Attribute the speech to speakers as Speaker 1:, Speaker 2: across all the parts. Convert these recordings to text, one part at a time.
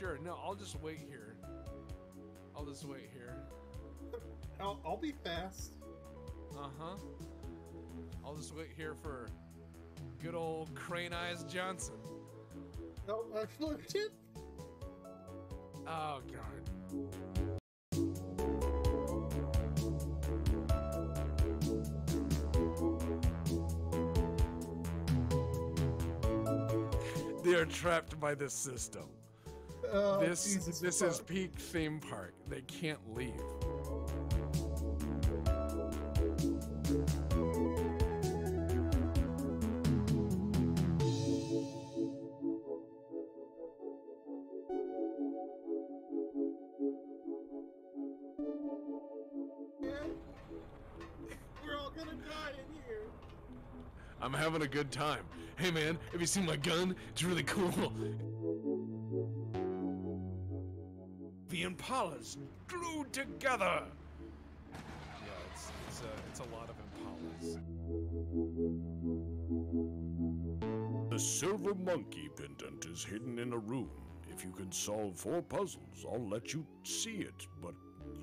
Speaker 1: sure. No, I'll just wait here. I'll just wait here.
Speaker 2: I'll, I'll be fast.
Speaker 1: Uh huh. I'll just wait here for good old Crane Eyes Johnson.
Speaker 2: No, I flirted.
Speaker 1: Oh, God. They are trapped by this system.
Speaker 2: Oh,
Speaker 1: this
Speaker 2: Jesus
Speaker 1: this is peak theme park. They can't leave.
Speaker 2: We're all gonna die in here.
Speaker 1: I'm having a good time. Hey man, have you seen my gun? It's really cool. The Impalas glued together. Yeah, it's it's a it's a lot of Impalas.
Speaker 3: The silver monkey pendant is hidden in a room. If you can solve four puzzles, I'll let you see it, but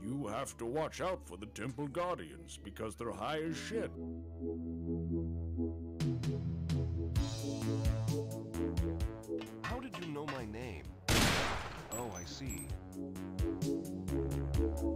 Speaker 3: you have to watch out for the temple guardians because they're high as shit.
Speaker 4: How did you know my name? Oh, I see.
Speaker 5: Here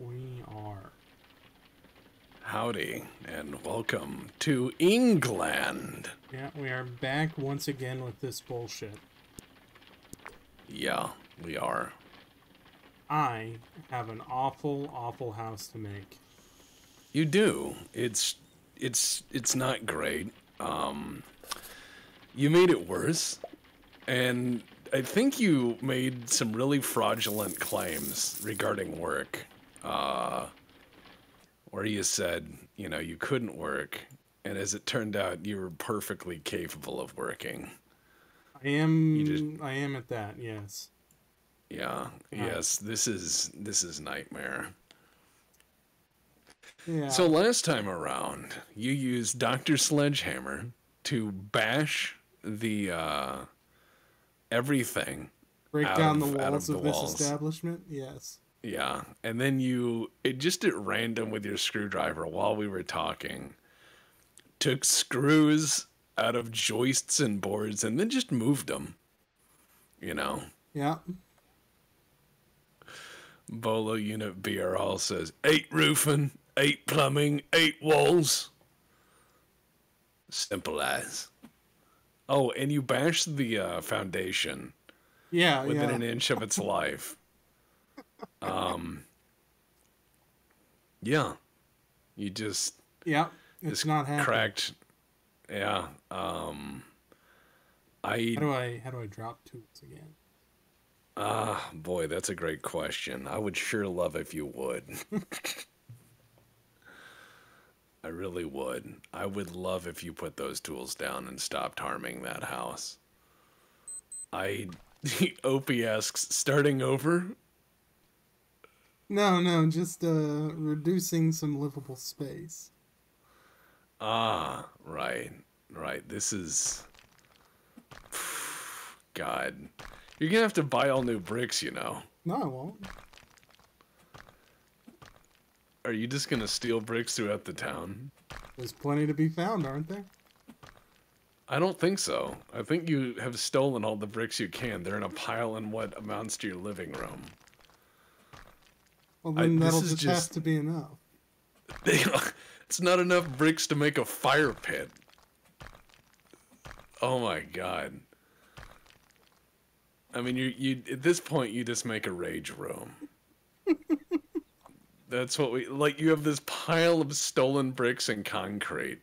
Speaker 5: we are.
Speaker 1: Howdy and welcome to England.
Speaker 5: Yeah, we are back once again with this bullshit.
Speaker 1: Yeah, we are.
Speaker 5: I have an awful, awful house to make.
Speaker 1: You do. It's it's it's not great. Um you made it worse. And I think you made some really fraudulent claims regarding work. Uh where you said, you know, you couldn't work and as it turned out you were perfectly capable of working.
Speaker 5: I am.
Speaker 1: Just-
Speaker 5: I am at that. Yes.
Speaker 1: Yeah. Yes, this is this is nightmare.
Speaker 5: Yeah.
Speaker 1: So last time around, you used Dr. Sledgehammer to bash the uh everything.
Speaker 5: break down
Speaker 1: of-
Speaker 5: the walls
Speaker 1: of
Speaker 5: of,
Speaker 1: the
Speaker 5: this
Speaker 1: walls.
Speaker 5: establishment. Yes.
Speaker 1: Yeah. And then you it just at random with your screwdriver while we were talking took screws out of joists and boards and then just moved them. You know.
Speaker 5: Yeah.
Speaker 1: Bolo Unit BRL says eight roofing, eight plumbing, eight walls. Simple as. Oh, and you bashed the uh, foundation
Speaker 5: Yeah.
Speaker 1: within
Speaker 5: yeah.
Speaker 1: an inch of its life. Um. Yeah, you just
Speaker 5: Yeah. It's
Speaker 1: just
Speaker 5: not happening.
Speaker 1: cracked. Yeah. Um. I
Speaker 5: How do I? How do I drop tools again?
Speaker 1: Ah, boy, that's a great question. I would sure love if you would. I really would. I would love if you put those tools down and stopped harming that house. I Opie asks, starting over?
Speaker 5: No, no, just uh, reducing some livable space.
Speaker 1: Ah, right, right. This is God. You're gonna have to buy all new bricks, you know.
Speaker 5: No, I won't.
Speaker 1: Are you just gonna steal bricks throughout the town?
Speaker 5: There's plenty to be found, aren't there?
Speaker 1: I don't think so. I think you have stolen all the bricks you can. They're in a pile in what amounts to your living room.
Speaker 5: Well, then
Speaker 1: this
Speaker 5: that'll just,
Speaker 1: just-
Speaker 5: have to be enough.
Speaker 1: it's not enough bricks to make a fire pit. Oh my god. I mean, you you at this point you just make a rage room. That's what we like. You have this pile of stolen bricks and concrete.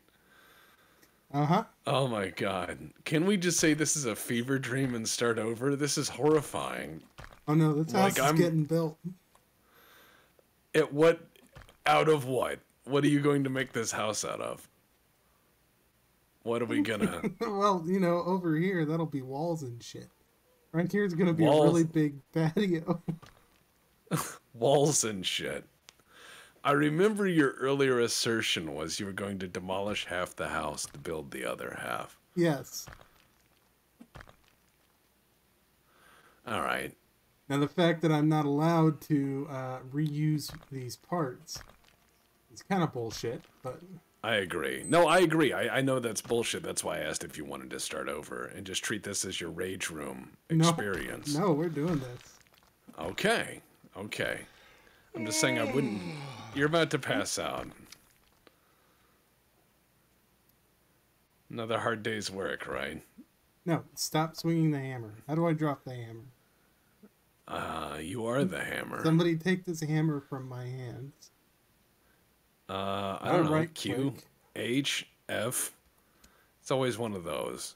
Speaker 5: Uh huh.
Speaker 1: Oh my god. Can we just say this is a fever dream and start over? This is horrifying.
Speaker 5: Oh no, this
Speaker 1: Like,
Speaker 5: house is
Speaker 1: I'm-
Speaker 5: getting built.
Speaker 1: At what out of what? What are you going to make this house out of? What are we gonna
Speaker 5: well, you know, over here that'll be walls and shit. Right here is gonna be a really big patio.
Speaker 1: walls and shit? I remember your earlier assertion was you were going to demolish half the house to build the other half.
Speaker 5: yes.
Speaker 1: All right.
Speaker 5: Now the fact that I'm not allowed to uh, reuse these parts is kind of bullshit. But
Speaker 1: I agree. No, I agree. I, I know that's bullshit. That's why I asked if you wanted to start over and just treat this as your rage room
Speaker 5: no,
Speaker 1: experience.
Speaker 5: no, we're doing this.
Speaker 1: Okay. Okay. I'm just saying I wouldn't. You're about to pass out. Another hard day's work, right?
Speaker 5: No, stop swinging the hammer. How do I drop the hammer?
Speaker 1: Uh, you are the hammer.
Speaker 5: Somebody take this hammer from my hands.
Speaker 1: Uh, I don't know.
Speaker 5: right
Speaker 1: Q. H, F. It's always one of those.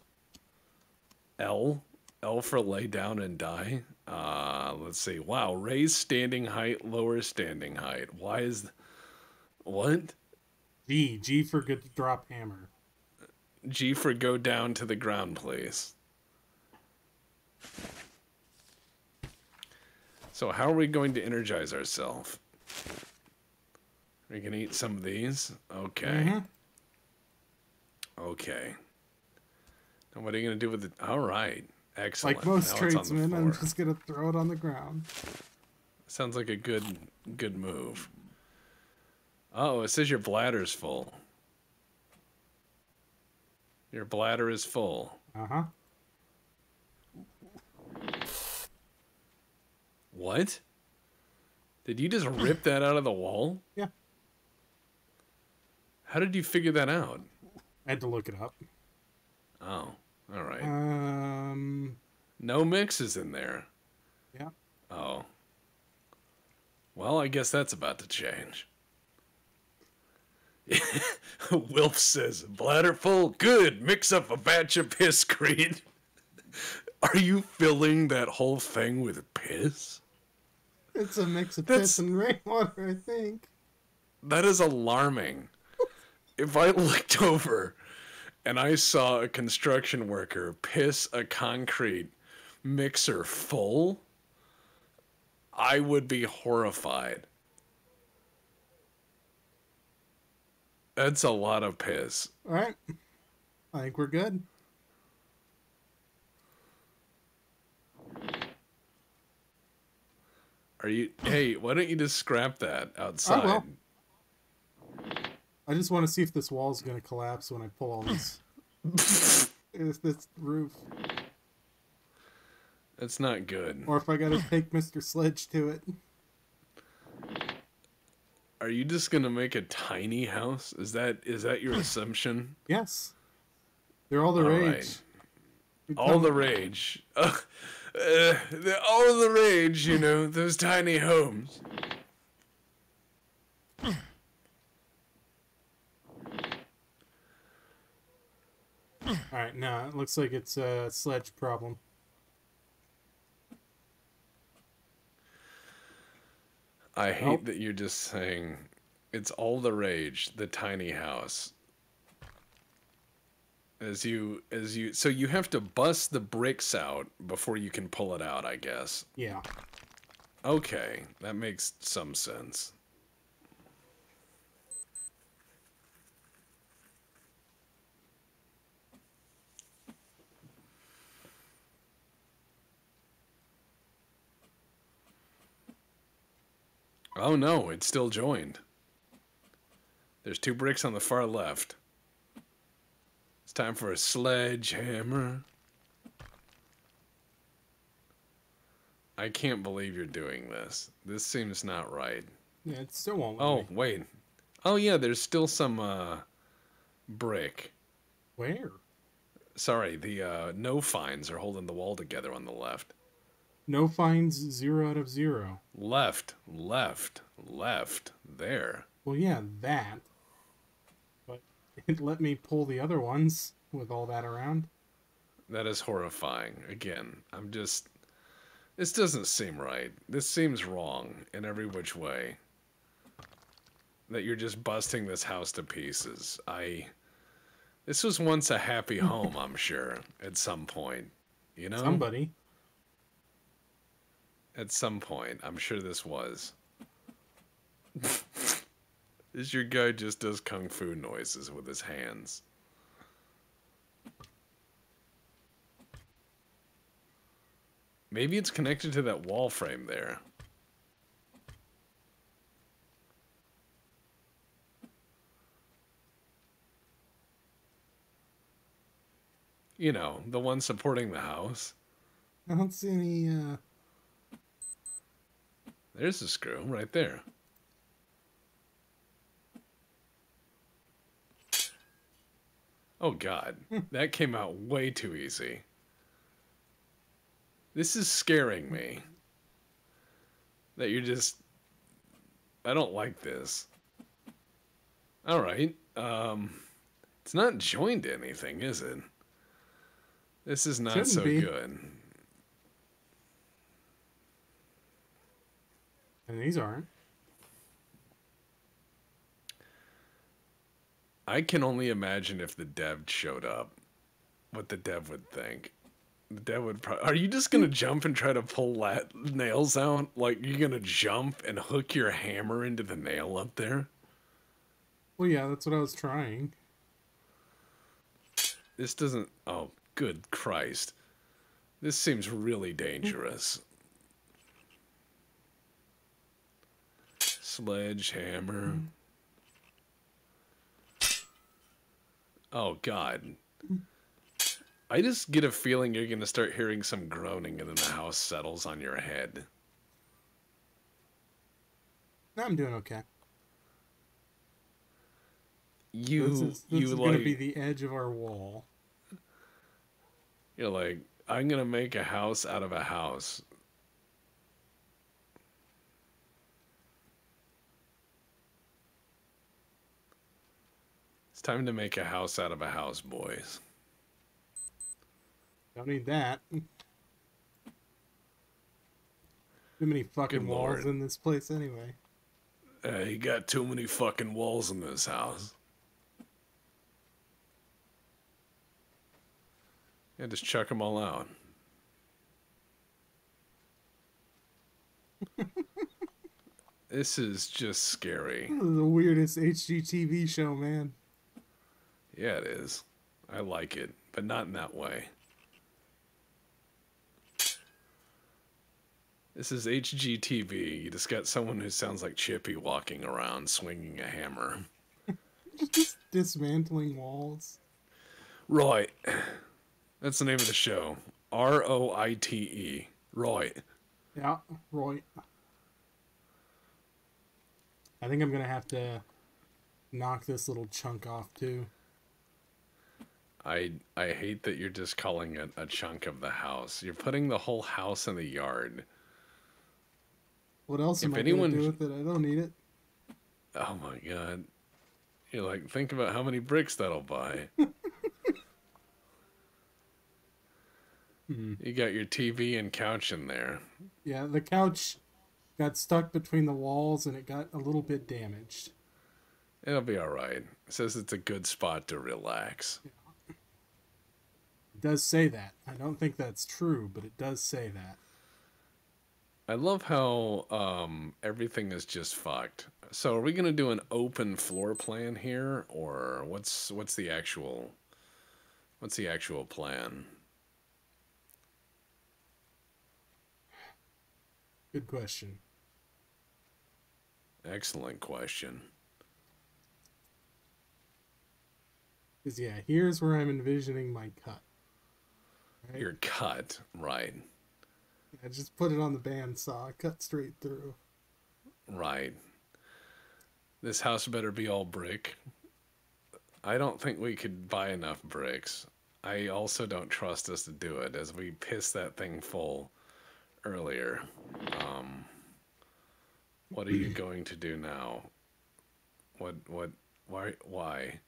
Speaker 1: L, L for lay down and die. Uh, let's see. Wow, raise standing height, lower standing height. Why is th- what?
Speaker 5: G, G for good to drop hammer.
Speaker 1: G for go down to the ground, please. So how are we going to energize ourselves? You gonna eat some of these? Okay.
Speaker 5: Mhm.
Speaker 1: Okay. And what are you gonna do with it? All right. Excellent.
Speaker 5: Like most
Speaker 1: Now it's on the
Speaker 5: tradesmen, I'm just gonna throw it on the ground.
Speaker 1: Sounds like a good good move. Oh, it says your bladder's full. Your bladder is full.
Speaker 5: Uh huh.
Speaker 1: What? Did you just rip that out of the wall?
Speaker 5: Yeah.
Speaker 1: How did you figure that out?
Speaker 5: I had to look it up.
Speaker 1: Oh, all right.
Speaker 5: Um.
Speaker 1: No mixes in there.
Speaker 5: Yeah.
Speaker 1: Oh. Well, I guess that's about to change. Wilf says, bladder full, good. Mix up a batch of piss creed. Are you filling that whole thing with piss?
Speaker 5: It's a mix of
Speaker 1: That's-
Speaker 5: piss and rainwater, I think.
Speaker 1: That is alarming. If I looked over and I saw a construction worker piss a concrete mixer full, I would be horrified. That's a lot of piss.
Speaker 5: All right. I think we're good.
Speaker 1: Are you? Hey, why don't you just scrap that outside?
Speaker 5: Will. I just want to see if this wall is gonna collapse when I pull all this. is this roof,
Speaker 1: That's not good.
Speaker 5: or if I gotta take Mr. Sledge to it.
Speaker 1: Are you just gonna make a tiny house? Is that is that your assumption?
Speaker 5: Yes, they're all the
Speaker 1: All
Speaker 5: rage.
Speaker 1: right.
Speaker 5: You
Speaker 1: all the rage. Uh, uh, the, all the rage, you know, those tiny homes.
Speaker 5: All right, now it looks like it's a Sledge problem.
Speaker 1: I hate
Speaker 5: Nope.
Speaker 1: that you're just saying it's all the rage, the tiny house. As you as you so you have to bust the bricks out before you can pull it out, I guess.
Speaker 5: Yeah.
Speaker 1: Okay, that makes some sense. Oh no, it's still joined. There's two bricks on the far left. It's time for a sledgehammer. I can't believe you're doing this. This seems not right.
Speaker 5: Yeah, it still won't.
Speaker 1: Oh,
Speaker 5: me.
Speaker 1: wait. Oh yeah, there's still some uh brick.
Speaker 5: where?
Speaker 1: Sorry, the uh no fines are holding the wall together on the left.
Speaker 5: No fines, zero out of zero.
Speaker 1: Left, left, left. There.
Speaker 5: Well, yeah, that. But it let me pull the other ones with all that around.
Speaker 1: That is horrifying. Again, I'm just. This doesn't seem right. This seems wrong in every which way. That you're just busting this house to pieces. I. This was once a happy home, I'm sure, at some point. You know?
Speaker 5: Somebody.
Speaker 1: At some point, I'm sure this was. this your guy just does kung fu noises with his hands. Maybe it's connected to that wall frame there. You know, the one supporting the house.
Speaker 5: I don't see any, uh.
Speaker 1: There's the screw right there. Oh god, that came out way too easy. This is scaring me. That you're just I don't like this. All right. Um it's not joined to anything, is it? This is not
Speaker 5: Shouldn't
Speaker 1: so
Speaker 5: be.
Speaker 1: good.
Speaker 5: And these aren't.
Speaker 1: I can only imagine if the dev showed up, what the dev would think. The dev would probably. Are you just gonna jump and try to pull lat- nails out? Like you're gonna jump and hook your hammer into the nail up there?
Speaker 5: Well, yeah, that's what I was trying.
Speaker 1: This doesn't. Oh, good Christ! This seems really dangerous. Sledgehammer. Oh God. I just get a feeling you're gonna start hearing some groaning and then the house settles on your head.
Speaker 5: I'm doing okay.
Speaker 1: You
Speaker 5: this is, this
Speaker 1: you
Speaker 5: is
Speaker 1: like
Speaker 5: gonna be the edge of our wall.
Speaker 1: you're like, I'm gonna make a house out of a house. Time to make a house out of a house, boys.
Speaker 5: Don't need that. Too many fucking
Speaker 1: Good
Speaker 5: walls
Speaker 1: lord.
Speaker 5: in this place anyway.
Speaker 1: Uh, you got too many fucking walls in this house. Yeah, just chuck them all out. this is just scary.
Speaker 5: This is the weirdest HGTV show, man.
Speaker 1: Yeah, it is. I like it, but not in that way. This is HGTV. You just got someone who sounds like Chippy walking around swinging a hammer.
Speaker 5: Just dismantling walls.
Speaker 1: Right. That's the name of the show. R O I T E. Right.
Speaker 5: Yeah, right. I think I'm gonna have to knock this little chunk off too.
Speaker 1: I I hate that you're just calling it a chunk of the house. You're putting the whole house in the yard.
Speaker 5: What else am
Speaker 1: If
Speaker 5: I
Speaker 1: anyone-
Speaker 5: gonna do with it? I don't need it.
Speaker 1: Oh my god. You're like, think about how many bricks that'll buy. You got your TV and couch in there.
Speaker 5: Yeah, the couch got stuck between the walls and it got a little bit damaged.
Speaker 1: It'll be alright. It says it's a good spot to relax.
Speaker 5: It does say that. I don't think that's true, but it does say that.
Speaker 1: I love how um, everything is just fucked. So, are we gonna do an open floor plan here, or what's what's the actual what's the actual plan?
Speaker 5: Good question.
Speaker 1: Excellent question.
Speaker 5: Because yeah, here's where I'm envisioning my cut. Right?
Speaker 1: Your cut, right?
Speaker 5: I just put it on the bandsaw, cut straight through.
Speaker 1: Right. This house better be all brick. I don't think we could buy enough bricks. I also don't trust us to do it as we pissed that thing full earlier. Um, what are you going to do now? What what why why?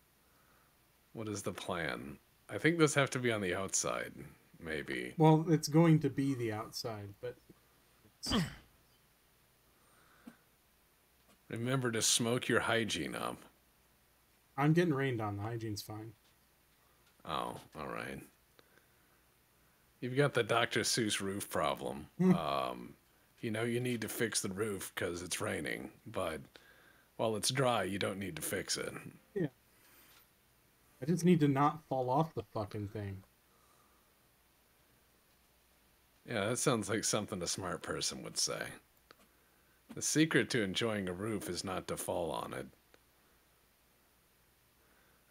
Speaker 1: What is the plan? I think this have to be on the outside, maybe.
Speaker 5: Well, it's going to be the outside, but
Speaker 1: Remember to smoke your hygiene up.
Speaker 5: I'm getting rained on. The hygiene's fine.
Speaker 1: Oh, all right. You've got the Dr. Seuss roof problem. um, you know you need to fix the roof because it's raining, but while it's dry, you don't need to fix it. Yeah.
Speaker 5: I just need to not fall off the fucking thing.
Speaker 1: Yeah, that sounds like something a smart person would say. The secret to enjoying a roof is not to fall on it.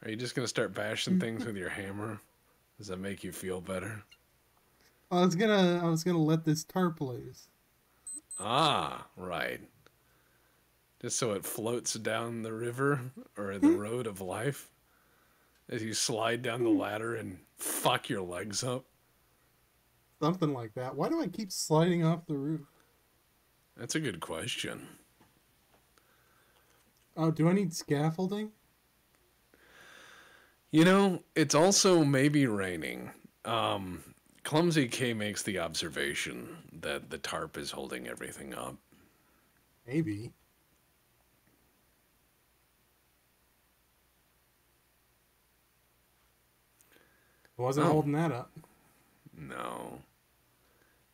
Speaker 1: Are you just gonna start bashing things with your hammer? Does that make you feel better?
Speaker 5: I was gonna, I was gonna let this tarp loose.
Speaker 1: Ah, right. Just so it floats down the river or the road of life as you slide down the ladder and fuck your legs up.
Speaker 5: Something like that. Why do I keep sliding off the roof?
Speaker 1: That's a good question.
Speaker 5: Oh, do I need scaffolding?
Speaker 1: You know, it's also maybe raining. Um, Clumsy K makes the observation that the tarp is holding everything up.
Speaker 5: Maybe. I wasn't
Speaker 1: Oh.
Speaker 5: holding that up.
Speaker 1: No.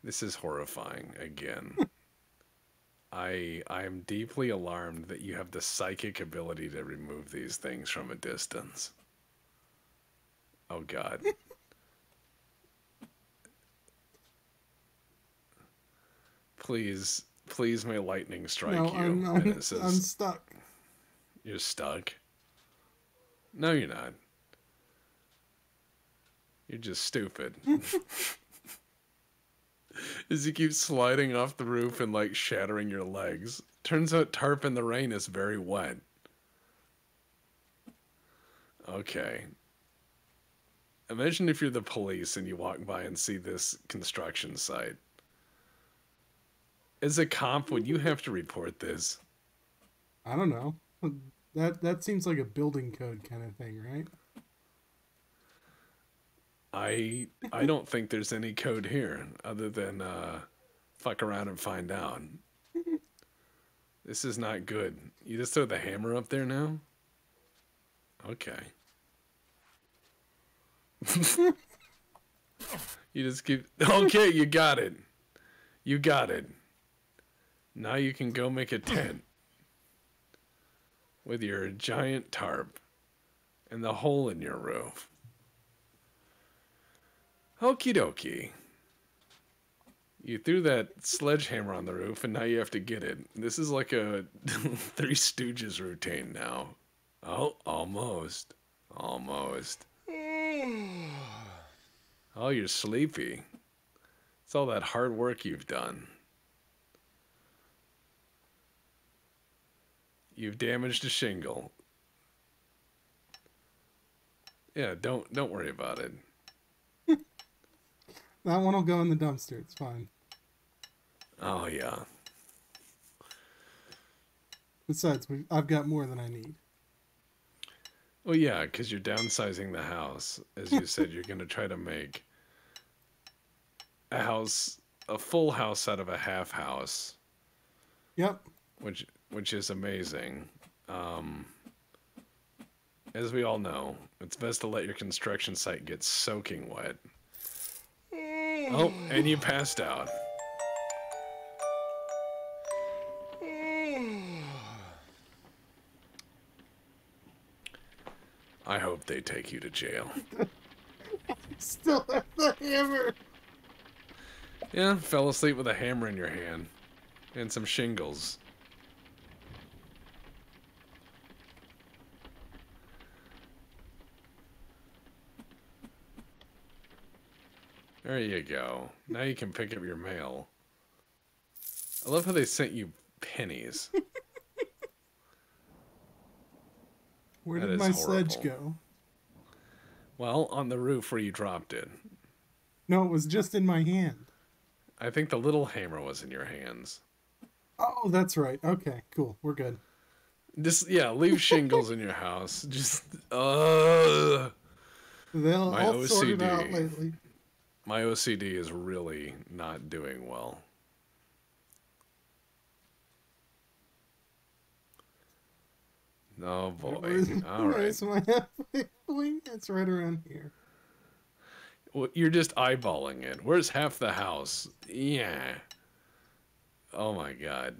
Speaker 1: This is horrifying again. I I am deeply alarmed that you have the psychic ability to remove these things from a distance. Oh god. please, please may lightning strike
Speaker 5: no,
Speaker 1: you.
Speaker 5: I'm, I'm,
Speaker 1: says
Speaker 5: I'm stuck.
Speaker 1: you're stuck. No, you're not. You're just stupid. As you keep sliding off the roof and like shattering your legs. Turns out tarp in the rain is very wet. Okay. Imagine if you're the police and you walk by and see this construction site. As a cop, would you have to report this?
Speaker 5: I don't know. That that seems like a building code kind of thing, right?
Speaker 1: I I don't think there's any code here other than uh, fuck around and find out. This is not good. You just throw the hammer up there now? Okay. you just keep Okay, you got it. You got it. Now you can go make a tent with your giant tarp and the hole in your roof. Okie dokie. You threw that sledgehammer on the roof, and now you have to get it. This is like a Three Stooges routine now. Oh, almost. Almost. Oh, you're sleepy. It's all that hard work you've done. You've damaged a shingle. Yeah, don't don't worry about it.
Speaker 5: That one will go in the dumpster. It's fine.
Speaker 1: Oh yeah.
Speaker 5: Besides, we, I've got more than I need.
Speaker 1: Well, yeah, because you're downsizing the house. As you said, you're going to try to make a house, a full house out of a half house,
Speaker 5: Yep.
Speaker 1: which which is amazing. Um, as we all know, it's best to let your construction site get soaking wet. Oh, and you passed out. I hope they take you to jail.
Speaker 5: Still have the hammer.
Speaker 1: Yeah, fell asleep with a hammer in your hand and some shingles. There you go. Now you can pick up your mail. I love how they sent you pennies.
Speaker 5: Where
Speaker 1: That
Speaker 5: did my sledge go?
Speaker 1: Well, on the roof where you dropped it.
Speaker 5: No, it was just in my hand.
Speaker 1: I think the little hammer was in your hands.
Speaker 5: Oh, that's right. Okay, cool. We're good.
Speaker 1: Just yeah, leave shingles in your house. Just uh
Speaker 5: They'll
Speaker 1: My
Speaker 5: all sorted out lately.
Speaker 1: My OCD is really not doing well. Oh boy. All right.
Speaker 5: where's my halfway? It's right around here.
Speaker 1: Well, you're just eyeballing it. Where's half the house? Yeah. Oh my god.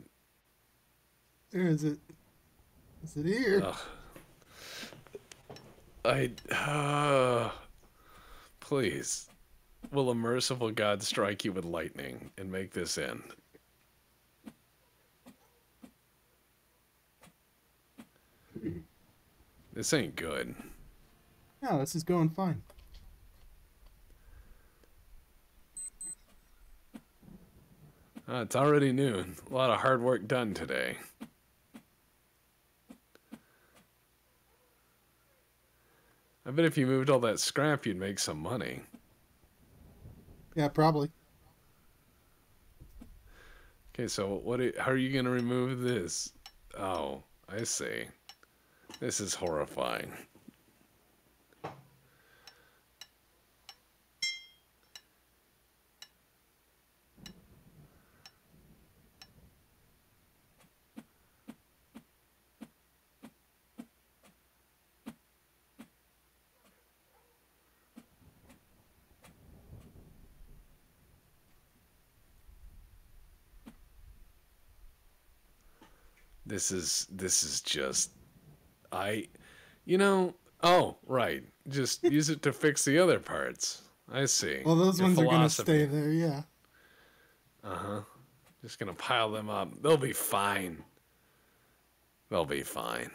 Speaker 5: Where is it? Is it here?
Speaker 1: Ugh. I. Uh, please. Will a merciful God strike you with lightning and make this end? This ain't good.
Speaker 5: No, this is going fine.
Speaker 1: Uh, it's already noon. A lot of hard work done today. I bet if you moved all that scrap, you'd make some money.
Speaker 5: Yeah, probably.
Speaker 1: Okay, so what? Are, how are you gonna remove this? Oh, I see. This is horrifying. This is this is just I you know, oh, right. Just use it to fix the other parts. I see.
Speaker 5: Well, those
Speaker 1: Your
Speaker 5: ones are going to stay there, yeah.
Speaker 1: Uh-huh. Just gonna pile them up. They'll be fine. They'll be fine.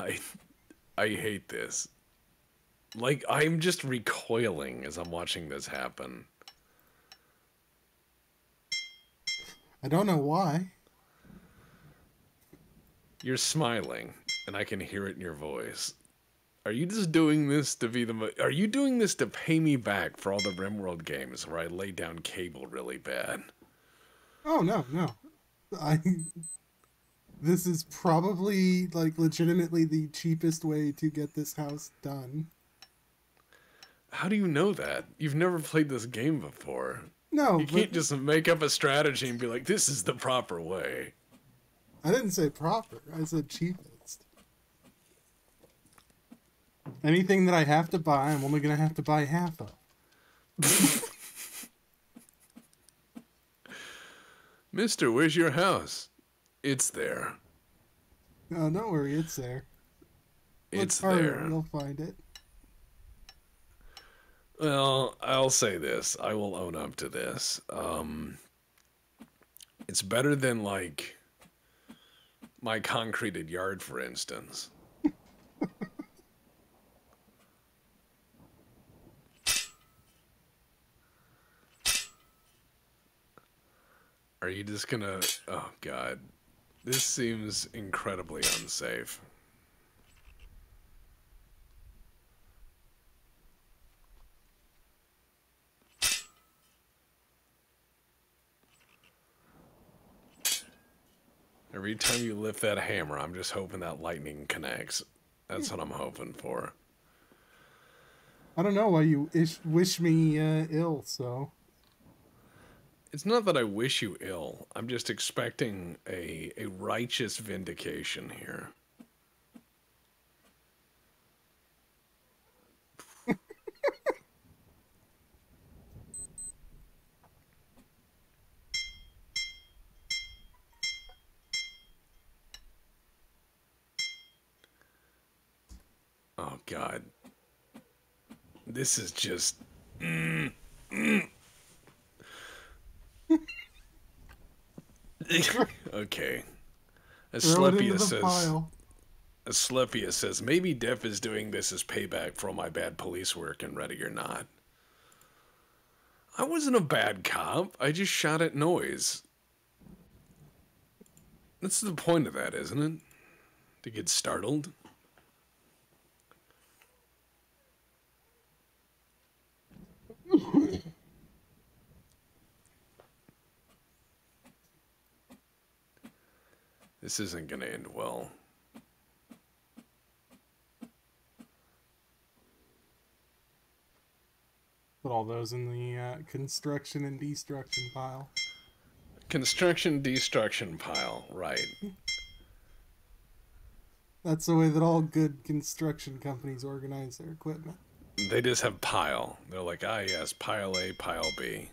Speaker 1: I I hate this. Like I'm just recoiling as I'm watching this happen.
Speaker 5: I don't know why.
Speaker 1: You're smiling, and I can hear it in your voice. Are you just doing this to be the? Mo- Are you doing this to pay me back for all the RimWorld games where I laid down cable really bad?
Speaker 5: Oh, no, no. I. This is probably, like, legitimately the cheapest way to get this house done.
Speaker 1: How do you know that? You've never played this game before.
Speaker 5: No,
Speaker 1: You can't just make up a strategy and be like, "This is the proper way."
Speaker 5: I didn't say proper. I said cheapest. Anything that I have to buy, I'm only going to have to buy half of.
Speaker 1: Mister, where's your house? It's there.
Speaker 5: No, don't worry, it's there. Look
Speaker 1: It's there.
Speaker 5: You'll find it.
Speaker 1: Well, I'll say this. I will own up to this. Um, it's better than like my concreted yard, for instance. Are you just gonna? Oh God, this seems incredibly unsafe. Every time you lift that hammer, I'm just hoping that lightning connects. That's what I'm hoping for.
Speaker 5: I don't know why you ish- wish me uh, ill, so.
Speaker 1: It's not that I wish you ill. I'm just expecting a, a righteous vindication here. God. This is just. mm, okay.
Speaker 5: Throw it
Speaker 1: Asclepius says
Speaker 5: pile.
Speaker 1: Asclepius says maybe Def is doing this as payback for all my bad police work in Ready or Not. I wasn't a bad cop. I just shot at noise. That's the point of that, isn't it? To get startled. This isn't going to end well.
Speaker 5: Put all those in the uh, construction and destruction pile.
Speaker 1: Construction destruction pile, right.
Speaker 5: That's the way that all good construction companies organize their equipment.
Speaker 1: They just have pile. They're like, ah, yes, pile A, pile B.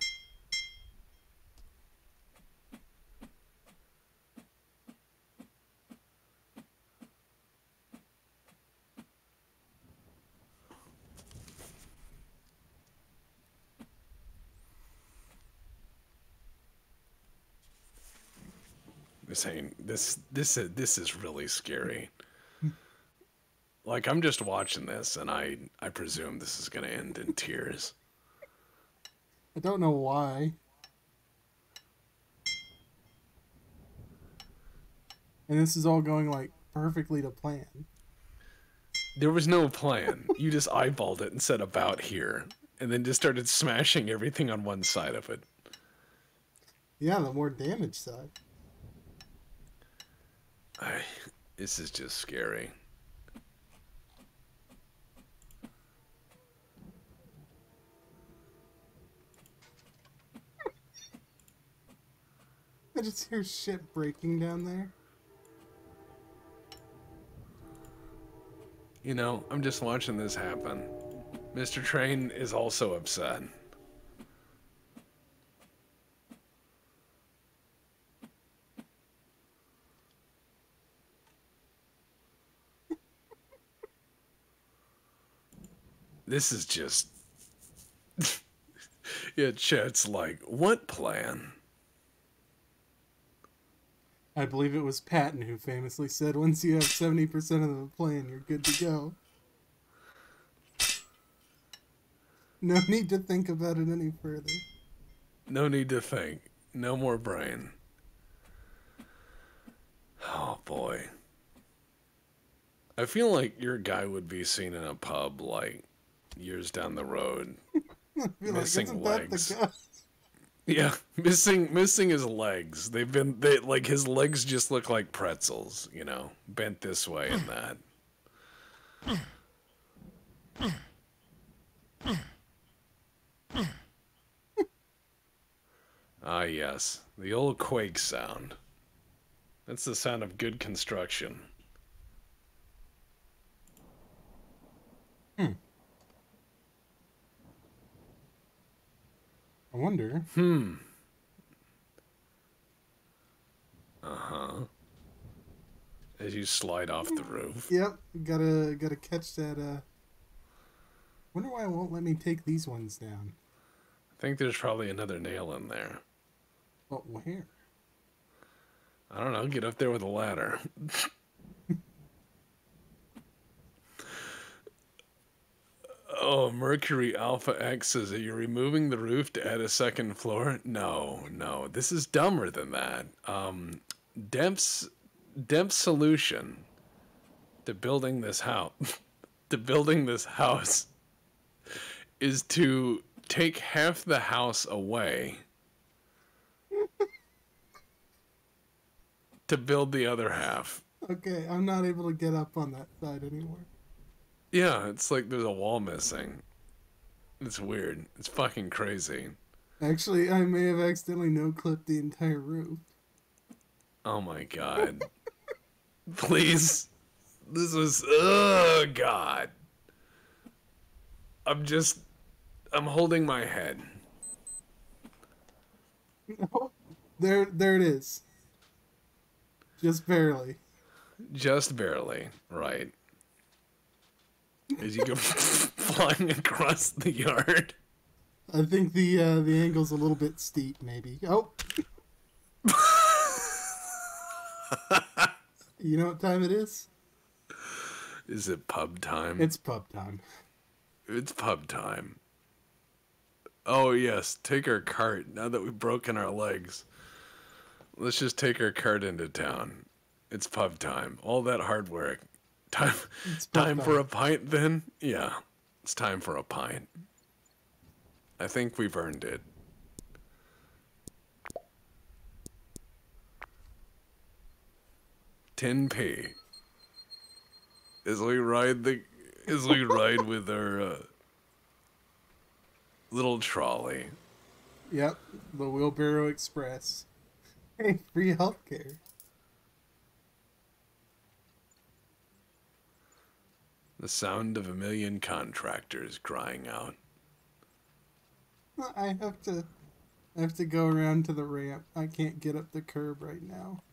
Speaker 1: Ain't this this is this is really scary. Like I'm just watching this and I I presume this is going to end in tears.
Speaker 5: I don't know why. And this is all going like perfectly to plan.
Speaker 1: There was no plan. You just eyeballed it and said about here and then just started smashing everything on one side of it.
Speaker 5: Yeah, the more damage side.
Speaker 1: I this is just scary.
Speaker 5: I just hear shit breaking down there.
Speaker 1: You know, I'm just watching this happen. Mr. Train is also upset. This is just. yeah, Chet's like, what plan?
Speaker 5: I believe it was Patton who famously said, once you have 70% of the plan, you're good to go. No need to think about it any further.
Speaker 1: No need to think. No more brain. Oh boy. I feel like your guy would be seen in a pub like years down the road. Missing
Speaker 5: the
Speaker 1: legs. Yeah, missing missing his legs. They've been they like his legs just look like pretzels, you know, bent this way and that. Ah, yes, the old quake sound. That's the sound of good construction.
Speaker 5: I wonder.
Speaker 1: Hmm. Uh huh. As you slide off the roof.
Speaker 5: Yep, gotta gotta catch that. uh Wonder why it won't let me take these ones down.
Speaker 1: I think there's probably another nail in there.
Speaker 5: But where?
Speaker 1: I don't know. Get up there with a ladder. oh, Mercury Alpha X says, Are you're removing the roof to add a second floor? No, no. This is dumber than that. Um, Demp's, Demp's solution to building this house, to building this house, is to take half the house away to build the other half.
Speaker 5: Okay, I'm not able to get up on that side anymore.
Speaker 1: Yeah, it's like there's a wall missing. It's weird. It's fucking crazy.
Speaker 5: Actually, I may have accidentally no clipped the entire roof.
Speaker 1: Oh my god. Please. This is oh god. I'm just I'm holding my head.
Speaker 5: There, there it is. Just barely.
Speaker 1: Just barely, right. As you go flying across the yard.
Speaker 5: I think the uh, the angle's a little bit steep, maybe. Oh. you know what time it is?
Speaker 1: Is it pub time?
Speaker 5: It's pub time.
Speaker 1: It's pub time. Oh, yes. Take our cart. Now that we've broken our legs, let's just take our cart into town. It's pub time. All that hard work. Time,
Speaker 5: It's
Speaker 1: time for a pint, then? Yeah. It's time for a pint. I think we've earned it. Ten p. As we ride the, as we ride with our uh, little trolley.
Speaker 5: Yep, the Wheelbarrow Express. Hey, free healthcare.
Speaker 1: The sound of a million contractors crying out.
Speaker 5: I have to, I have to go around to the ramp. I can't get up the curb right now.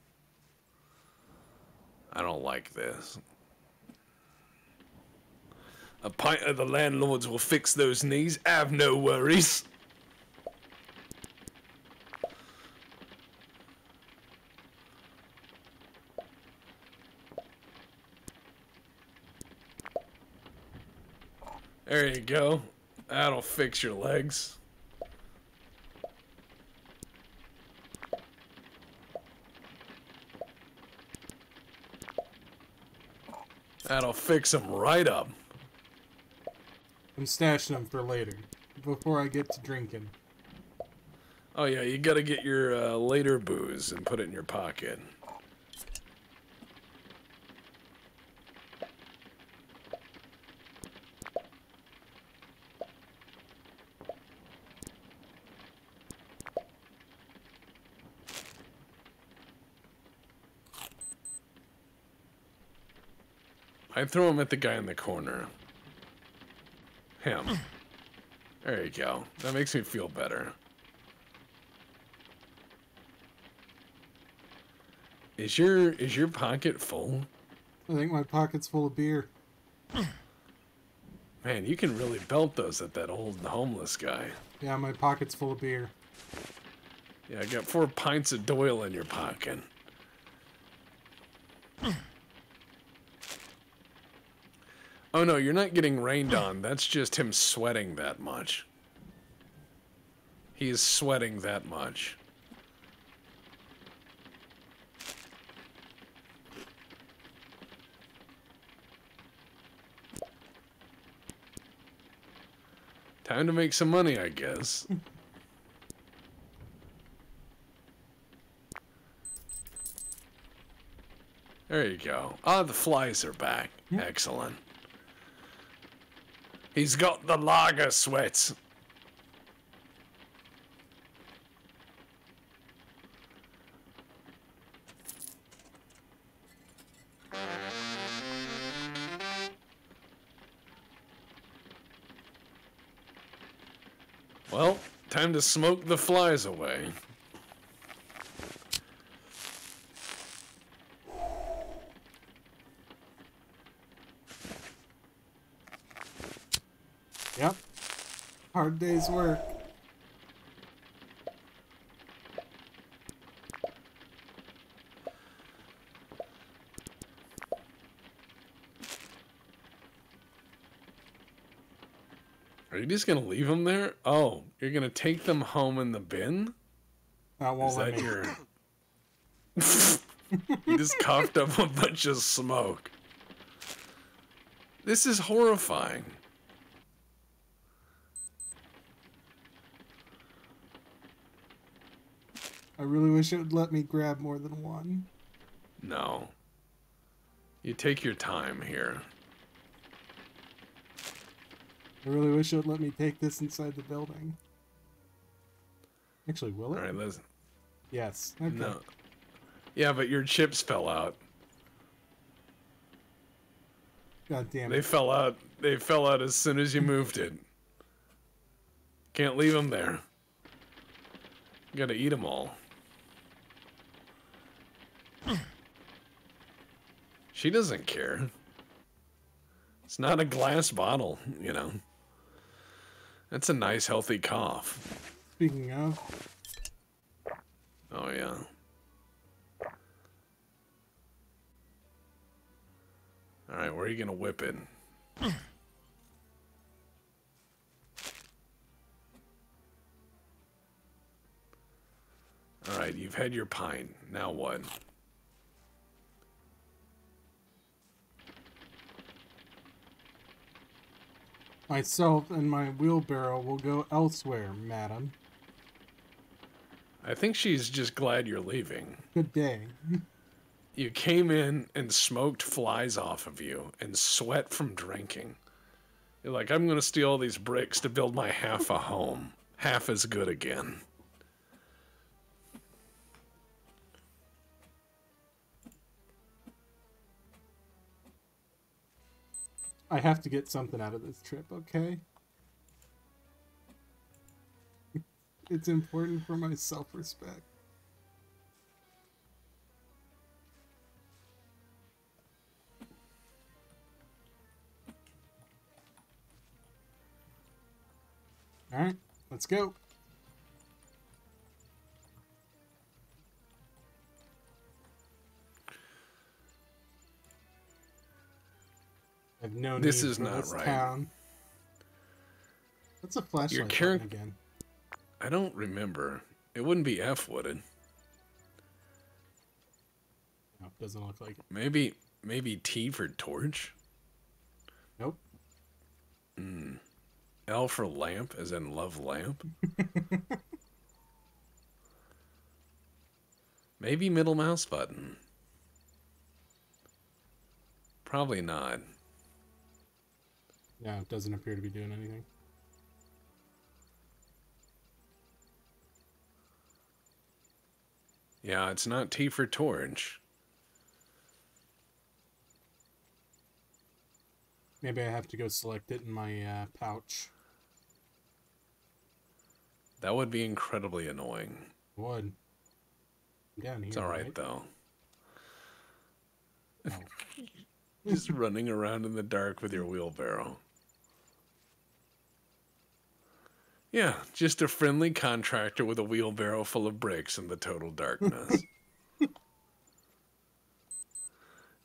Speaker 1: I don't like this. A pint of the landlords will fix those knees. Have no worries. There you go. That'll fix your legs. That'll fix them right up.
Speaker 5: I'm stashing them for later, before I get to drinking.
Speaker 1: Oh yeah, you gotta get your uh, later booze and put it in your pocket. I throw him at the guy in the corner. Him. There you go. That makes me feel better. Is your is your pocket full?
Speaker 5: I think my pocket's full of beer.
Speaker 1: Man, you can really belt those at that old homeless guy.
Speaker 5: Yeah, my pocket's full of beer.
Speaker 1: Yeah, I got four pints of Doyle in your pocket. Oh no, you're not getting rained on. That's just him sweating that much. He is sweating that much. Time to make some money, I guess. There you go. Ah, the flies are back. Excellent. He's got the lager sweat. Well, time to smoke the flies away.
Speaker 5: Yep. Hard day's work.
Speaker 1: Are you just gonna leave them there? Oh, you're gonna take them home in the bin?
Speaker 5: That won't
Speaker 1: Is
Speaker 5: let
Speaker 1: that
Speaker 5: me.
Speaker 1: your? you just coughed up a bunch of smoke. This is horrifying.
Speaker 5: Really wish it would let me grab more than one.
Speaker 1: No. You take your time here.
Speaker 5: I really wish it would let me take this inside the building. Actually, will
Speaker 1: All
Speaker 5: it?
Speaker 1: right, let's.
Speaker 5: Yes. Okay.
Speaker 1: No. Yeah, but your chips fell out.
Speaker 5: God damn it.
Speaker 1: They fell out. They fell out as soon as you moved it. Can't leave them there. You gotta eat them all. She doesn't care. It's not a glass bottle, you know. That's a nice, healthy cough.
Speaker 5: Speaking of,
Speaker 1: Oh, yeah. All right, where are you gonna whip it? All right, you've had your pint. Now what?
Speaker 5: Myself and my wheelbarrow will go elsewhere, madam.
Speaker 1: I think she's just glad you're leaving.
Speaker 5: Good day.
Speaker 1: You came in and smoked flies off of you and sweat from drinking. You're like, I'm gonna steal all these bricks to build my half a home. Half as good again.
Speaker 5: I have to get something out of this trip, okay? it's important for my self respect. Alright, let's go. I've no
Speaker 1: This is not
Speaker 5: this
Speaker 1: right.
Speaker 5: town. What's a flashlight
Speaker 1: charac-
Speaker 5: button again?
Speaker 1: I don't remember. It wouldn't be F, would it?
Speaker 5: No, it doesn't look like it.
Speaker 1: Maybe maybe T for torch?
Speaker 5: Nope. Hmm.
Speaker 1: L for lamp, as in love lamp? maybe middle mouse button. Probably not.
Speaker 5: Yeah, it doesn't appear to be doing anything.
Speaker 1: Yeah, it's not T for torch.
Speaker 5: Maybe I have to go select it in my uh, pouch.
Speaker 1: That would be incredibly annoying.
Speaker 5: Would. I'm down here.
Speaker 1: It's all right, though. Just running around in the dark with your wheelbarrow. Yeah, just a friendly contractor with a wheelbarrow full of bricks in the total darkness.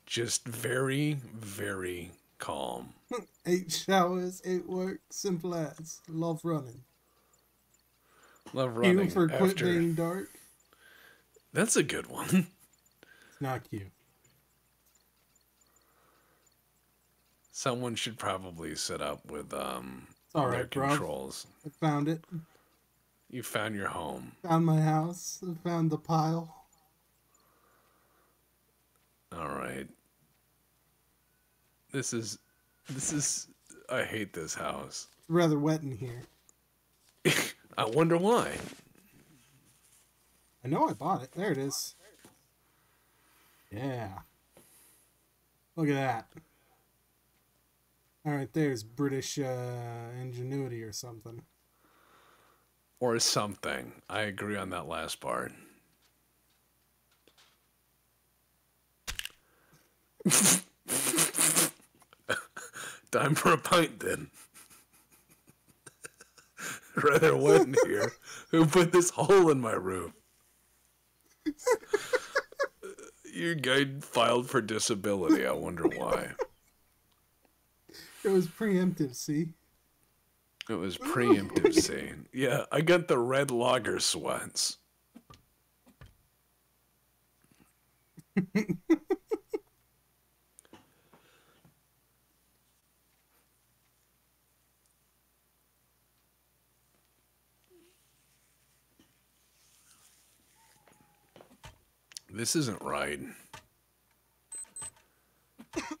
Speaker 1: just very, very calm.
Speaker 5: Eight showers, eight work, simple as. Love running.
Speaker 1: Love
Speaker 5: You
Speaker 1: running
Speaker 5: for quit
Speaker 1: after.
Speaker 5: being dark.
Speaker 1: That's a good one.
Speaker 5: It's not cute.
Speaker 1: Someone should probably set up with um
Speaker 5: all
Speaker 1: their
Speaker 5: bro.
Speaker 1: controls.
Speaker 5: I found it.
Speaker 1: You found your home.
Speaker 5: Found my house. I found the pile.
Speaker 1: All right. This is this is I hate this house.
Speaker 5: It's rather wet in here.
Speaker 1: I wonder why.
Speaker 5: I know I bought it. There it is. Yeah. Look at that. All right, there's British uh, ingenuity or something.
Speaker 1: Or something. I agree on that last part. Time for a pint then. Rather wet in here. Who put this hole in my roof? Your guy filed for disability. I wonder why.
Speaker 5: It was preemptive, see?
Speaker 1: It was preemptive scene. Yeah, I got the red lager sweats. this isn't right.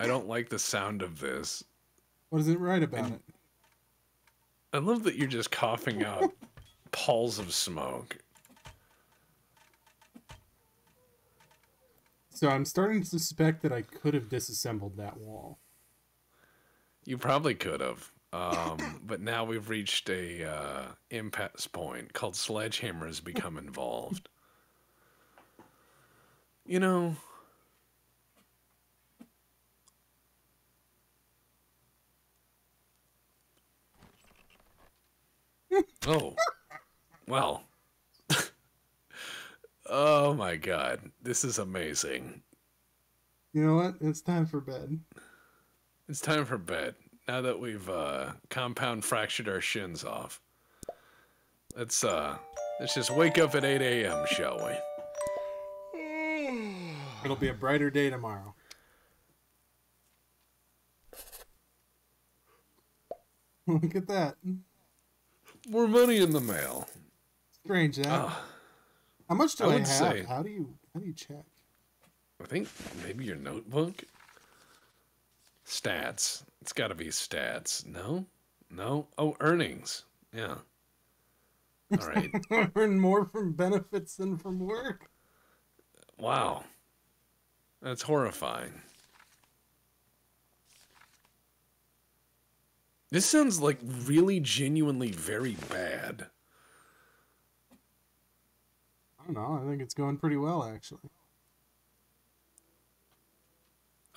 Speaker 1: I don't like the sound of this.
Speaker 5: What is it right about it?
Speaker 1: I love that you're just coughing out palls of smoke.
Speaker 5: So I'm starting to suspect that I could have disassembled that wall.
Speaker 1: You probably could have. Um, but now we've reached a uh, impasse point called sledgehammer has become involved. You know, oh, well. oh my god, this is amazing.
Speaker 5: You know what? It's time for bed.
Speaker 1: It's time for bed. Now that we've uh, compound fractured our shins off. Let's uh let's just wake up at 8 a.m., shall we?
Speaker 5: It'll be a brighter day tomorrow. Look at that.
Speaker 1: More money in the mail.
Speaker 5: Strange that.
Speaker 1: Ah,
Speaker 5: How much do
Speaker 1: I
Speaker 5: I, have?
Speaker 1: say-
Speaker 5: How do you how do you check?
Speaker 1: I think maybe your notebook. Stats. It's got to be stats. No? No? Oh, earnings. Yeah. All right.
Speaker 5: Earn more from benefits than from work.
Speaker 1: Wow. That's horrifying. This sounds like really genuinely very bad.
Speaker 5: I don't know. I think it's going pretty well actually.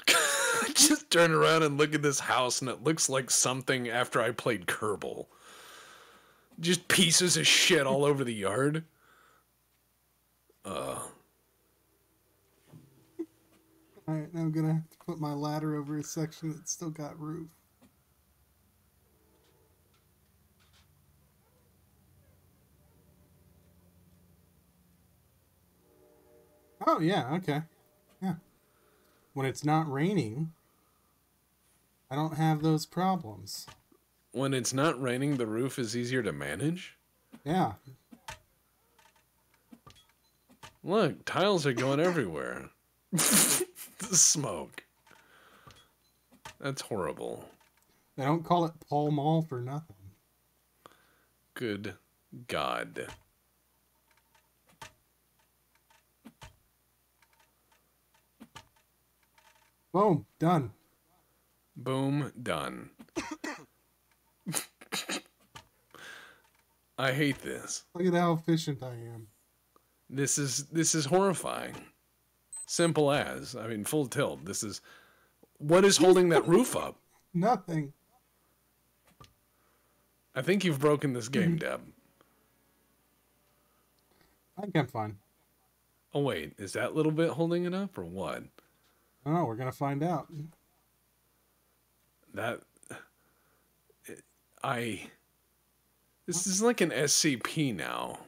Speaker 1: Just turn around and look at this house and it looks like something after I played Kerbal. Just pieces of shit all over the yard. Uh,
Speaker 5: All right, now I'm gonna have to put my ladder over a section that's still got roof. Oh yeah, okay, yeah. When it's not raining, I don't have those problems.
Speaker 1: when it's not raining, the roof is easier to manage.
Speaker 5: Yeah,
Speaker 1: Look, tiles are going everywhere. the smoke. That's horrible.
Speaker 5: they don't call it Pall Mall for nothing.
Speaker 1: Good God.
Speaker 5: Boom, done.
Speaker 1: Boom, done. I hate this.
Speaker 5: Look at how efficient I am.
Speaker 1: This is this is horrifying. Simple as. I mean, full tilt. This is what is holding that roof up?
Speaker 5: Nothing.
Speaker 1: I think you've broken this game, mm-hmm. Deb.
Speaker 5: I think I'm fine.
Speaker 1: Oh wait, is that little bit holding it up or what?
Speaker 5: Know. We're gonna find out.
Speaker 1: That I this is like an SCP now.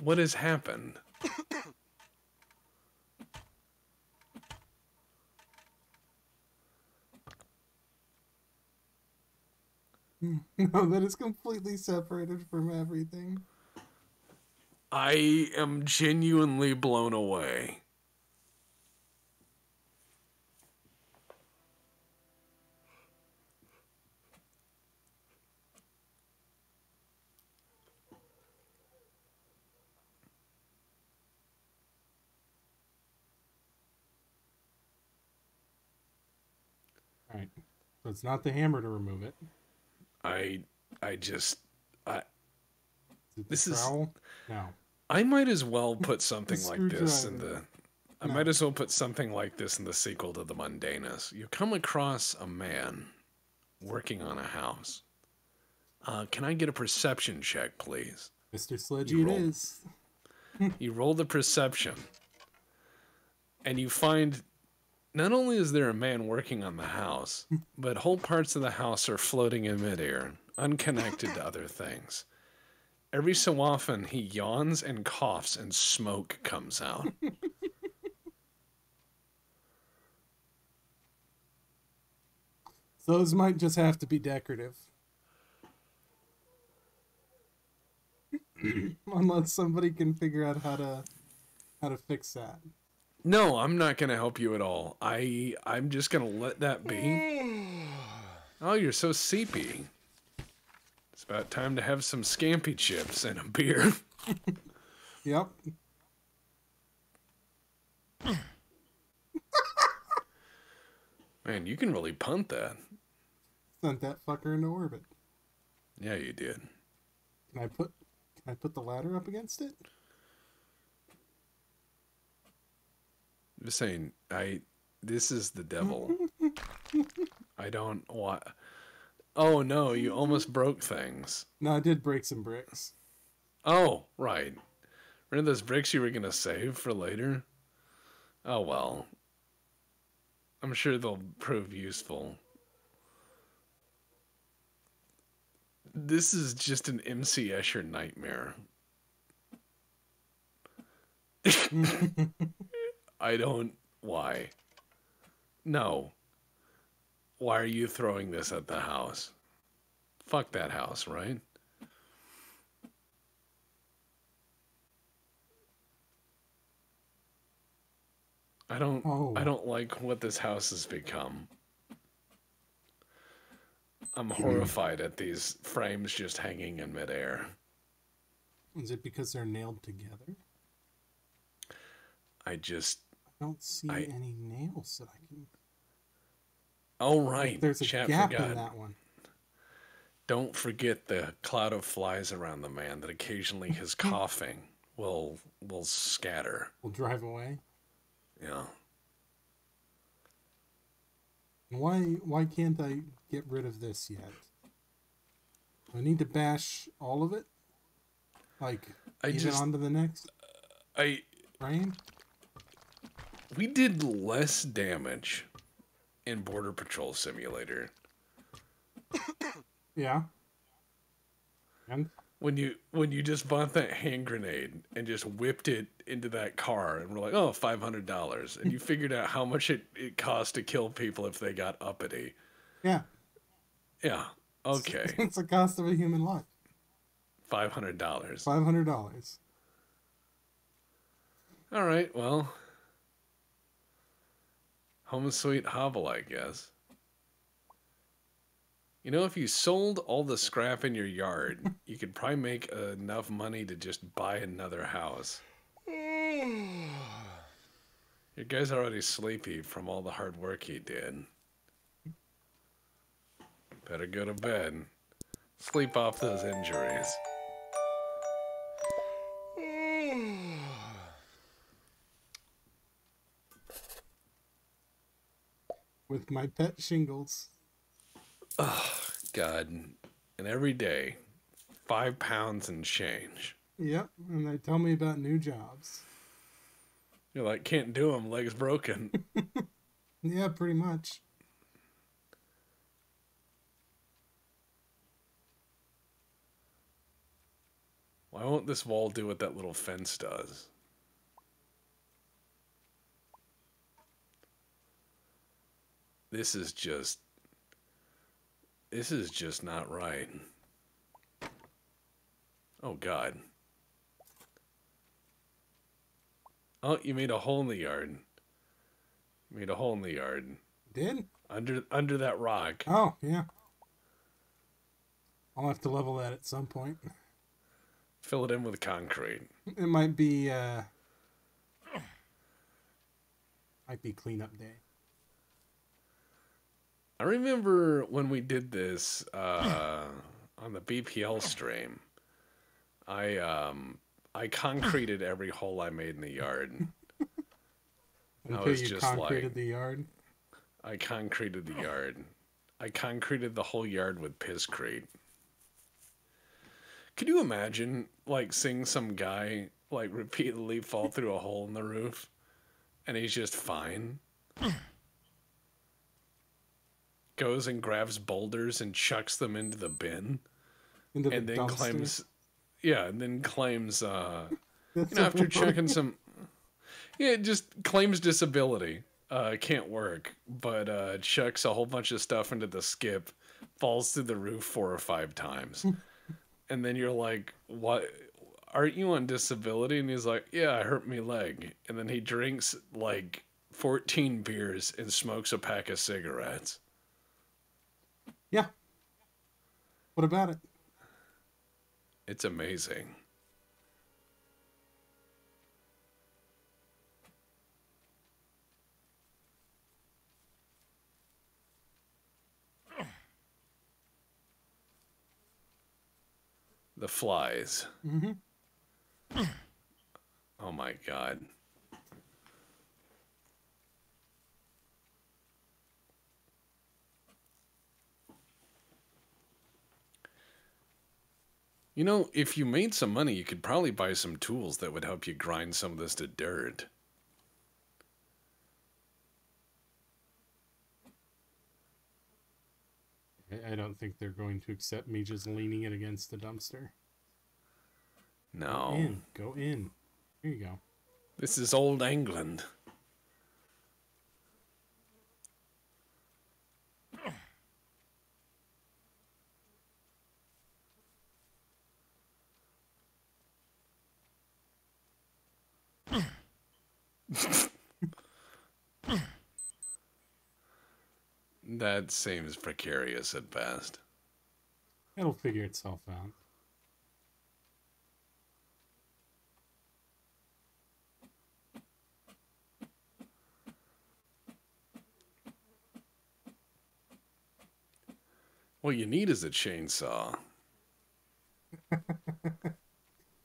Speaker 1: What has happened?
Speaker 5: No, that is completely separated from everything.
Speaker 1: I am genuinely blown away.
Speaker 5: All right. So it's not the hammer to remove it.
Speaker 1: I I just I
Speaker 5: Is
Speaker 1: This is-
Speaker 5: trowel? No.
Speaker 1: I might as well put something like this in the. I
Speaker 5: No.
Speaker 1: might as well put something like this in the sequel to the Mundanus. You come across a man working on a house. Uh, can I get a perception check, please?
Speaker 5: Mr. Sledgy
Speaker 1: You
Speaker 5: it
Speaker 1: roll.
Speaker 5: is.
Speaker 1: You roll the perception, and you find not only is there a man working on the house, but whole parts of the house are floating in midair, unconnected to other things. Every so often, he yawns and coughs, and smoke comes out.
Speaker 5: Those might just have to be decorative. Unless somebody can figure out how to how to fix that.
Speaker 1: No, I'm not going to help you at all. I I'm just going to let that be. Oh, you're so seepy. About time to have some scampi chips and a beer.
Speaker 5: Yep.
Speaker 1: Man, you can really punt that.
Speaker 5: Sent that fucker into orbit.
Speaker 1: Yeah, you did.
Speaker 5: Can I put can I put the ladder up against it?
Speaker 1: I'm just saying, I this is the devil. I don't want. Oh no, you almost broke things.
Speaker 5: No, I did break some bricks.
Speaker 1: Oh, right. Remember those bricks you were gonna save for later? Oh well. I'm sure they'll prove useful. This is just an MC Escher nightmare. I don't. Why? No. Why are you throwing this at the house? Fuck that house, right? I don't
Speaker 5: Oh.
Speaker 1: I don't like what this house has become. I'm hmm. horrified at these frames just hanging in midair.
Speaker 5: Is it because they're nailed together?
Speaker 1: I just
Speaker 5: I don't see
Speaker 1: I-
Speaker 5: any nails that I can.
Speaker 1: Oh right,
Speaker 5: There's a
Speaker 1: chat
Speaker 5: gap
Speaker 1: forgot.
Speaker 5: in that one.
Speaker 1: Don't forget the cloud of flies around the man that occasionally his coughing will will scatter.
Speaker 5: We'll drive away.
Speaker 1: Yeah.
Speaker 5: Why? Why can't I get rid of this yet? I need to bash all of it, like
Speaker 1: I
Speaker 5: even
Speaker 1: just
Speaker 5: onto the next
Speaker 1: I
Speaker 5: frame.
Speaker 1: we did less damage in Border Patrol Simulator
Speaker 5: Yeah. And
Speaker 1: when you when you just bought that hand grenade and just whipped it into that car and we're like, oh, five hundred dollars, and you figured out how much it, it cost to kill people if they got uppity.
Speaker 5: yeah,
Speaker 1: Yeah. Okay.
Speaker 5: it's the cost of a human life.
Speaker 1: Five hundred dollars.
Speaker 5: Five hundred dollars.
Speaker 1: All right, well. Home sweet hovel, I guess. You know, if you sold all the scrap in your yard, you could probably make enough money to just buy another house. Your guy's already sleepy from all the hard work he did. Better go to bed. Sleep off those injuries.
Speaker 5: With my pet shingles.
Speaker 1: Oh, God. And every day, five pounds and change.
Speaker 5: Yep, and they tell me about new jobs.
Speaker 1: You're like, can't do them, legs broken.
Speaker 5: Yeah, pretty much.
Speaker 1: Why won't this wall do what that little fence does? This is just. This is just not right. Oh, God. Oh, you made a hole in the yard. You made a hole in the yard.
Speaker 5: Did?
Speaker 1: Under under that rock.
Speaker 5: Oh, yeah. I'll have to level that at some point.
Speaker 1: Fill it in with concrete.
Speaker 5: It might be uh might be cleanup day.
Speaker 1: I remember when we did this uh, on the BPL stream. I um I concreted every hole I made in the yard.
Speaker 5: Until
Speaker 1: was
Speaker 5: you
Speaker 1: just
Speaker 5: concreted
Speaker 1: like-
Speaker 5: the yard.
Speaker 1: I concreted the yard. I concreted the whole yard with pisscrete. Could you imagine like seeing some guy like repeatedly fall through a hole in the roof and he's just fine? Goes and grabs boulders and chucks them into the bin
Speaker 5: Into the
Speaker 1: and then
Speaker 5: dumpster.
Speaker 1: claims yeah, and then claims uh you know, after checking some yeah just claims disability uh can't work but uh chucks a whole bunch of stuff into the skip falls through the roof four or five times. And then you're like what? Aren't you on disability? And he's like yeah i hurt me leg. And then he drinks like 14 beers and smokes a pack of cigarettes
Speaker 5: Yeah. What about it?
Speaker 1: it's amazing the flies
Speaker 5: Mhm.
Speaker 1: oh my god You know, if you made some money, you could probably buy some tools that would help you grind some of this to dirt.
Speaker 5: I don't think they're going to accept me just leaning it against the dumpster.
Speaker 1: No.
Speaker 5: Go in. Go in. Here you go.
Speaker 1: This is old England. That seems precarious at best.
Speaker 5: It'll figure itself out.
Speaker 1: What you need is a chainsaw.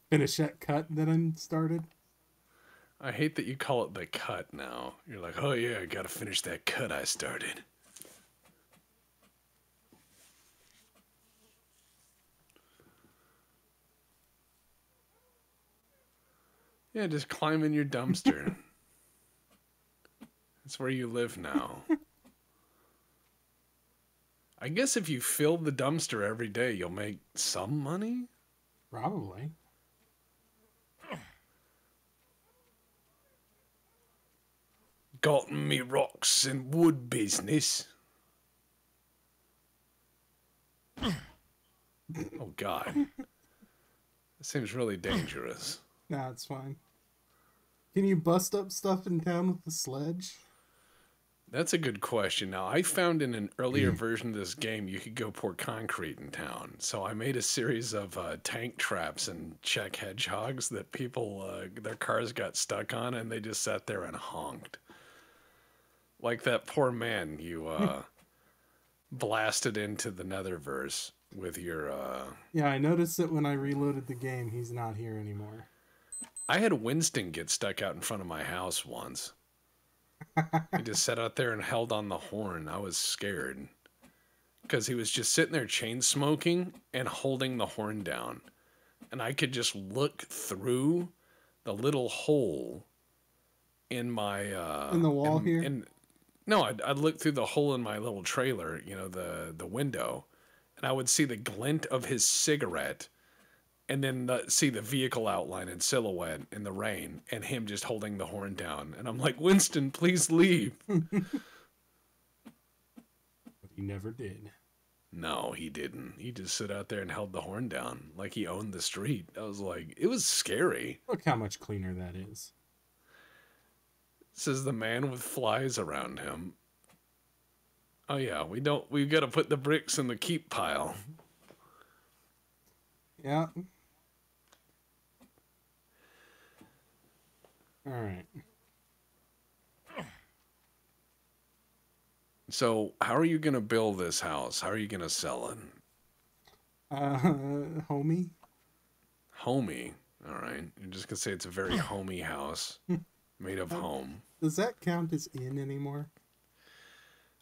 Speaker 5: Finish that cut that I started.
Speaker 1: I hate that you call it the cut now. You're like, oh yeah, I gotta finish that cut I started. Yeah, just climb in your dumpster. That's where you live now. I guess if you fill the dumpster every day, you'll make some money.
Speaker 5: Probably.
Speaker 1: Got me rocks and wood business. oh God, this seems really dangerous.
Speaker 5: Nah, it's fine. Can you bust up stuff in town with the sledge?
Speaker 1: That's a good question. Now, I found in an earlier version of this game you could go pour concrete in town. So I made a series of uh, tank traps and Czech hedgehogs that people, uh, their cars got stuck on and they just sat there and honked. Like that poor man you uh, blasted into the netherverse with your. Uh...
Speaker 5: Yeah, I noticed that when I reloaded the game, he's not here anymore.
Speaker 1: I had Winston get stuck out in front of my house once. he just sat out there and held on the horn. I was scared because he was just sitting there chain smoking and holding the horn down. And I could just look through the little hole in my uh
Speaker 5: In the wall
Speaker 1: in-
Speaker 5: here?
Speaker 1: in- no, I'd, I'd look through the hole in my little trailer, you know, the the window, and I would see the glint of his cigarette, and then the, see the vehicle outline in silhouette in the rain, and him just holding the horn down. And I'm like, Winston, please leave.
Speaker 5: But he never did.
Speaker 1: No, he didn't. He just stood out there and held the horn down like he owned the street. I was like, it was scary.
Speaker 5: Look how much cleaner that is.
Speaker 1: Says the man with flies around him. Oh yeah, we don't. We've got to put the bricks in the keep pile.
Speaker 5: Yeah. All right.
Speaker 1: So how are you gonna build this house? How are you gonna sell it?
Speaker 5: Uh, homie.
Speaker 1: Homey. All right. You're just gonna say it's a very homey house made of home.
Speaker 5: Does that count as in anymore?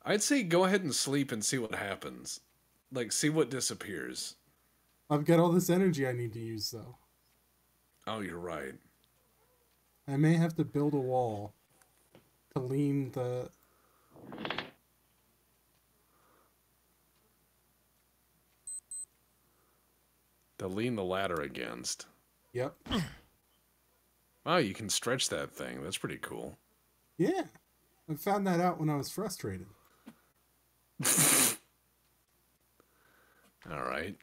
Speaker 1: I'd say go ahead and sleep and see what happens. Like see what disappears.
Speaker 5: I've got all this energy I need to use though.
Speaker 1: Oh, you're right.
Speaker 5: I may have to build a wall to lean the.
Speaker 1: To lean the ladder against.
Speaker 5: Yep.
Speaker 1: Wow, you can stretch that thing. That's pretty cool.
Speaker 5: Yeah. I found that out when I was frustrated.
Speaker 1: All right.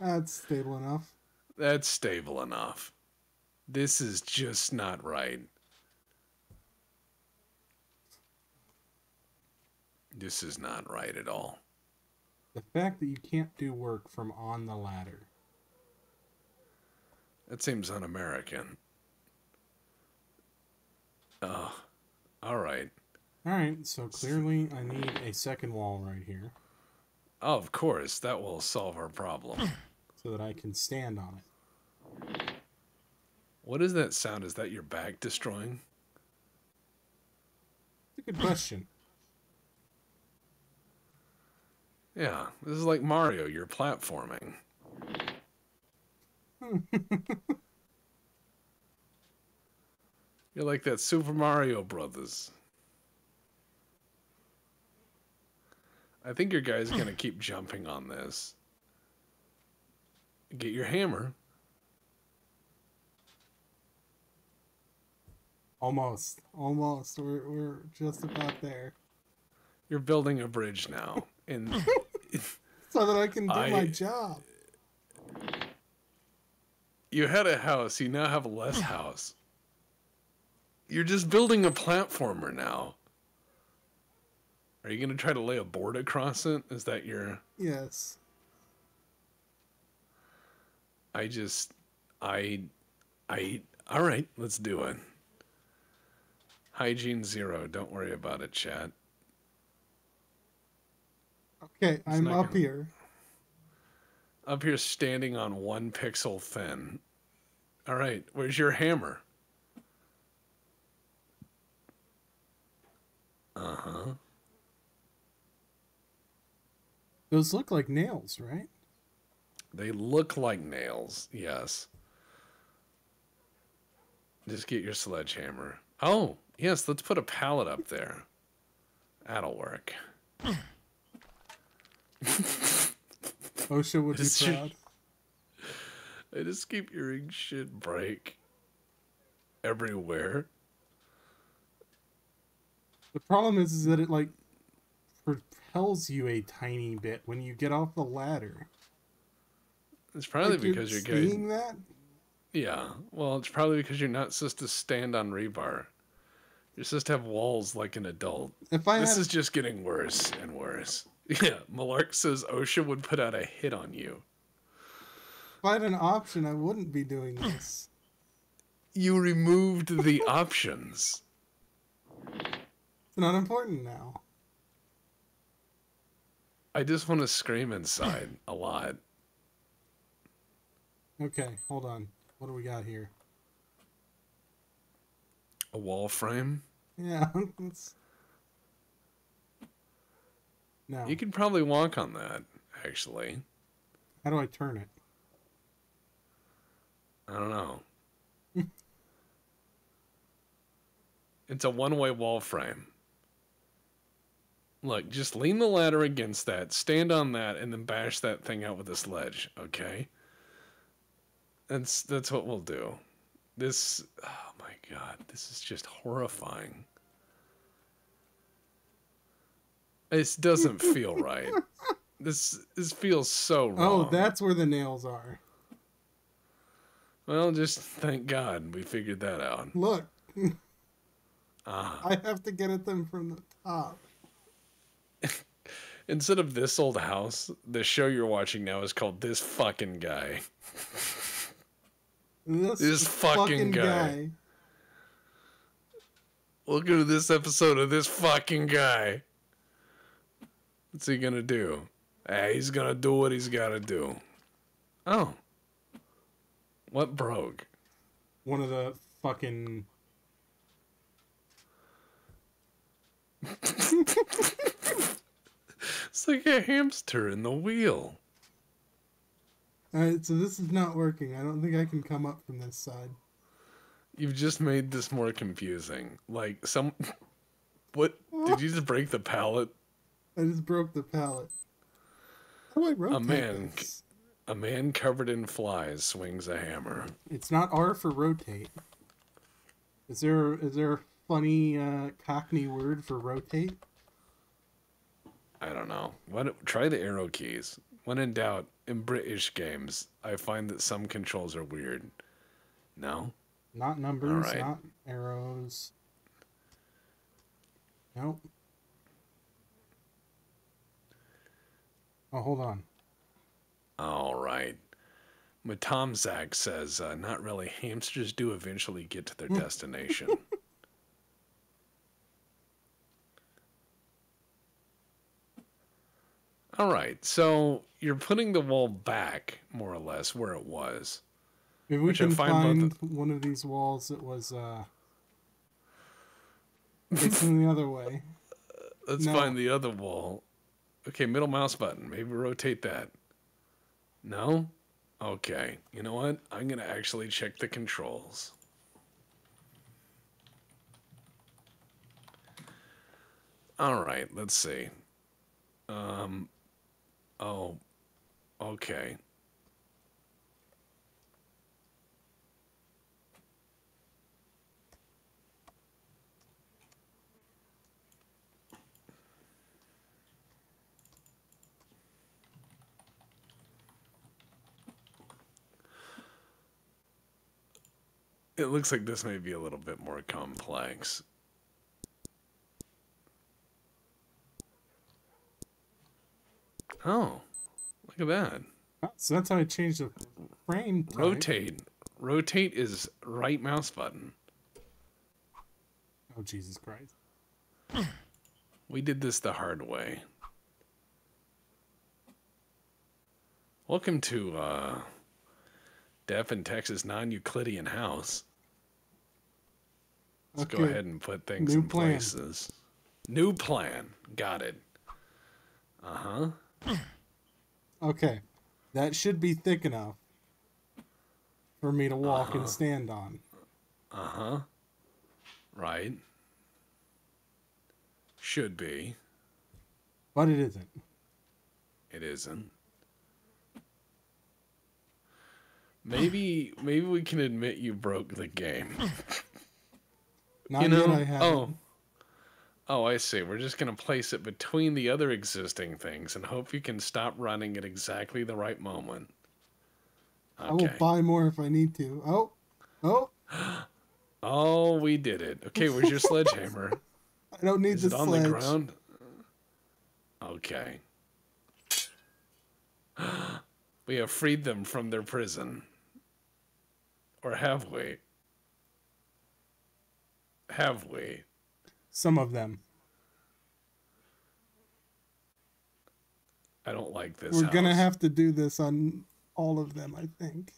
Speaker 5: That's stable enough.
Speaker 1: That's stable enough. This is just not right. This is not right at all.
Speaker 5: The fact that you can't do work from on the ladder.
Speaker 1: That seems un American. Uh, all right.
Speaker 5: All right, so clearly I need a second wall right here
Speaker 1: Oh, of course. That will solve our problem.
Speaker 5: so that I can stand on it.
Speaker 1: What is that sound? Is that your back destroying?
Speaker 5: It's a good question.
Speaker 1: Yeah, this is like Mario. You're platforming. You're like that Super Mario Brothers. I think your guy's gonna keep jumping on this. Get your hammer.
Speaker 5: Almost. Almost. We're we're just about there.
Speaker 1: You're building a bridge now. And
Speaker 5: So that I can do my job.
Speaker 1: you had a house, you now have less house. You're just building a platformer now. Are you gonna try to lay a board across it? Is that your
Speaker 5: Yes.
Speaker 1: I just I I all right, let's do it. Hygiene zero, don't worry about it, chat.
Speaker 5: Okay, I'm up
Speaker 1: gonna-
Speaker 5: here.
Speaker 1: Up here standing on one pixel thin. All right, where's your hammer? Uh huh.
Speaker 5: Those look like nails, right?
Speaker 1: They look like nails, yes. Just get your sledgehammer. Oh, yes, let's put a pallet up there. That'll work.
Speaker 5: OSHA would be
Speaker 1: Is your-
Speaker 5: proud.
Speaker 1: I just keep hearing shit break everywhere.
Speaker 5: The problem is, is that it like propels you a tiny bit when you get off the ladder.
Speaker 1: It's probably
Speaker 5: Like,
Speaker 1: because you're
Speaker 5: seeing
Speaker 1: getting.
Speaker 5: that.
Speaker 1: Yeah, well, it's probably because you're not supposed to stand on rebar. You're supposed to have walls like an adult.
Speaker 5: If I
Speaker 1: This
Speaker 5: had,
Speaker 1: is just getting worse and worse. Yeah, Malark says OSHA would put out a hit on you.
Speaker 5: if I had an option, I wouldn't be doing this.
Speaker 1: You removed the options.
Speaker 5: It's not important now.
Speaker 1: I just want to scream inside a lot.
Speaker 5: Okay, hold on. What do we got here?
Speaker 1: A wall frame?
Speaker 5: Yeah, it's... No.
Speaker 1: You could probably walk on that, actually.
Speaker 5: How do I turn it?
Speaker 1: I don't know. it's a one way wall frame. Look, just lean the ladder against that, stand on that, and then bash that thing out with a sledge, okay? That's that's what we'll do. This oh my god, this is just horrifying. This doesn't feel right. This this feels so wrong.
Speaker 5: Oh, that's where the nails are.
Speaker 1: well, just thank God we figured that out.
Speaker 5: Look,
Speaker 1: Ah.
Speaker 5: I have to get at them from the top.
Speaker 1: Instead of this old house, the show you're watching now is called This Fucking Guy.
Speaker 5: This,
Speaker 1: This fucking guy. Welcome to this episode of This Fucking Guy. What's he gonna do? Ah, he's gonna do what he's gotta do. Oh. What broke?
Speaker 5: One of the fucking.
Speaker 1: It's like a hamster in the wheel.
Speaker 5: Alright, so this is not working. I don't think I can come up from this side.
Speaker 1: You've just made this more confusing. Like some what did you just break the pallet?
Speaker 5: I just broke the pallet. How do I rotate a
Speaker 1: man
Speaker 5: this?
Speaker 1: A man covered in flies swings a hammer.
Speaker 5: It's not R for rotate. Is there is there a funny uh, Cockney word for rotate?
Speaker 1: I don't know. What try the arrow keys. When in doubt, in British games, I find that some controls are weird. No?
Speaker 5: Not numbers,
Speaker 1: Alright.
Speaker 5: not arrows. Nope. Oh, hold on.
Speaker 1: All right. Matomzak says, uh, not really. Hamsters do eventually get to their destination. All right. So you're putting the wall back, more or less, where it was.
Speaker 5: If we can
Speaker 1: find
Speaker 5: find one of these walls that was uh facing the other way.
Speaker 1: Let's
Speaker 5: No.
Speaker 1: find the other wall. Okay, middle mouse button. Maybe rotate that. No? Okay. You know what? I'm going to actually check the controls. All right, let's see. Uh, Oh, okay. It looks like this may be a little bit more complex. Oh, look at that.
Speaker 5: Oh, So that's how I changed the frame. Type.
Speaker 1: Rotate. Rotate is right mouse button.
Speaker 5: Oh Jesus Christ!
Speaker 1: We did this the hard way. Welcome to uh Deaf and Texas non-Euclidean house. Let's go ahead and put things
Speaker 5: New
Speaker 1: in
Speaker 5: plan.
Speaker 1: places. New plan. Got it. Uh-huh.
Speaker 5: Okay, that should be thick enough for me to walk
Speaker 1: Uh-huh.
Speaker 5: and stand on.
Speaker 1: Uh-huh. Right. Should be.
Speaker 5: But it isn't.
Speaker 1: It isn't. Maybe maybe we can admit you broke the game.
Speaker 5: Not
Speaker 1: you know?
Speaker 5: I have.
Speaker 1: oh. Oh, I see. We're just gonna place it between the other existing things and hope you can stop running at exactly the right moment.
Speaker 5: I will buy more if I need to. Oh, oh!
Speaker 1: Oh, we did it. Okay, where's your sledgehammer?
Speaker 5: I don't need
Speaker 1: Is
Speaker 5: the
Speaker 1: it on
Speaker 5: sledge.
Speaker 1: the ground? Okay. we have freed them from their prison. Or have we? Have we?
Speaker 5: Some of them.
Speaker 1: I don't like this.
Speaker 5: We're gonna have to do this on all of them. I think.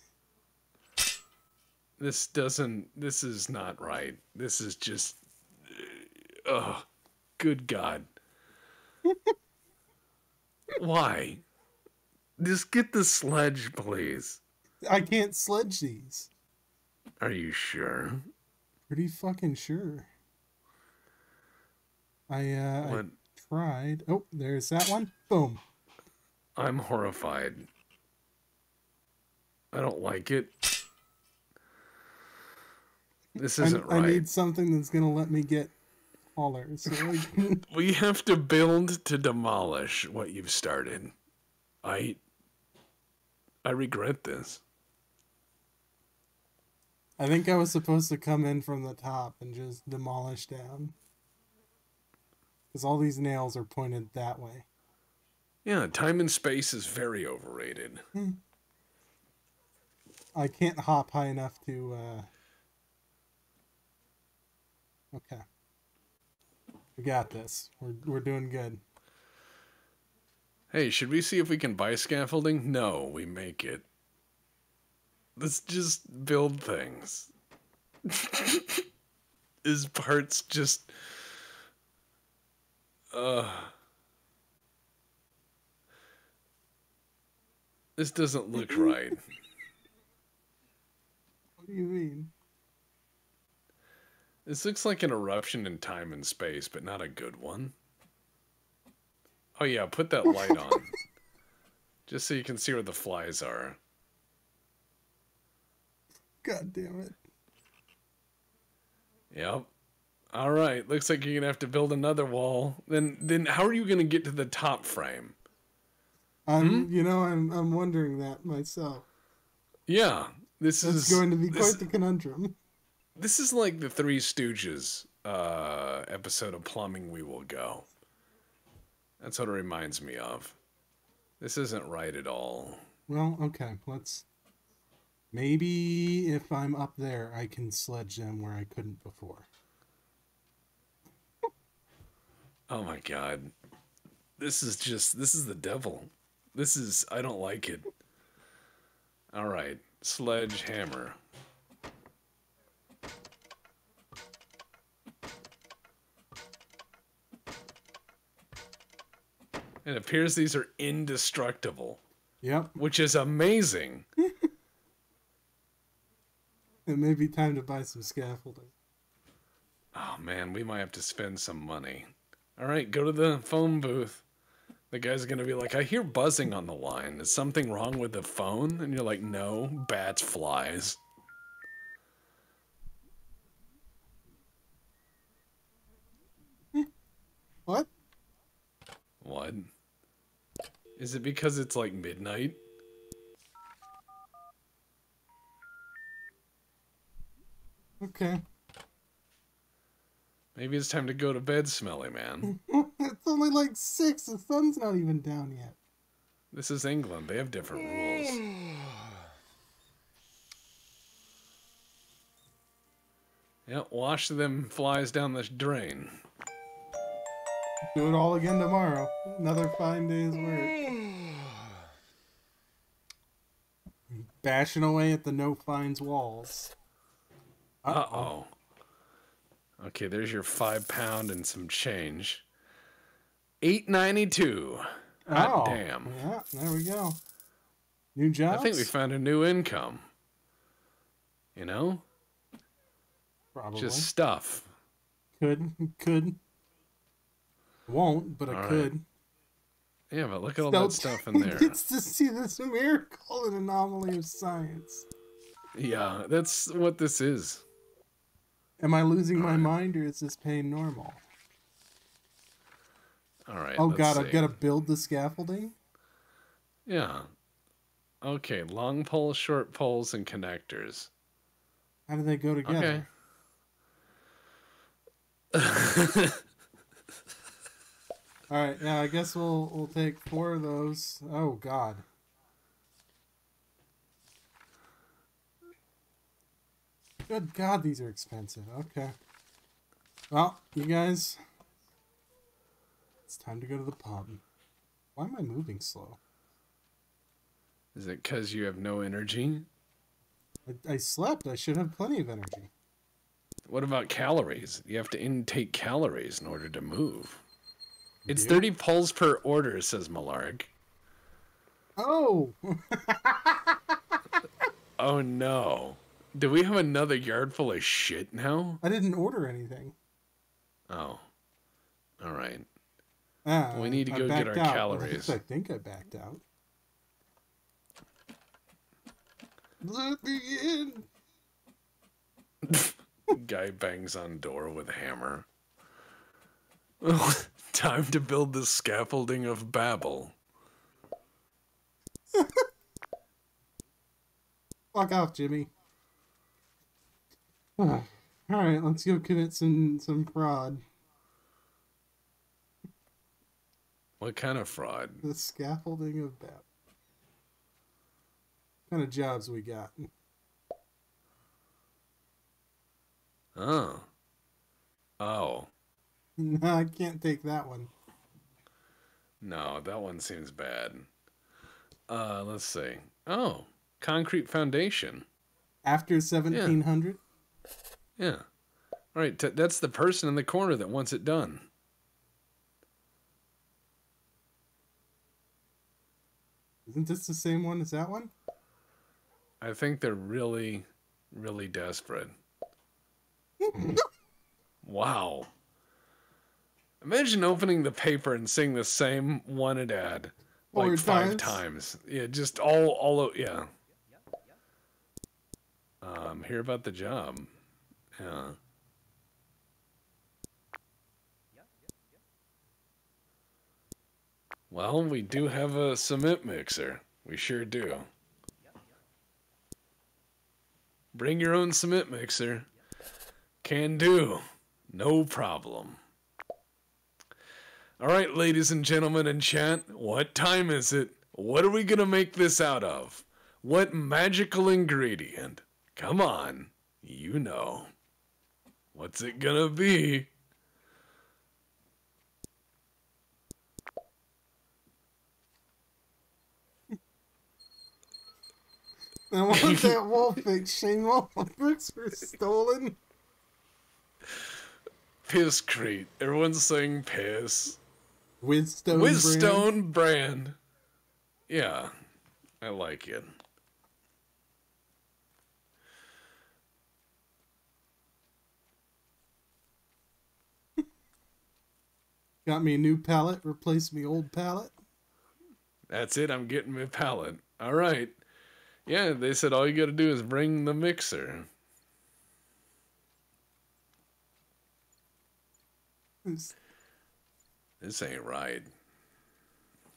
Speaker 1: This doesn't. This is not right. This is just. Oh, good God. Why? Just get the sledge, please.
Speaker 5: I can't sledge these.
Speaker 1: Are you sure?
Speaker 5: Pretty fucking sure. I uh I tried. Oh, there's that one. Boom.
Speaker 1: I'm horrified. I don't like it. This isn't
Speaker 5: I
Speaker 1: right.
Speaker 5: I need something that's gonna let me get taller. So can...
Speaker 1: We have to build to demolish what you've started. I I regret this.
Speaker 5: I think I was supposed to come in from the top and just demolish down. Because all these nails are pointed that way.
Speaker 1: Yeah, time and space is very overrated.
Speaker 5: I can't hop high enough to. uh Okay. We got this. We're we're doing good.
Speaker 1: Hey, should we see if we can buy scaffolding? No, we make it. Let's just build things. Is parts just uh This doesn't look right.
Speaker 5: What do you mean?
Speaker 1: This looks like an eruption in time and space, but not a good one. Oh yeah, put that light on. Just so you can see where the flies are.
Speaker 5: God damn it.
Speaker 1: Yep. All right. Looks like you're gonna have to build another wall. Then, then how are you gonna get to the top frame?
Speaker 5: I'm you know, I'm I'm wondering that myself.
Speaker 1: Yeah, this
Speaker 5: That's
Speaker 1: is
Speaker 5: going to be
Speaker 1: this,
Speaker 5: quite the conundrum.
Speaker 1: This is like the Three Stooges uh, episode of Plumbing We Will Go. That's what it reminds me of. This isn't right at all.
Speaker 5: Well, okay, let's maybe if I'm up there I can sledge them where I couldn't before.
Speaker 1: Oh my god. This is just this is the devil. This is I don't like it. All right, sledgehammer. It appears these are indestructible,
Speaker 5: Yep.
Speaker 1: which is amazing.
Speaker 5: It may be time to buy some scaffolding.
Speaker 1: Oh man, we might have to spend some money. All right, go to the phone booth. The guy's gonna be like, I hear buzzing on the line. Is something wrong with the phone? And you're like, no, bats, flies.
Speaker 5: What?
Speaker 1: What? Is it because it's like midnight?
Speaker 5: Okay.
Speaker 1: Maybe it's time to go to bed, smelly man.
Speaker 5: it's only like six. The sun's not even down yet.
Speaker 1: This is England. They have different rules. Yeah, wash them flies down the drain.
Speaker 5: Do it all again tomorrow. Another fine day's work. Bashing away at the no fines walls.
Speaker 1: Uh oh. Okay, there's your five pound and some change. Eight ninety two.
Speaker 5: Oh,
Speaker 1: damn.
Speaker 5: Yeah, there we go. New job.
Speaker 1: I think we found a new income. You know?
Speaker 5: Probably.
Speaker 1: Just stuff.
Speaker 5: Could. Could. Won't, but I
Speaker 1: right.
Speaker 5: could.
Speaker 1: Yeah, but look at all that stuff in there.
Speaker 5: gets to see this miracle and anomaly of science.
Speaker 1: Yeah, that's what this is.
Speaker 5: Am I losing my mind or is this pain normal?
Speaker 1: All right.
Speaker 5: Oh god,
Speaker 1: see.
Speaker 5: I've got to build the scaffolding?
Speaker 1: Yeah. Okay, long poles, short poles, and connectors.
Speaker 5: How do they go together?
Speaker 1: Okay.
Speaker 5: All right, yeah, I guess we'll we'll take four of those. Oh God. Good God, these are expensive. Okay. Well, you guys, it's time to go to the pub. Why am I moving slow?
Speaker 1: Is it because you have no energy?
Speaker 5: I, I slept. I should have plenty of energy.
Speaker 1: What about calories? You have to intake calories in order to move. It's
Speaker 5: do?
Speaker 1: 30 pulls per order, says Malark.
Speaker 5: Oh,
Speaker 1: Oh no. Do we have another yard full of shit now?
Speaker 5: I didn't order anything.
Speaker 1: Oh. Alright.
Speaker 5: Ah,
Speaker 1: We need to go get our
Speaker 5: out.
Speaker 1: calories.
Speaker 5: I think I backed out. Let me in.
Speaker 1: Guy bangs on door with hammer. Time to build the scaffolding of Babel.
Speaker 5: Fuck off, Jimmy. All right, let's go commit some some fraud.
Speaker 1: What kind of fraud?
Speaker 5: The scaffolding of that. What kind of jobs we got?
Speaker 1: Oh. Oh.
Speaker 5: No, I can't take that one.
Speaker 1: No, that one seems bad. Uh, let's see. Oh, concrete foundation.
Speaker 5: After seventeen hundred.
Speaker 1: Yeah. All right, t- that's the person in the corner that wants it done.
Speaker 5: Isn't this the same one as that one?
Speaker 1: I think they're really, really desperate. wow. Imagine opening the paper and seeing the same wanted ad like
Speaker 5: Four
Speaker 1: five
Speaker 5: times.
Speaker 1: times. Yeah, just all, all, o- yeah. Um, hear about the job. Yeah. Well, we do have a cement mixer. We sure do. Bring your own cement mixer. Can do. No problem. All right, ladies and gentlemen in chat, what time is it? What are we going to make this out of? What magical ingredient? Come on. You know. What's it going to be?
Speaker 5: I want that wall fixed. Shane wall bricks were stolen.
Speaker 1: Pisscrete. Everyone's saying piss.
Speaker 5: Wizstone.
Speaker 1: With
Speaker 5: brand.
Speaker 1: Brand. Yeah, I like it.
Speaker 5: Got me a new pallet, replaced me old pallet.
Speaker 1: That's it. I'm getting my pallet. All right. Yeah, they said all you got to do is bring the mixer.
Speaker 5: It's-
Speaker 1: This ain't right.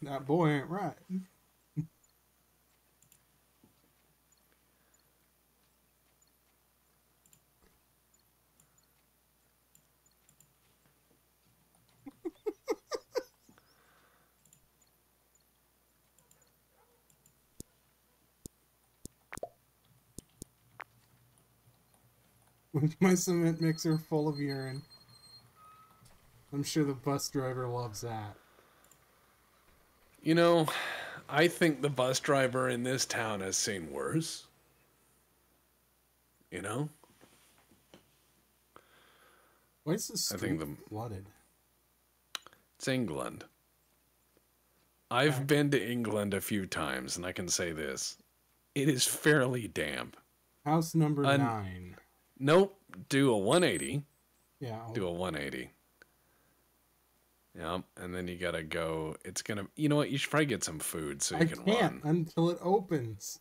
Speaker 5: That boy ain't right. With my cement mixer full of urine. I'm sure the bus driver loves that.
Speaker 1: You know, I think the bus driver in this town has seen worse. You know?
Speaker 5: Why is this
Speaker 1: I think the-
Speaker 5: flooded?
Speaker 1: It's England. I've been to England a few times, and I can say this it is fairly damp.
Speaker 5: House number
Speaker 1: Un-
Speaker 5: nine.
Speaker 1: Nope, do a 180.
Speaker 5: Yeah. I'll-
Speaker 1: Do a 180. Yep, and then you gotta go. It's gonna. You know what? You should probably get some food so you
Speaker 5: I
Speaker 1: can
Speaker 5: can't
Speaker 1: run.
Speaker 5: until it opens.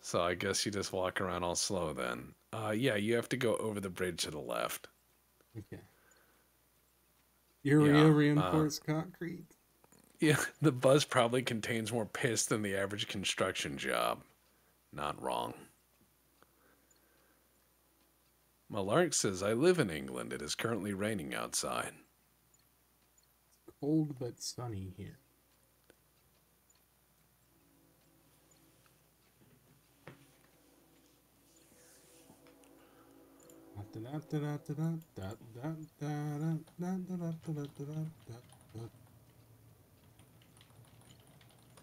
Speaker 1: So I guess you just walk around all slow then. Uh, yeah, you have to go over the bridge to the left.
Speaker 5: Okay. Urea
Speaker 1: Yeah, uh,
Speaker 5: reinforced concrete.
Speaker 1: Yeah, the buzz probably contains more piss than the average construction job. Not wrong. Malark says, I live in England. It is currently raining outside.
Speaker 5: Cold but sunny here.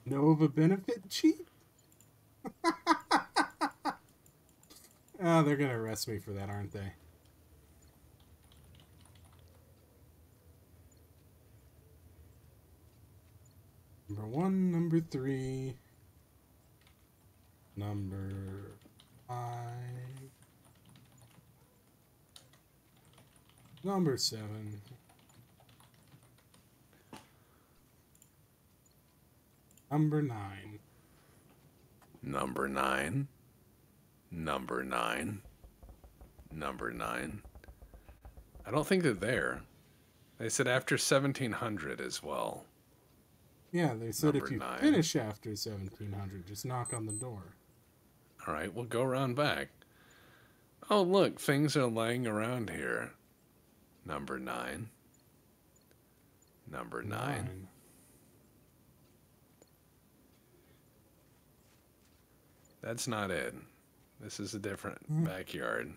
Speaker 5: Nova benefit cheat? oh, they're gonna arrest me for that, aren't they? Number one, number three, number five, number seven, number nine,
Speaker 1: Number nine. Number nine. Number nine. I don't think they're there. They said after 1700 as well.
Speaker 5: Yeah, they said if you
Speaker 1: nine.
Speaker 5: finish after 1700, just knock on the door.
Speaker 1: All right, we'll go around back. Oh, look, things are laying around here. Number nine. Number nine. That's not it. This is a different backyard.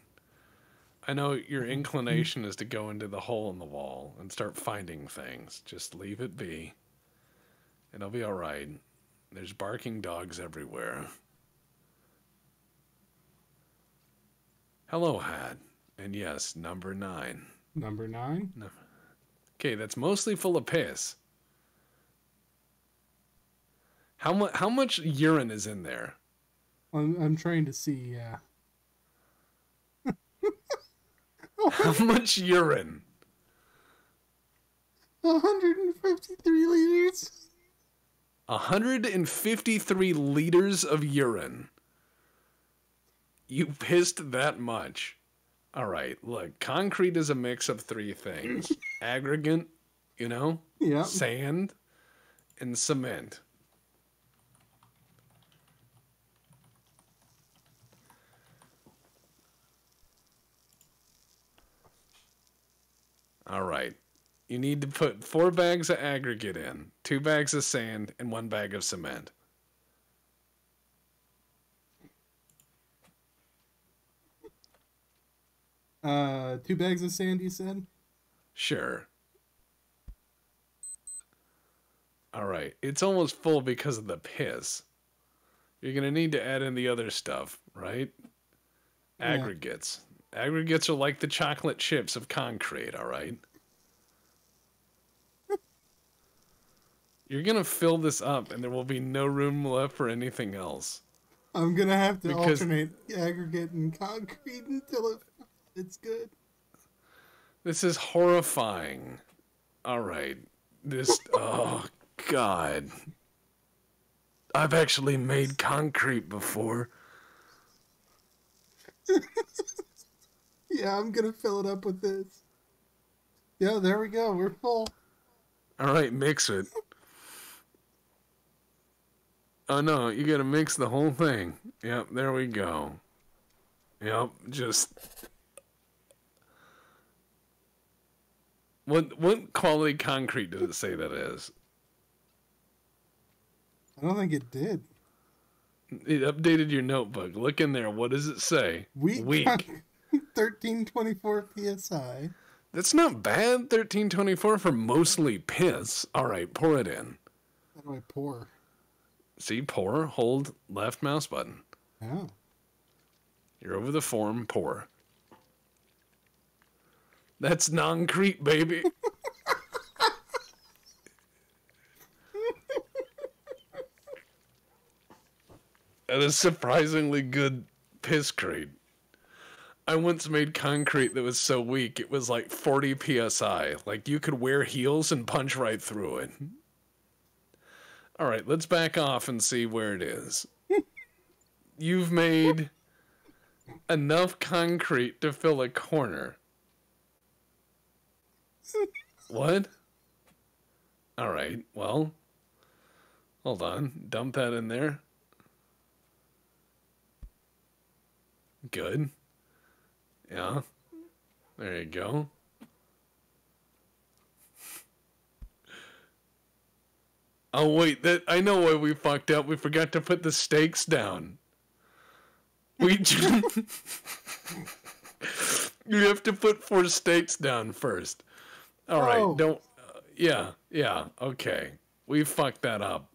Speaker 1: I know your inclination is to go into the hole in the wall and start finding things. Just leave it be. And it'll be all right. There's barking dogs everywhere. Hello, Hat. And yes, number nine.
Speaker 5: Number nine?
Speaker 1: Okay, that's mostly full of piss. How much? How much urine is in there?
Speaker 5: I'm, I'm trying to see, uh,
Speaker 1: How much urine?
Speaker 5: 153 liters.
Speaker 1: 153 liters of urine. You pissed that much. All right, look, concrete is a mix of three things aggregate, you know,
Speaker 5: Yeah.
Speaker 1: sand, and cement. All right. You need to put four bags of aggregate in, two bags of sand, and one bag of cement.
Speaker 5: Uh, two bags of sand, you said?
Speaker 1: Sure. All right. It's almost full because of the piss. You're going to need to add in the other stuff, right?
Speaker 5: Yeah.
Speaker 1: Aggregates. Aggregates are like the chocolate chips of concrete, all right? You're going to fill this up and there will be no room left for anything else.
Speaker 5: I'm gonna have to
Speaker 1: Because-
Speaker 5: alternate aggregate and concrete until it, it's good.
Speaker 1: This is horrifying. All right. This. oh, God. I've actually made concrete before.
Speaker 5: Yeah, I'm gonna fill it up with this. Yeah, there we go. We're full.
Speaker 1: All right, mix it. Oh no, you gotta mix the whole thing. Yep, there we go. Yep, just. What what quality concrete does it say that is?
Speaker 5: I don't think it did.
Speaker 1: It updated your notebook. Look in there. What does it say?
Speaker 5: Weak.
Speaker 1: Weak.
Speaker 5: 1324 psi.
Speaker 1: That's not bad. Thirteen twenty four for mostly piss. All right, pour it in.
Speaker 5: How do I pour?
Speaker 1: See, pour, hold left mouse button.
Speaker 5: Oh.
Speaker 1: You're over the form, pour. That's non-crete, baby. that is surprisingly good piss crete. I once made concrete that was so weak it was like 40 psi. Like you could wear heels and punch right through it. All right, let's back off and see where it is. You've made enough concrete to fill a corner. What? All right, well, hold on. Dump that in there. Good. Yeah. There you go. Oh wait, that I know why we fucked up. We forgot to put the stakes down. We You have to put four stakes down first. All right,
Speaker 5: Oh.
Speaker 1: don't uh, Yeah, yeah, okay. We fucked that up.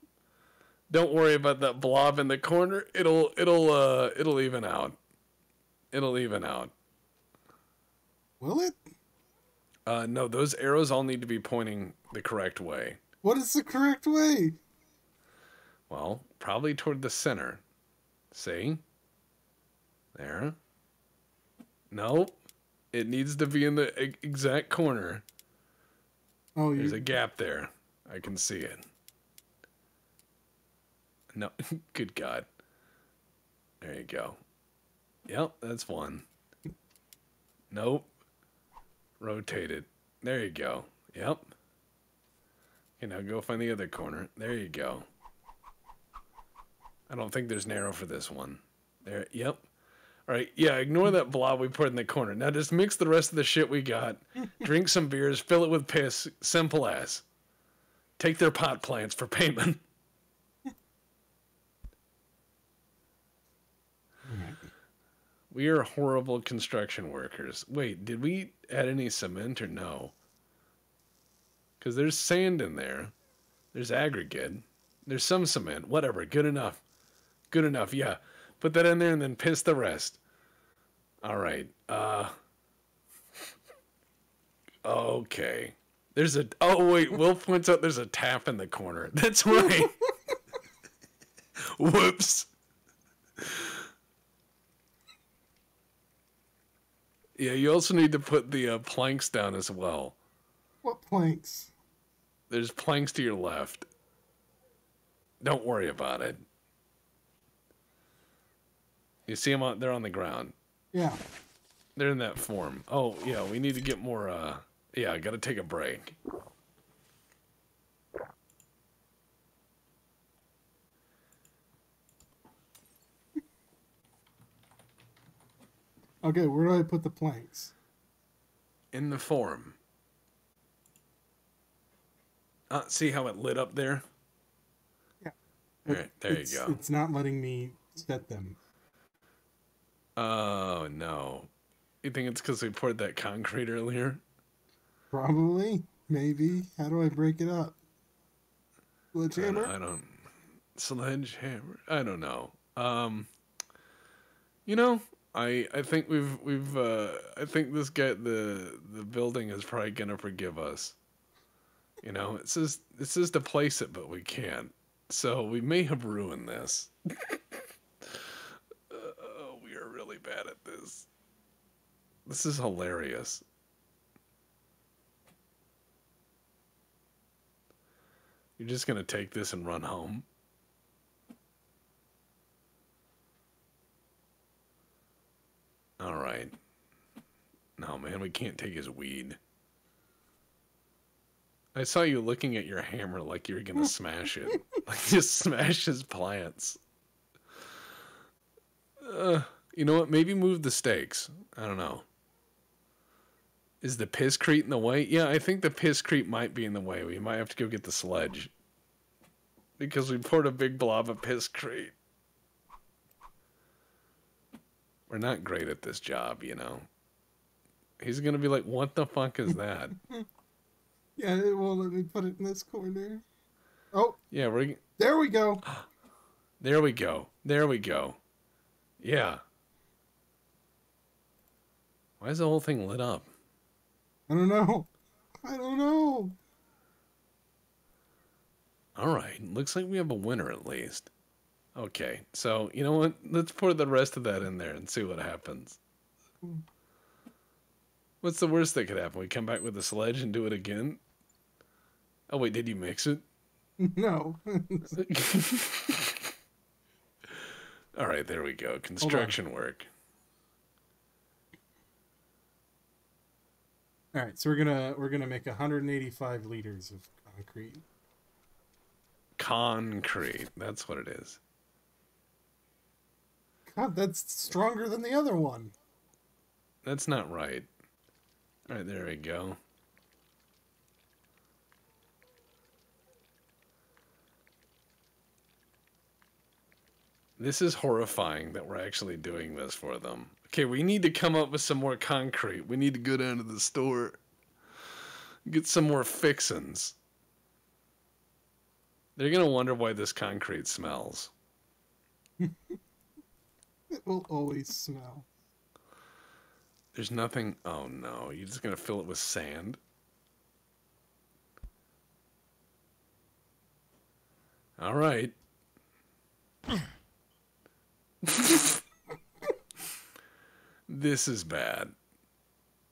Speaker 1: Don't worry about that blob in the corner. It'll it'll uh it'll even out. It'll even out.
Speaker 5: Will it?
Speaker 1: Uh no, those arrows all need to be pointing the correct way.
Speaker 5: What is the correct way?
Speaker 1: Well, probably toward the center. See? There. Nope. It needs to be in the exact corner.
Speaker 5: Oh,
Speaker 1: There's
Speaker 5: you.
Speaker 1: a gap there. I can see it. No, good God. There you go. Yep, that's one. Nope. Rotate it. There you go. Yep. Okay, now go find the other corner. There you go. I don't think there's narrow for this one. There, yep. All right, yeah, ignore that blob we put in the corner. Now just mix the rest of the shit we got, drink some beers, fill it with piss. Simple as. Take their pot plants for payment. We are horrible construction workers. Wait, did we add any cement or no? Because there's sand in there. There's aggregate. There's some cement. Whatever. Good enough. Good enough. Yeah. Put that in there and then piss the rest. All right. Uh. Okay. There's a. Oh wait. Will points out there's a tap in the corner. That's right. Whoops. Yeah. You also need to put the uh, planks down as well.
Speaker 5: What planks?
Speaker 1: There's planks to your left. Don't worry about it. You see them on, they're on the ground.
Speaker 5: Yeah.
Speaker 1: They're in that form. Oh, yeah, we need to get more uh yeah, I got to take a break.
Speaker 5: Okay, where do I put the planks?
Speaker 1: In the form. Uh, see how it lit up there?
Speaker 5: Yeah.
Speaker 1: All right, there
Speaker 5: it's,
Speaker 1: you go.
Speaker 5: It's not letting me set them.
Speaker 1: Oh, no. You think it's because we poured that concrete earlier?
Speaker 5: Probably. Maybe. How do I break it up?
Speaker 1: I don't,
Speaker 5: Sledgehammer?
Speaker 1: I don't sledgehammer. I don't know. Um, you know, I I think we've we've uh, I think this guy the the building is probably gonna forgive us. You know, it says it says to place it, but we can't. So we may have ruined this. uh, we are really bad at this. This is hilarious. You're just gonna take this and run home? Right. No, man, we can't take his weed. I saw you looking at your hammer like you were gonna smash it. Like just smash his plants. Uh, you know what? Maybe move the stakes. I don't know. Is the pisscrete in the way? Yeah, I think the pisscrete might be in the way. We might have to go get the sledge. Because we poured a big blob of pisscrete. We're not great at this job, you know. He's gonna be like, what the fuck is that?
Speaker 5: Yeah, it won't let me put it in this corner. Oh,
Speaker 1: yeah, we're
Speaker 5: there we go.
Speaker 1: there we go. There we go. Yeah. Why is the whole thing lit up?
Speaker 5: I don't know. I don't know.
Speaker 1: All right. Looks like we have a winner at least. Okay. So, you know what? Let's pour the rest of that in there and see what happens. What's the worst that could happen? We come back with a sledge and do it again? Oh, wait. Did you mix it?
Speaker 5: No.
Speaker 1: All right. There we go. Construction work.
Speaker 5: All right, so we're gonna we're gonna make 185 liters of concrete.
Speaker 1: Concrete. That's what it is.
Speaker 5: God, that's stronger than the other one.
Speaker 1: That's not right. All right. There we go. This is horrifying that we're actually doing this for them. Okay, we need to come up with some more concrete. We need to go down to the store, get some more fixins. They're gonna wonder why this concrete smells.
Speaker 5: It will always smell.
Speaker 1: There's nothing. Oh no, you're just gonna fill it with sand. All right. this is bad.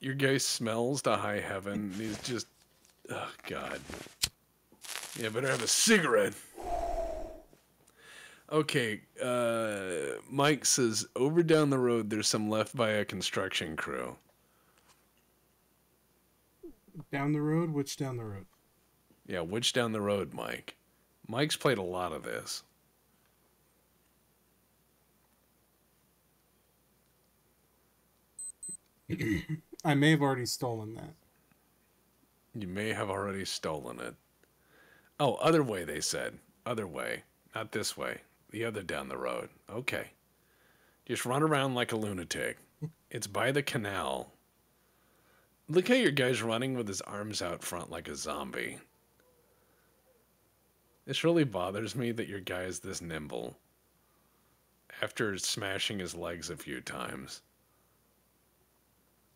Speaker 1: Your guy smells to high heaven. He's just, oh god. Yeah, better have a cigarette. Okay, uh, Mike says over down the road there's some left by a construction crew.
Speaker 5: Down the road? Which down the road?
Speaker 1: Yeah, which down the road, Mike? Mike's played a lot of this.
Speaker 5: I may have already stolen that.
Speaker 1: You may have already stolen it. Oh, other way, they said. Other way. Not this way. The other down the road. Okay. Just run around like a lunatic. It's by the canal. Look how your guy's running with his arms out front like a zombie. This really bothers me that your guy is this nimble. After smashing his legs a few times.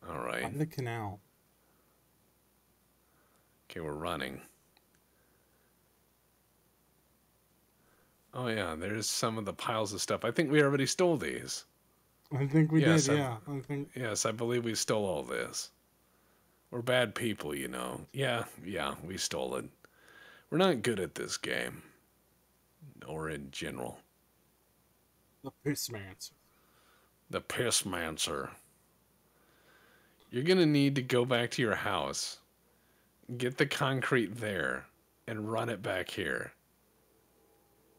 Speaker 1: All right.
Speaker 5: On the canal.
Speaker 1: Okay, we're running. Oh yeah, there's some of the piles of stuff. I think we already stole these.
Speaker 5: I think we
Speaker 1: Yes,
Speaker 5: did,
Speaker 1: I've-
Speaker 5: yeah. I think
Speaker 1: Yes, I believe we stole all this. We're bad people, you know. Yeah, yeah, we stole it. We're not good at this game. Or in general.
Speaker 5: the Pissmancer.
Speaker 1: The Pissmancer. You're gonna need to go back to your house, get the concrete there, and run it back here.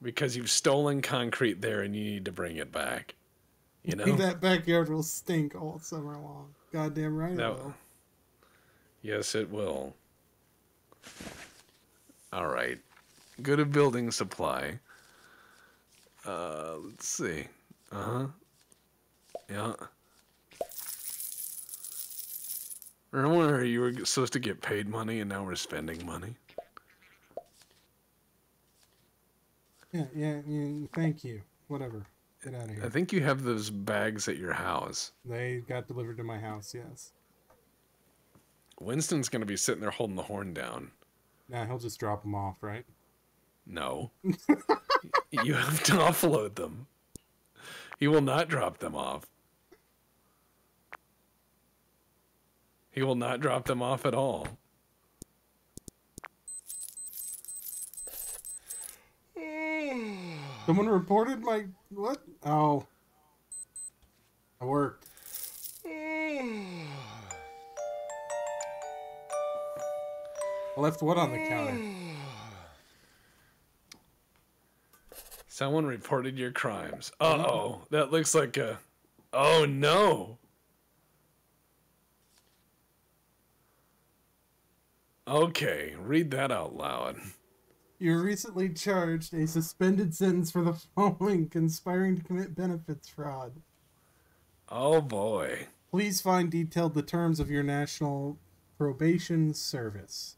Speaker 1: Because you've stolen concrete there and you need to bring it back. You know?
Speaker 5: That backyard will stink all summer long. Goddamn right it will.
Speaker 1: Yes, it will. All right. Go to building supply. Uh, let's see. Uh huh. Yeah. Remember you were supposed to get paid money and now we're spending money?
Speaker 5: Yeah, yeah, yeah, thank you. Whatever. Get out of here.
Speaker 1: I think you have those bags at your house.
Speaker 5: They got delivered to my house, yes.
Speaker 1: Winston's going to be sitting there holding the horn down.
Speaker 5: Now he'll just drop them off, right?
Speaker 1: No. you have to offload them. He will not drop them off. He will not drop them off at all.
Speaker 5: Someone reported my what? Oh, I worked. I left what on the counter?
Speaker 1: Someone reported your crimes. Uh oh. That looks like a. Oh no. Okay, read that out loud.
Speaker 5: You recently charged a suspended sentence for the following: conspiring to commit benefits fraud.
Speaker 1: Oh boy.
Speaker 5: Please find detailed the terms of your national probation service.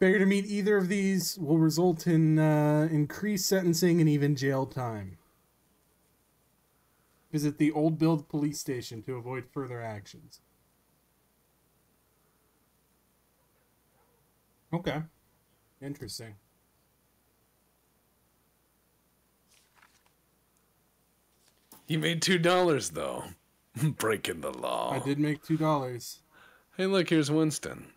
Speaker 5: Failure to meet either of these will result in uh, increased sentencing and even jail time. Visit the Old Build police station to avoid further actions. Okay. Interesting.
Speaker 1: You made two dollars though. Breaking the law.
Speaker 5: I did make two dollars.
Speaker 1: Hey, look, here's Winston.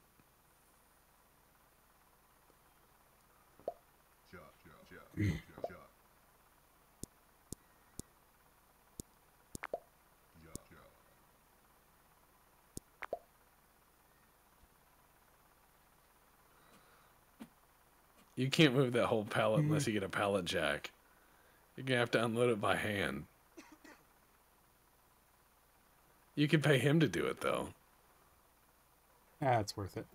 Speaker 1: You can't move that whole pallet unless you get a pallet jack. You're gonna have to unload it by hand. You can pay him to do it though.
Speaker 5: Ah, it's worth it.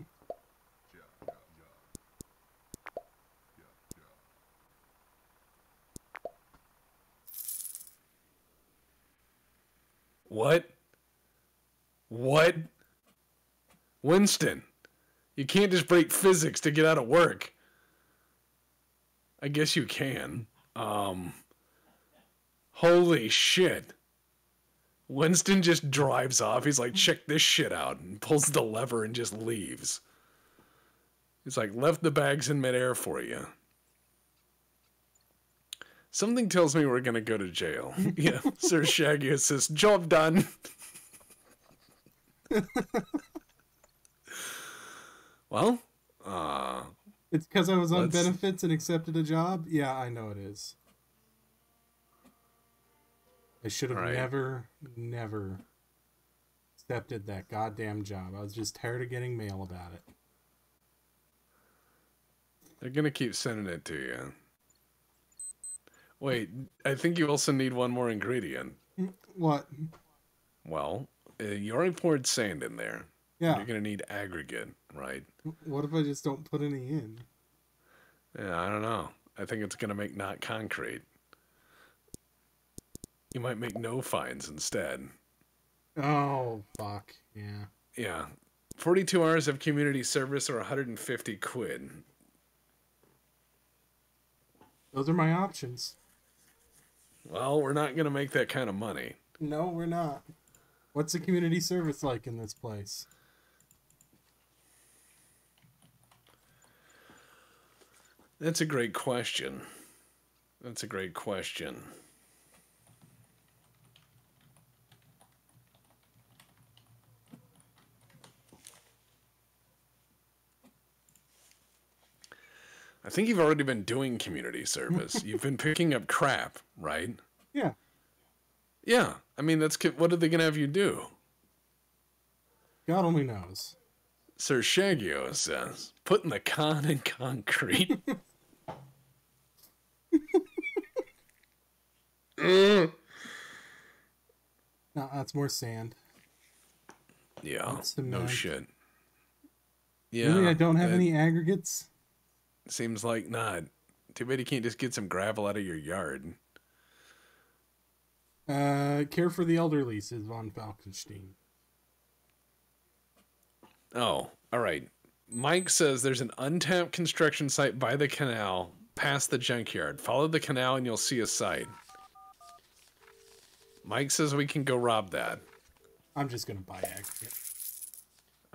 Speaker 1: What? What? Winston, you can't just break physics to get out of work. I guess you can. Um Holy shit. Winston just drives off. He's like, check this shit out, and pulls the lever and just leaves. He's like, left the bags in midair for you. Something tells me we're gonna go to jail. yeah, Sir Shaggy says, job done. well, uh,
Speaker 5: It's because I was on
Speaker 1: Let's-
Speaker 5: benefits and accepted a job? Yeah, I know it is. I should have
Speaker 1: Alright.
Speaker 5: never, never accepted that goddamn job. I was just tired of getting mail about it.
Speaker 1: they're gonna keep sending it to you. Wait, I think you also need one more ingredient.
Speaker 5: What?
Speaker 1: Well, uh, you already poured sand in there.
Speaker 5: Yeah.
Speaker 1: You're gonna need aggregate, right?
Speaker 5: What if I just don't put any in?
Speaker 1: Yeah, I don't know. I think it's gonna make not concrete. You might make no fines instead.
Speaker 5: Oh, fuck. Yeah.
Speaker 1: Yeah. 42 hours of community service or 150 quid.
Speaker 5: Those are my options.
Speaker 1: Well, we're not going to make that kind of money.
Speaker 5: No, we're not. What's the community service like in this place?
Speaker 1: That's a great question. That's a great question. I think you've already been doing community service. you've been picking up crap, right?
Speaker 5: Yeah.
Speaker 1: Yeah. I mean, that's what are they going to have you do?
Speaker 5: God only knows.
Speaker 1: Sir Shagio says, putting the con in concrete. Mm.
Speaker 5: No, that's more sand.
Speaker 1: Yeah,
Speaker 5: That's the
Speaker 1: no shit. Yeah,
Speaker 5: really, I don't have any aggregates?
Speaker 1: Seems like not. Too bad you can't just get some gravel out of your yard.
Speaker 5: Uh, care for the elderly, says Von Falkenstein.
Speaker 1: Oh, all right. Mike says there's an untapped construction site by the canal past the junkyard. Follow the canal and you'll see a site. Mike says we can go rob that.
Speaker 5: I'm just gonna buy aggregate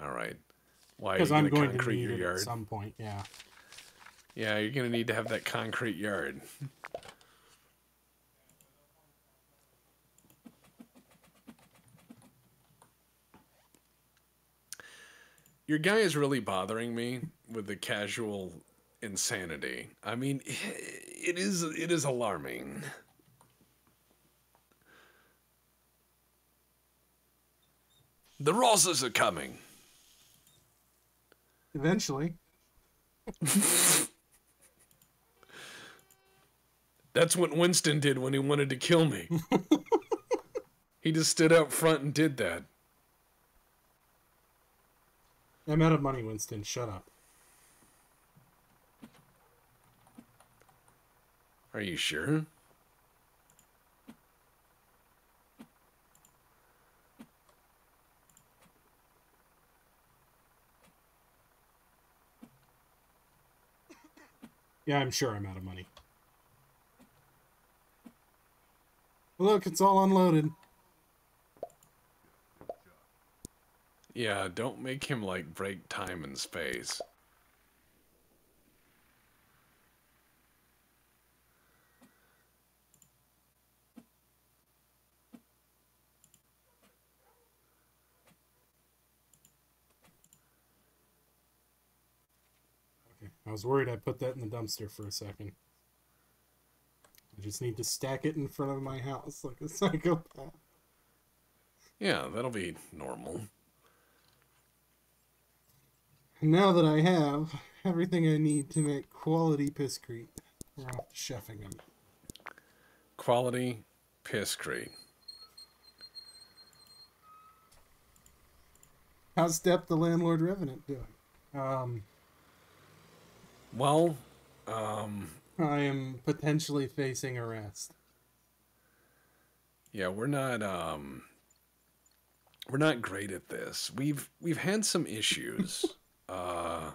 Speaker 1: All right. Why are you
Speaker 5: because
Speaker 1: going
Speaker 5: I'm
Speaker 1: to
Speaker 5: going to
Speaker 1: concrete
Speaker 5: need
Speaker 1: your
Speaker 5: it
Speaker 1: yard?
Speaker 5: at some point. Yeah.
Speaker 1: Yeah, you're going to need to have that concrete yard. Your guy is really bothering me with the casual insanity. I mean, it is it is alarming. The Rosses are coming.
Speaker 5: Eventually.
Speaker 1: That's what Winston did when he wanted to kill me. he just stood out front and did that.
Speaker 5: I'm out of money, Winston. Shut up.
Speaker 1: Are you sure?
Speaker 5: Yeah, I'm sure I'm out of money. Look, it's all unloaded.
Speaker 1: Yeah, don't make him like break time and space.
Speaker 5: Was worried I put that in the dumpster for a second. I just need to stack it in front of my house like a psychopath.
Speaker 1: Yeah, that'll be normal.
Speaker 5: Now that I have everything I need to make quality pisscrete, we're off to chefing them.
Speaker 1: Quality pisscrete.
Speaker 5: How's Step the Landlord Revenant doing? Um,
Speaker 1: Well, um,
Speaker 5: I am potentially facing arrest.
Speaker 1: yeah, we're not um we're not great at this. We've we've had some issues. uh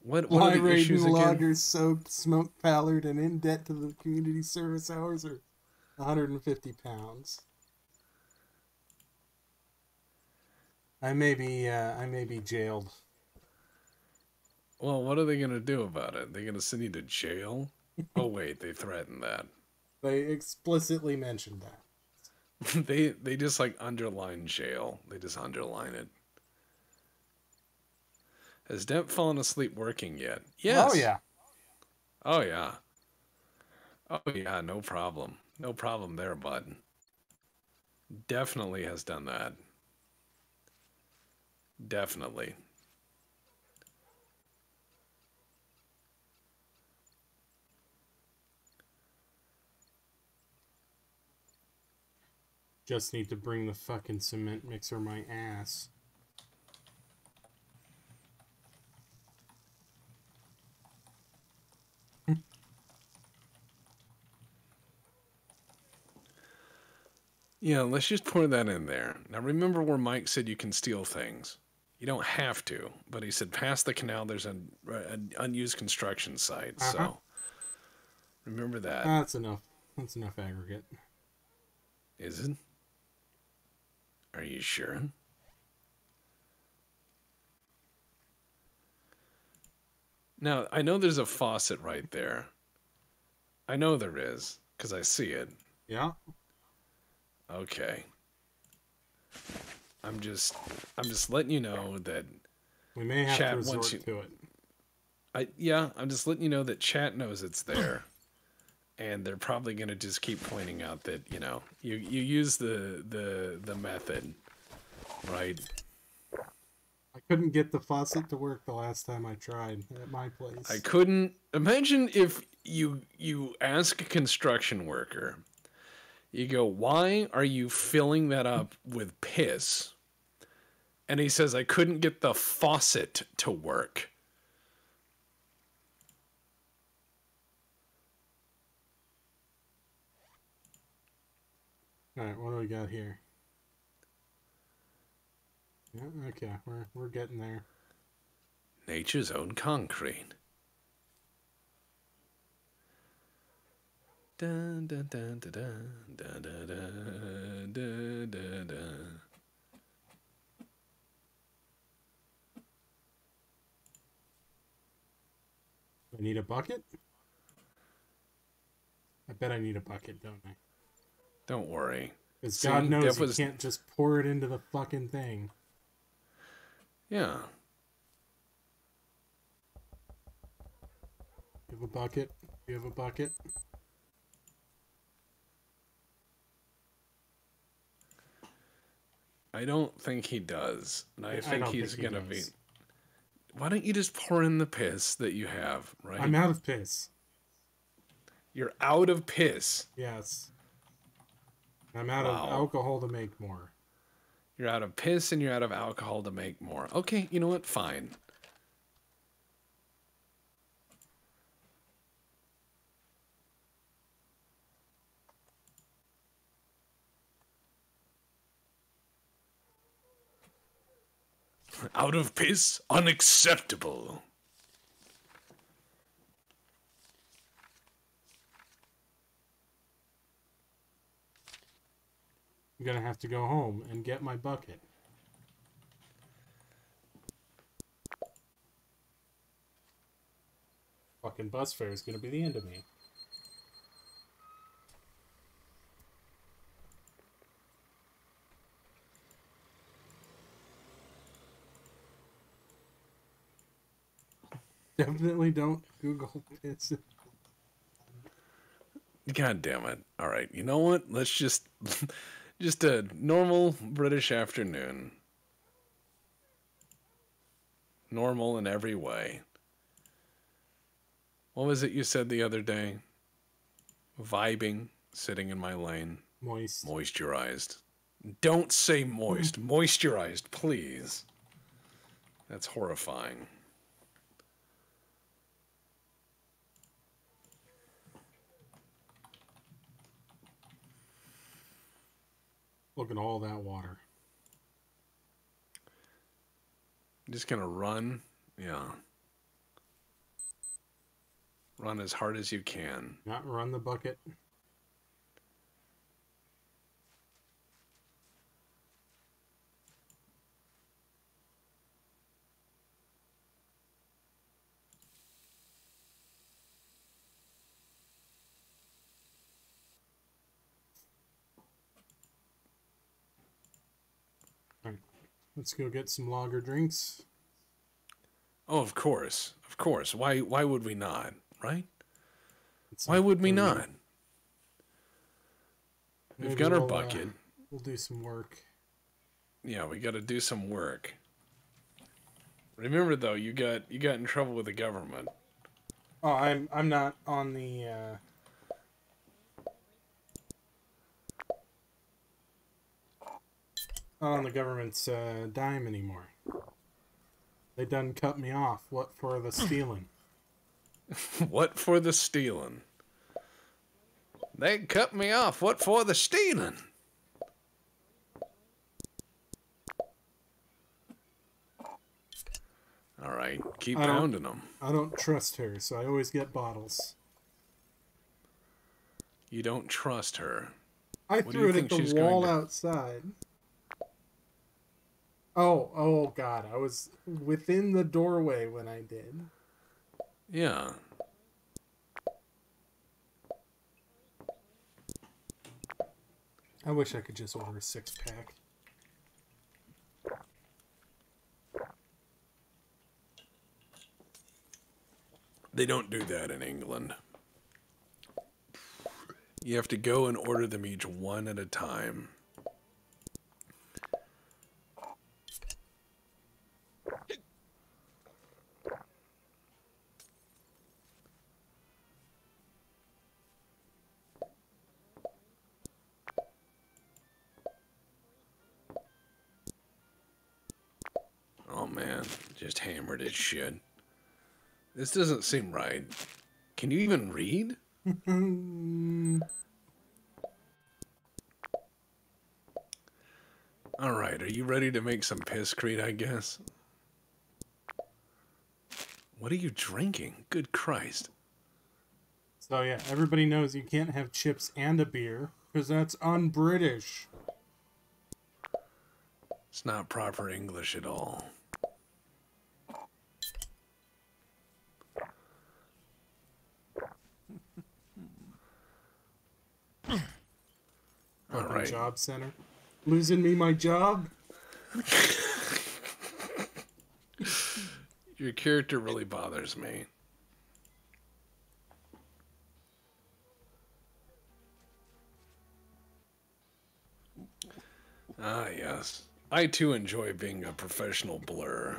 Speaker 1: what what are the issues again?
Speaker 5: loggers soaked, smoke pallid, and in debt to the community service hours are 150 pounds. I may be, uh, I may be jailed.
Speaker 1: Well, what are they gonna do about it? They're gonna send you to jail? oh wait, they threatened that.
Speaker 5: They explicitly mentioned that.
Speaker 1: they they just like underline jail. They just underline it. Has Dep fallen asleep working yet? Yes.
Speaker 5: Oh yeah.
Speaker 1: Oh yeah. Oh yeah, no problem. No problem there, bud. Definitely has done that. Definitely.
Speaker 5: Just need to bring the fucking cement mixer my ass.
Speaker 1: Yeah, let's just pour that in there. Now remember where Mike said you can steal things. You don't have to, but he said past the canal there's an, an unused construction site.
Speaker 5: Uh-huh.
Speaker 1: So remember that.
Speaker 5: That's enough. That's enough aggregate.
Speaker 1: Is it? Are you sure? Now, I know there's a faucet right there. I know there is, because I see it.
Speaker 5: Yeah.
Speaker 1: Okay. I'm just I'm just letting you know that
Speaker 5: We may have
Speaker 1: Chat
Speaker 5: to resort
Speaker 1: you-
Speaker 5: to it.
Speaker 1: I yeah, I'm just letting you know that chat knows it's there. And they're probably gonna just keep pointing out that, you know, you, you use the the the method. Right?
Speaker 5: I couldn't get the faucet to work the last time I tried at my place.
Speaker 1: I couldn't imagine if you you ask a construction worker, you go, "Why are you filling that up with piss?" And he says, "I couldn't get the faucet to work."
Speaker 5: All right, what do we got here? Yeah, okay, we're we're getting there.
Speaker 1: Nature's own concrete. Dun, dun, dun, dun, dun, dun, dun, dun, dun, dun, dun.
Speaker 5: I need a bucket. I bet I need a bucket, don't I?
Speaker 1: Don't worry.
Speaker 5: Because God knows you
Speaker 1: was-
Speaker 5: can't just pour it into the fucking thing.
Speaker 1: Yeah.
Speaker 5: You have a bucket. You have a bucket?
Speaker 1: I don't think he does. And I,
Speaker 5: I
Speaker 1: think he's
Speaker 5: think he
Speaker 1: gonna be.
Speaker 5: does.
Speaker 1: Why don't you just pour in the piss that you have, right?
Speaker 5: I'm out of piss.
Speaker 1: You're out of piss.
Speaker 5: Yes. I'm out
Speaker 1: Wow.
Speaker 5: of alcohol to make more.
Speaker 1: You're out of piss and you're out of alcohol to make more. Okay, you know what? Fine. Out of piss? Unacceptable.
Speaker 5: I'm gonna have to go home and get my bucket. Fucking bus fare is gonna be the end of me. Definitely don't Google piss.
Speaker 1: God damn it. All right. You know what? Let's just just a normal British afternoon. Normal in every way. What was it you said the other day? Vibing, sitting in my lane,
Speaker 5: Moist.
Speaker 1: moisturized. Don't say moist. Moisturized, please. That's horrifying.
Speaker 5: Look at all that water.
Speaker 1: Just gonna run. Yeah. Run as hard as you can.
Speaker 5: Not run the bucket. Alright, let's go get some lager drinks.
Speaker 1: Oh, of course, of course. Why? Why would we not? Right?
Speaker 5: Get
Speaker 1: Why would we not? We've got our
Speaker 5: we'll, uh,
Speaker 1: bucket.
Speaker 5: we'll do some work.
Speaker 1: Yeah, we got to do some work. Remember, though, you got you got in trouble with the government.
Speaker 5: Oh, I'm I'm not on the. Uh... Not on the government's uh, dime anymore. They done cut me off. What for the stealing?
Speaker 1: what for the stealing? They cut me off. What for the stealing? All right, keep
Speaker 5: I don't-
Speaker 1: pounding them.
Speaker 5: I don't trust her, so I always get bottles.
Speaker 1: You don't trust her.
Speaker 5: I
Speaker 1: do
Speaker 5: threw
Speaker 1: you
Speaker 5: it at
Speaker 1: think
Speaker 5: the
Speaker 1: she's going
Speaker 5: wall
Speaker 1: to-
Speaker 5: outside. Oh, oh God! I was within the doorway when I did.
Speaker 1: Yeah.
Speaker 5: I wish I could just order a six pack.
Speaker 1: They don't do that in England. You have to go and order them each one at a time. Oh man, just hammered his shit. This doesn't seem right. Can you even read? All right, are you ready to make some pisscrete, I guess? What are you drinking? Good Christ.
Speaker 5: So yeah, everybody knows you can't have chips and a beer because that's un-British.
Speaker 1: It's not proper English at all. All
Speaker 5: Fucking job center. Losing me my job.
Speaker 1: your character really bothers me. Ah, yes. I too enjoy being a professional blur.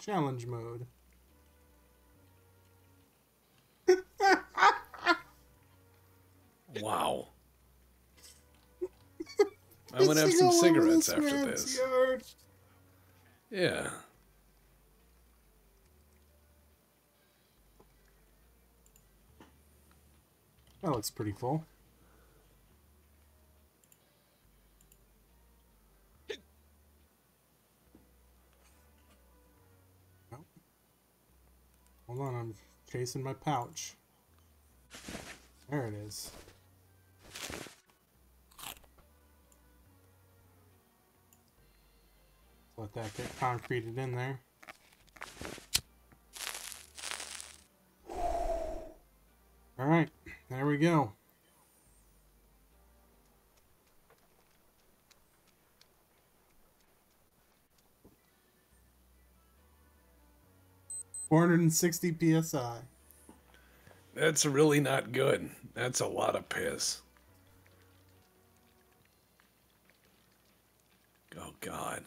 Speaker 5: Challenge mode.
Speaker 1: wow. I'm gonna have some
Speaker 5: Pissing all over
Speaker 1: cigarettes
Speaker 5: this
Speaker 1: after this.
Speaker 5: yard.
Speaker 1: Yeah.
Speaker 5: That looks pretty full. Nope. Hold on, I'm chasing my pouch. There it is. Let that get concreted in there. All right, there we go. Four hundred and sixty psi.
Speaker 1: That's really not good. That's a lot of piss. Oh god.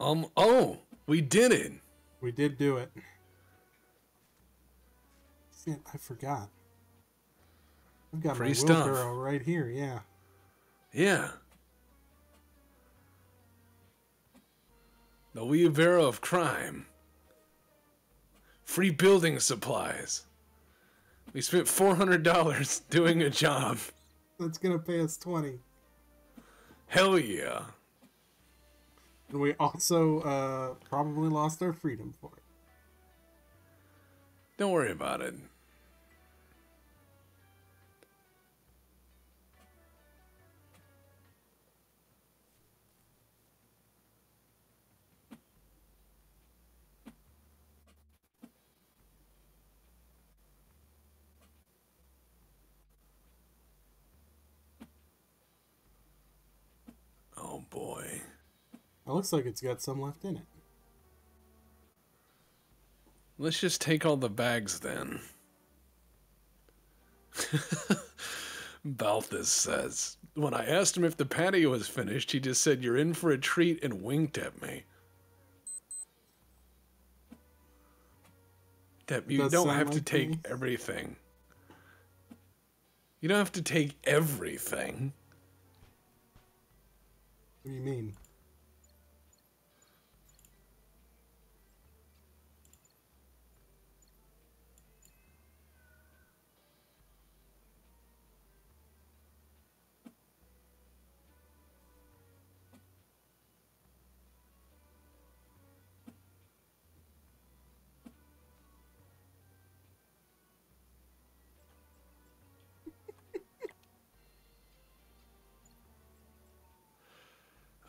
Speaker 1: Um oh, we did it.
Speaker 5: We did do it. Shit, I forgot. I've got
Speaker 1: Free
Speaker 5: my
Speaker 1: stuff.
Speaker 5: wheelbarrow right here. Yeah.
Speaker 1: Yeah. The wheelbarrow of crime. Free building supplies. We spent $400 doing a job.
Speaker 5: That's gonna pay us twenty.
Speaker 1: Hell yeah.
Speaker 5: And we also uh, probably lost our freedom for it.
Speaker 1: Don't worry about it.
Speaker 5: It looks like it's got some left in it.
Speaker 1: Let's just take all the bags then. Balthus says, When I asked him if the patio was finished, he just said, You're in for a treat and winked at me. That you
Speaker 5: Does
Speaker 1: don't have to take
Speaker 5: me.
Speaker 1: everything. You don't have to take everything.
Speaker 5: What do you mean?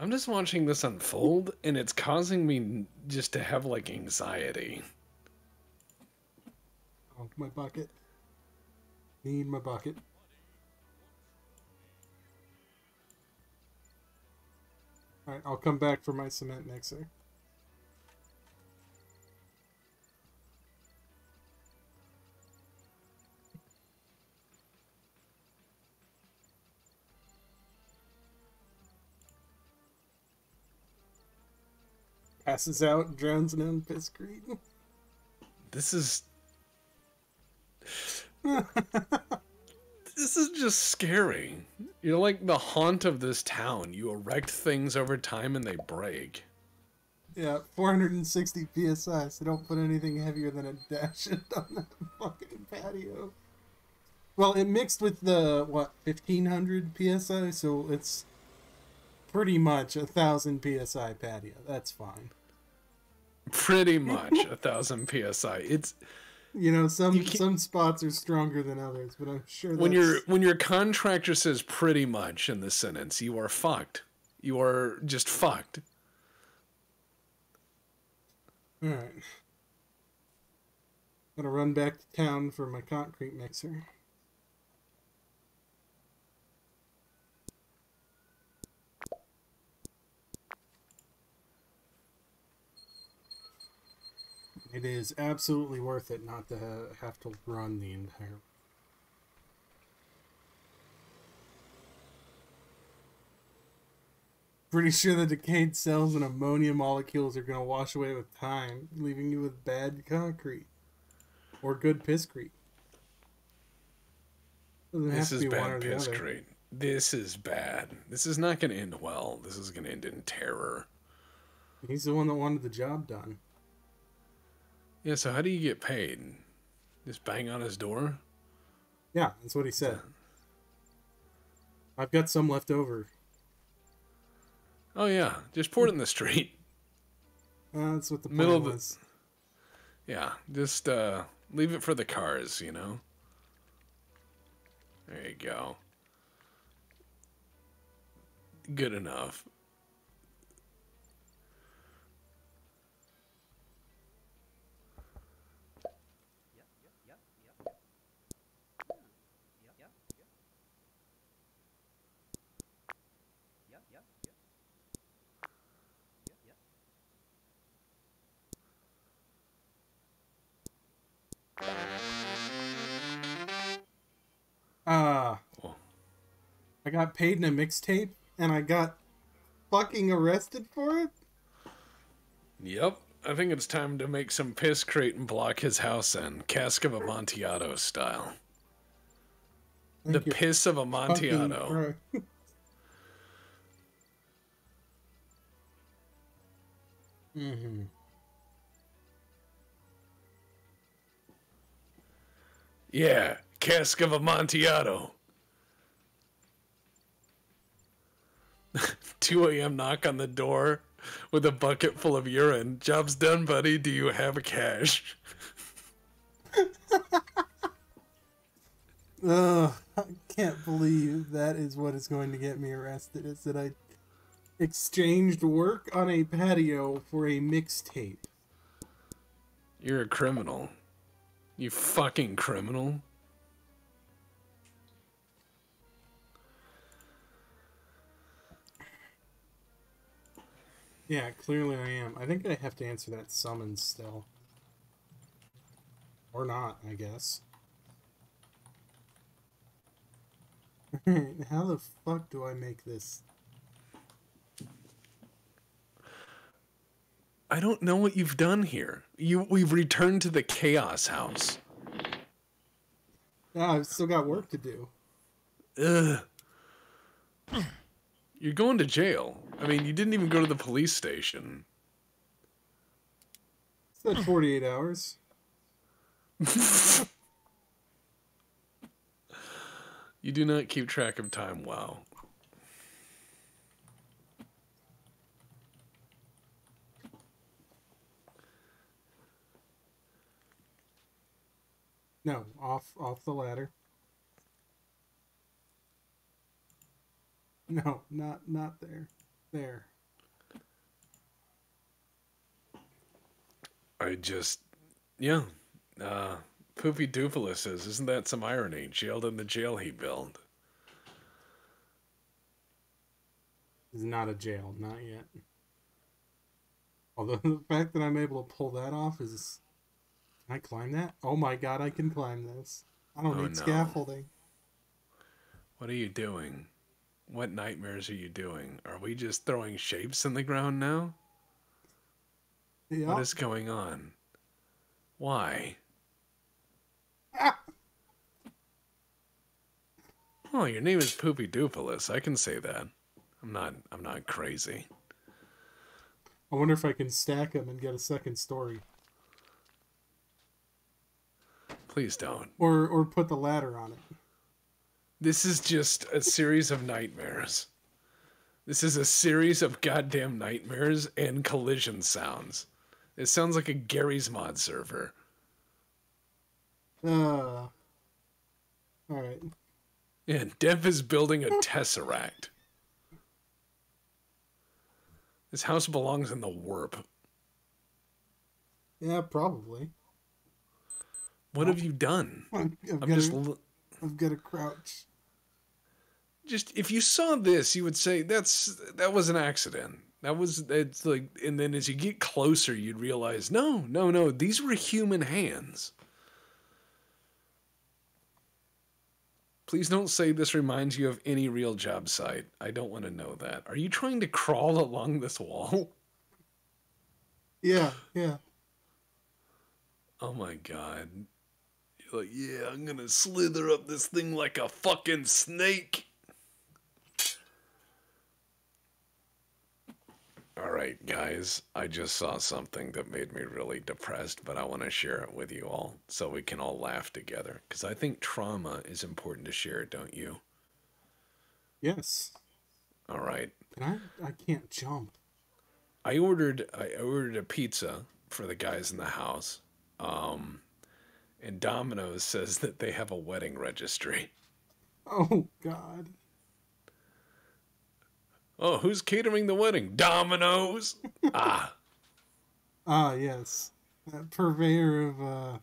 Speaker 1: I'm just watching this unfold, and it's causing me just to have like anxiety.
Speaker 5: Oh, my bucket. Need my bucket. Alright, I'll come back for my cement mixer. Passes out, drowns in piss green.
Speaker 1: This is. this is just scary. You're like the haunt of this town. You erect things over time and they break.
Speaker 5: Yeah, 460 psi, so don't put anything heavier than a dash on that fucking patio. Well, it mixed with the, what, 1500 psi, so it's pretty much a 1000 psi patio. That's fine.
Speaker 1: Pretty much a thousand psi. It's
Speaker 5: You know, some
Speaker 1: You
Speaker 5: some spots are stronger than others, but I'm sure
Speaker 1: when
Speaker 5: that's-
Speaker 1: your when your contractor says pretty much in the sentence, you are fucked. You are just fucked.
Speaker 5: Alright. Gonna run back to town for my concrete mixer. It is absolutely worth it not to have to run the entire. Pretty sure the decayed cells and ammonia molecules are going to wash away with time, leaving you with bad concrete. Or good pisscrete.
Speaker 1: This is
Speaker 5: to be one
Speaker 1: bad
Speaker 5: or the
Speaker 1: piss
Speaker 5: other.
Speaker 1: crate. This is bad. This is not going to end well. This is going to end in terror.
Speaker 5: He's the one that wanted the job done.
Speaker 1: Yeah, so how do you get paid? Just bang on his door?
Speaker 5: Yeah, that's what he said. I've got some left over.
Speaker 1: Oh yeah, just pour it in the street.
Speaker 5: Uh, that's what the
Speaker 1: Middle of the-. Yeah, just uh leave it for the cars, you know. There you go. Good enough.
Speaker 5: Uh,
Speaker 1: Oh.
Speaker 5: I got paid in a mixtape, and I got fucking arrested for it.
Speaker 1: Yep. I think it's time to make some pisscrete and block his house in. Cask of Amontillado style.
Speaker 5: Thank
Speaker 1: the piss of Amontillado.
Speaker 5: Mm-hmm.
Speaker 1: Yeah, cask of Amontillado. 2 a.m. knock on the door with a bucket full of urine. Job's done, buddy. Do you have a cash?
Speaker 5: Ugh, I can't believe that is what is going to get me arrested. Is that I exchanged work on a patio for a mixtape.
Speaker 1: You're a criminal. You fucking criminal.
Speaker 5: Yeah, clearly I am. I think I have to answer that summons still. Or not, I guess. How the fuck do I make this?
Speaker 1: I don't know what you've done here. You we've returned to the chaos house.
Speaker 5: Ah, I've still got work to do.
Speaker 1: Ugh. You're going to jail. I mean, you didn't even go to the police station.
Speaker 5: It's at 48 hours.
Speaker 1: You do not keep track of time. Wow.
Speaker 5: No, off off the ladder. No, not not there. There.
Speaker 1: I just, yeah. Uh, Poopy Doofalus says, isn't that some irony? Jailed in the jail he built.
Speaker 5: is not a jail, not yet. Although the fact that I'm able to pull that off is. Can I climb that? Oh my god, I can climb this. I don't
Speaker 1: Oh,
Speaker 5: need
Speaker 1: no.
Speaker 5: scaffolding.
Speaker 1: What are you doing? What nightmares are you doing? Are we just throwing shapes in the ground now?
Speaker 5: Yeah.
Speaker 1: What is going on? Why?
Speaker 5: Ah!
Speaker 1: Oh, your name is Poopy Doofalus. I can say that. I'm not. I'm not crazy.
Speaker 5: I wonder if I can stack them and get a second story.
Speaker 1: Please don't.
Speaker 5: Or or put the ladder on it.
Speaker 1: This is just a series of nightmares. This is a series of goddamn nightmares and collision sounds. It sounds like a Garry's Mod server.
Speaker 5: Uh. Alright.
Speaker 1: And Dev is building a tesseract. This house belongs in the warp.
Speaker 5: Yeah, probably.
Speaker 1: What have you done?
Speaker 5: I've, I've
Speaker 1: I'm
Speaker 5: got
Speaker 1: just, l-
Speaker 5: I've got to crouch.
Speaker 1: just if you saw this, you would say that's that was an accident. That was it's like and then as you get closer you'd realize no, no, no, these were human hands. Please don't say this reminds you of any real job site. I don't want to know that. Are you trying to crawl along this wall?
Speaker 5: Yeah, yeah.
Speaker 1: Oh my god. You're like, yeah, I'm gonna slither up this thing like a fucking snake. All right, guys, I just saw something that made me really depressed, but I want to share it with you all so we can all laugh together. Because I think trauma is important to share, don't you?
Speaker 5: Yes.
Speaker 1: All right.
Speaker 5: And I I can't jump.
Speaker 1: I ordered I ordered a pizza for the guys in the house. Um, and Domino's says that they have a wedding registry.
Speaker 5: Oh God.
Speaker 1: Oh, who's catering the wedding? Domino's. ah,
Speaker 5: Ah, yes. That purveyor of uh,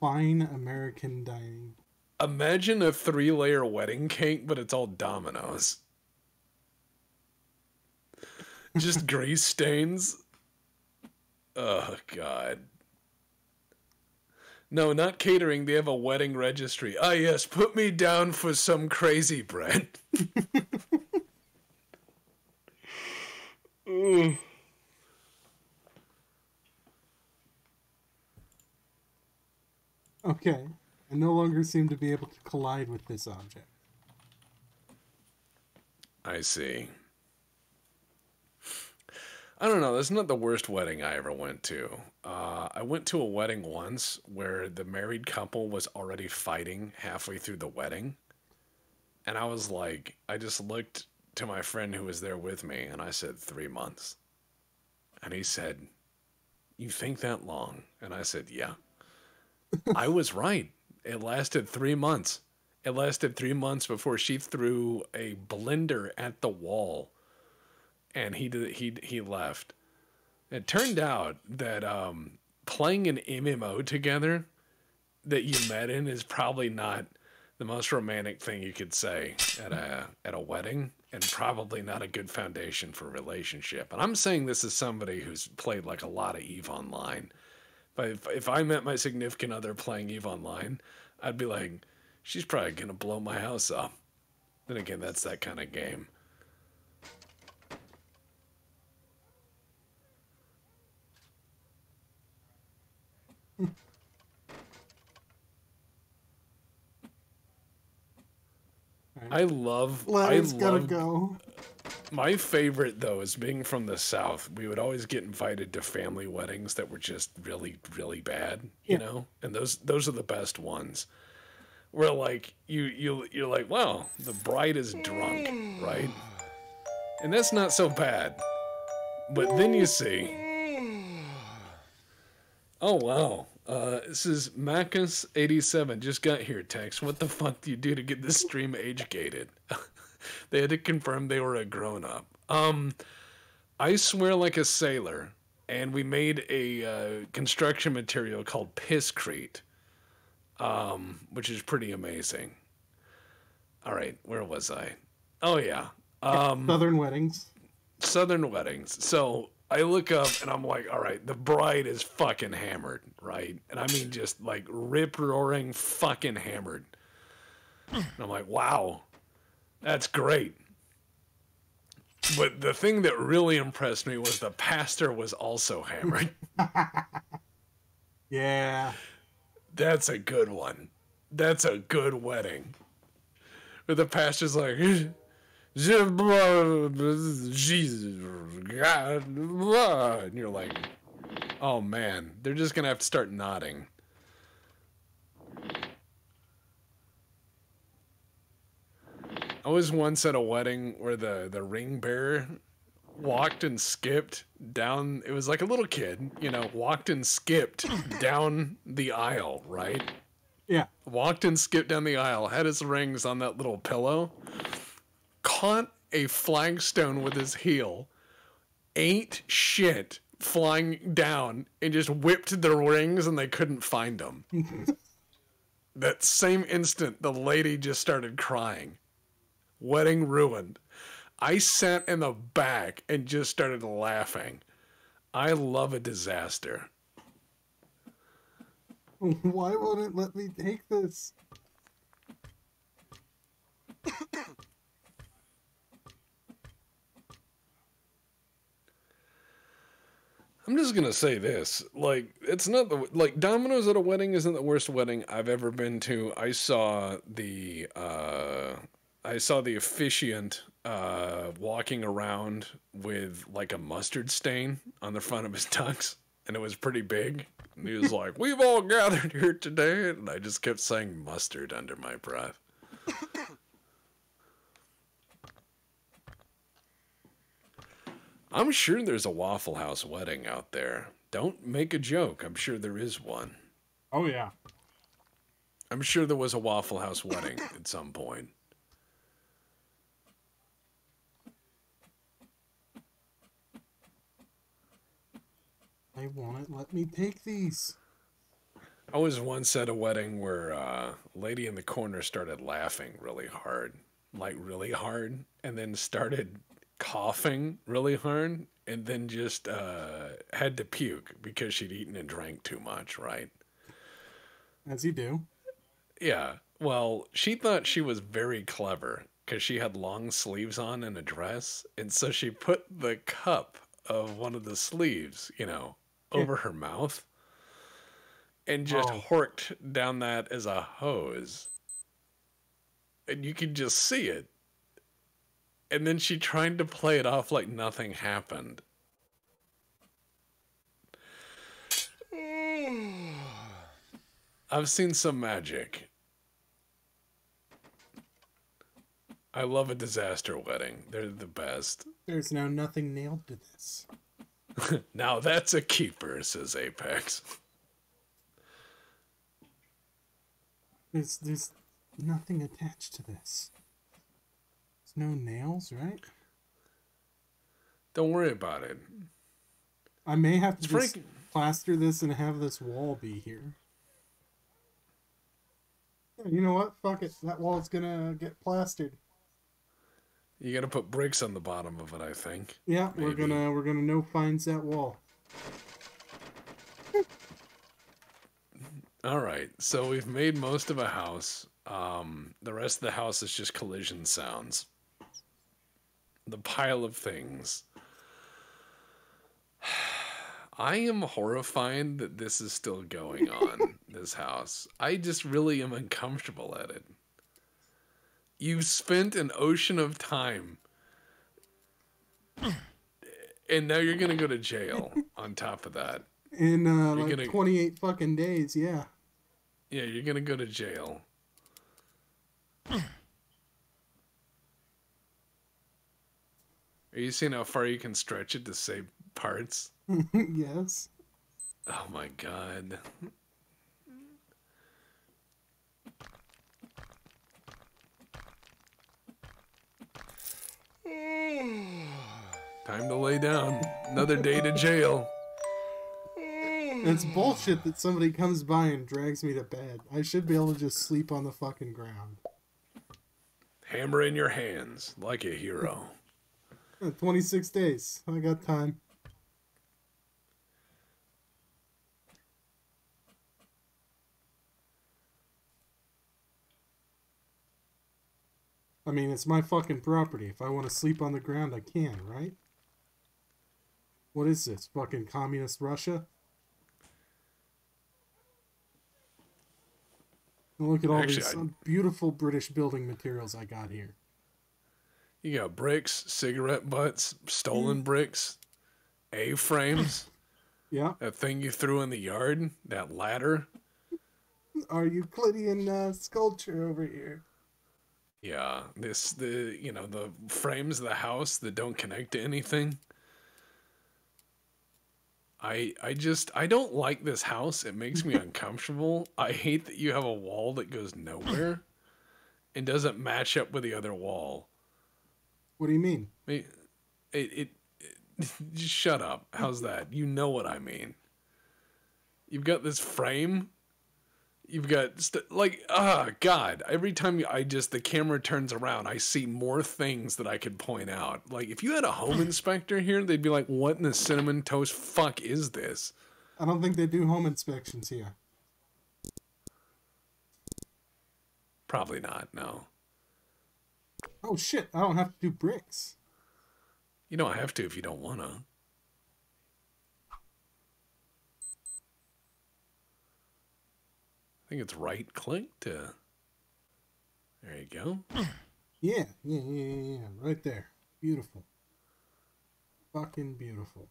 Speaker 5: fine American dining.
Speaker 1: imagine a three-layer wedding cake, but it's all Domino's. Just grease stains. Oh God. No, not catering. They have a wedding registry. Ah, yes. Put me down for some crazy bread. Ugh.
Speaker 5: Okay. I no longer seem to be able to collide with this object.
Speaker 1: I see. I don't know. That's not the worst wedding I ever went to. Uh, I went to a wedding once where the married couple was already fighting halfway through the wedding. And I was like, I just looked to my friend who was there with me and I said, three months. And he said, You think that long? And I said, Yeah. I was right. It lasted three months. It lasted three months before she threw a blender at the wall, and he did, he he left. It turned out that um, playing an MMO together that you met in is probably not the most romantic thing you could say at a at a wedding, and probably not a good foundation for relationship. And I'm saying this as somebody who's played like a lot of Eve Online. But if, if I met my significant other playing Eve Online, I'd be like, she's probably gonna blow my house up. Then again, that's that kind of game. I love.
Speaker 5: Let's
Speaker 1: I
Speaker 5: gotta go.
Speaker 1: my favorite though is being from the south. We would always get invited to family weddings that were just really, really bad, you
Speaker 5: Yeah.
Speaker 1: know, and those those are the best ones. Where like you you you're like, wow, the bride is drunk, mm. right? And that's not so bad. But then you see, mm. oh wow, uh, this is Macus87 just got here. Tex, what the fuck do you do to get this stream age gated? they had to confirm they were a grown up. Um, I swear like a sailor, and we made a uh, construction material called Pisscrete, um, which is pretty amazing. All right, where was I? Oh yeah, um,
Speaker 5: Southern weddings.
Speaker 1: Southern weddings. So I look up and I'm like, all right, the bride is fucking hammered, right? And I mean just like rip roaring fucking hammered. And I'm like, wow, that's great. But the thing that really impressed me was the pastor was also hammered.
Speaker 5: Yeah.
Speaker 1: That's a good one. That's a good wedding. Where the pastor's like, Jesus, God, and you're like, oh man, they're just gonna have to start nodding. I was once at a wedding where the the ring bearer walked and skipped down. It was like a little kid, you know, walked and skipped down the aisle, right?
Speaker 5: Yeah.
Speaker 1: walked and skipped down the aisle, had his rings on that little pillow, caught a flagstone with his heel, ain't shit flying down, and just whipped the rings and they couldn't find them. that same instant, the lady just started crying. Wedding ruined. I sat in the back and just started laughing. I love a disaster.
Speaker 5: Why won't it let me take this?
Speaker 1: I'm just gonna say this: like, it's not the like Domino's at a wedding isn't the worst wedding I've ever been to. I saw the uh, I saw the officiant uh, walking around with like a mustard stain on the front of his tux, and it was pretty big. And he was like, "We've all gathered here today," and I just kept saying mustard under my breath. I'm sure there's a Waffle House wedding out there. Don't make a joke. I'm sure there is one.
Speaker 5: Oh yeah.
Speaker 1: I'm sure there was a Waffle House wedding at some point.
Speaker 5: I want it. Let me take these.
Speaker 1: I was once at a wedding where uh, a lady in the corner started laughing really hard, like really hard, and then started coughing really hard, and then just uh, had to puke because she'd eaten and drank too much, right?
Speaker 5: As you do.
Speaker 1: Yeah. Well, she thought she was very clever because she had long sleeves on and a dress. And so she put the cup of one of the sleeves, you know, over her mouth and just
Speaker 5: Oh.
Speaker 1: horked down that as a hose. And you could just see it. And then she tried to play it off like nothing happened. I've seen some magic. I love a disaster wedding. They're the best.
Speaker 5: There's now nothing nailed to this.
Speaker 1: Now that's a keeper, says Apex.
Speaker 5: There's there's nothing attached to this. No nails, right?
Speaker 1: Don't worry about it.
Speaker 5: I may have to just plaster this and have this wall be here. You know what? Fuck it. That wall's gonna get plastered.
Speaker 1: You gotta put bricks on the bottom of it, I think.
Speaker 5: Yeah, we're gonna we're gonna no finds that wall.
Speaker 1: All right, so we've made most of a house. Um, the rest of the house is just collision sounds. The pile of things. I am horrified that this is still going on, this house. I just really am uncomfortable at it. You've spent an ocean of time, and now you're gonna go to jail on top of that.
Speaker 5: In uh, like
Speaker 1: gonna-
Speaker 5: 28 fucking days, yeah.
Speaker 1: Yeah, you're gonna go to jail. Are you seeing how far you can stretch it to save parts?
Speaker 5: yes.
Speaker 1: Oh my god. Time to lay down. Another day to jail.
Speaker 5: It's bullshit that somebody comes by and drags me to bed. I should be able to just sleep on the fucking ground.
Speaker 1: Hammer in your hands like a hero.
Speaker 5: Uh, 26 days. I got time. I mean, it's my fucking property. If I want to sleep on the ground, I can, right? What is this? Fucking communist Russia? Look at all
Speaker 1: Actually,
Speaker 5: these
Speaker 1: I-
Speaker 5: beautiful British building materials I got here.
Speaker 1: You got bricks, cigarette butts, stolen bricks, A frames,
Speaker 5: Yeah,
Speaker 1: that thing you threw in the yard, that ladder.
Speaker 5: our Euclidean uh, sculpture over here.
Speaker 1: Yeah, this the you know the frames of the house that don't connect to anything. I I just I don't like this house. It makes me uncomfortable. I hate that you have a wall that goes nowhere and doesn't match up with the other wall.
Speaker 5: What do you mean?
Speaker 1: It, it, it just shut up. How's that? You know what I mean. You've got this frame. You've got st- like ah god. Every time I just the camera turns around, I see more things that I could point out. Like if you had a home inspector here, they'd be like, "What in the cinnamon toast fuck is this?"
Speaker 5: I don't think they do home inspections here.
Speaker 1: Probably not. No,
Speaker 5: Oh shit! I don't have to do bricks.
Speaker 1: you don't have to if you don't wanna. I think it's right click to. There you go.
Speaker 5: Yeah, yeah, yeah, yeah, yeah. Right there. Beautiful. Fucking beautiful.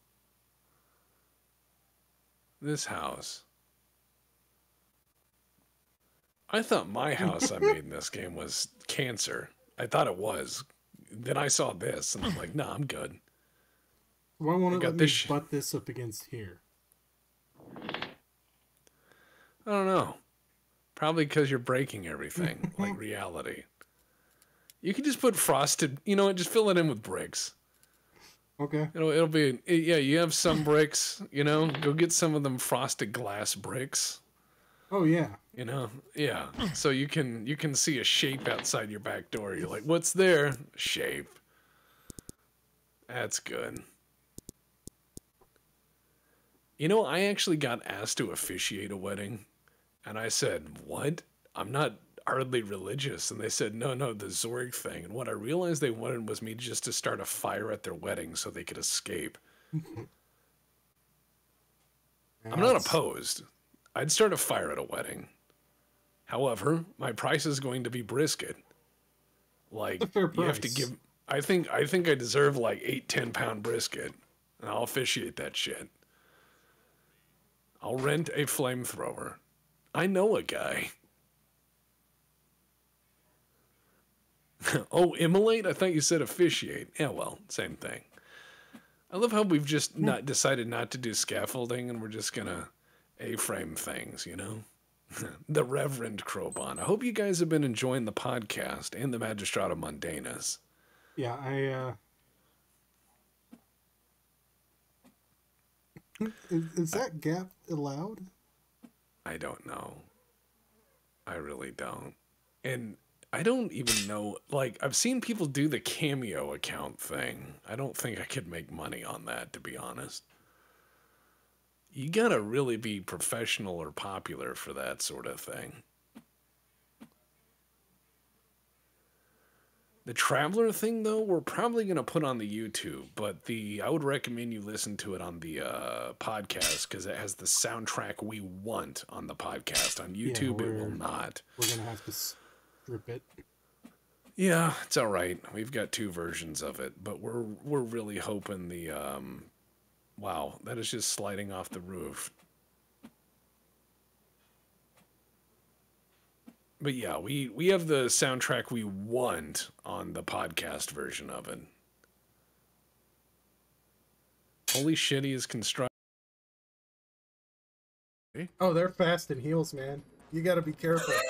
Speaker 1: This house. I thought my house I made in this game was cancer. I thought it was. Then I saw this and I'm like, nah, I'm good.
Speaker 5: Why won't
Speaker 1: I
Speaker 5: it let me
Speaker 1: this
Speaker 5: butt this up against here?
Speaker 1: I don't know. Probably because you're breaking everything, like reality. You can just put frosted, you know, what, just fill it in with bricks.
Speaker 5: Okay.
Speaker 1: It'll, it'll be, yeah, you have some bricks, you know, go get some of them frosted glass bricks.
Speaker 5: Oh yeah.
Speaker 1: You know, yeah. So you can you can see a shape outside your back door. You're like, what's there? Shape. That's good. You know, I actually got asked to officiate a wedding, and I said, "What? I'm not hardly religious." And they said, "No, no, the Zorg thing." And what I realized they wanted was me just to start a fire at their wedding so they could escape. I'm not opposed. I'd start a fire at a wedding. However, my price is going to be brisket. Like you have to give. I think I think I deserve like eight ten pound brisket, and I'll officiate that shit. I'll rent a flamethrower. I know a guy. oh, immolate? I thought you said officiate. Yeah, well, same thing. I love how we've just not decided not to do scaffolding and we're just gonna A-frame things, you know? the Reverend Crowbon. I hope you guys have been enjoying the podcast and the Magistrata Mundanus.
Speaker 5: Yeah, I uh Is, is that gap allowed?
Speaker 1: I don't know. I really don't. And I don't even know like I've seen people do the cameo account thing. I don't think I could make money on that to be honest. You got to really be professional or popular for that sort of thing. The traveler thing though, we're probably going to put on the YouTube, but the I would recommend you listen to it on the uh, podcast cuz it has the soundtrack we want on the podcast. On YouTube it will not.
Speaker 5: We're gonna have to strip it.
Speaker 1: Yeah, it's all right. We've got two versions of it, but we're we're really hoping the um wow, that is just sliding off the roof. But yeah, we we have the soundtrack we want on the podcast version of it. Holy shit, he is construct.
Speaker 5: Oh, they're fast in heels, man. You gotta be careful.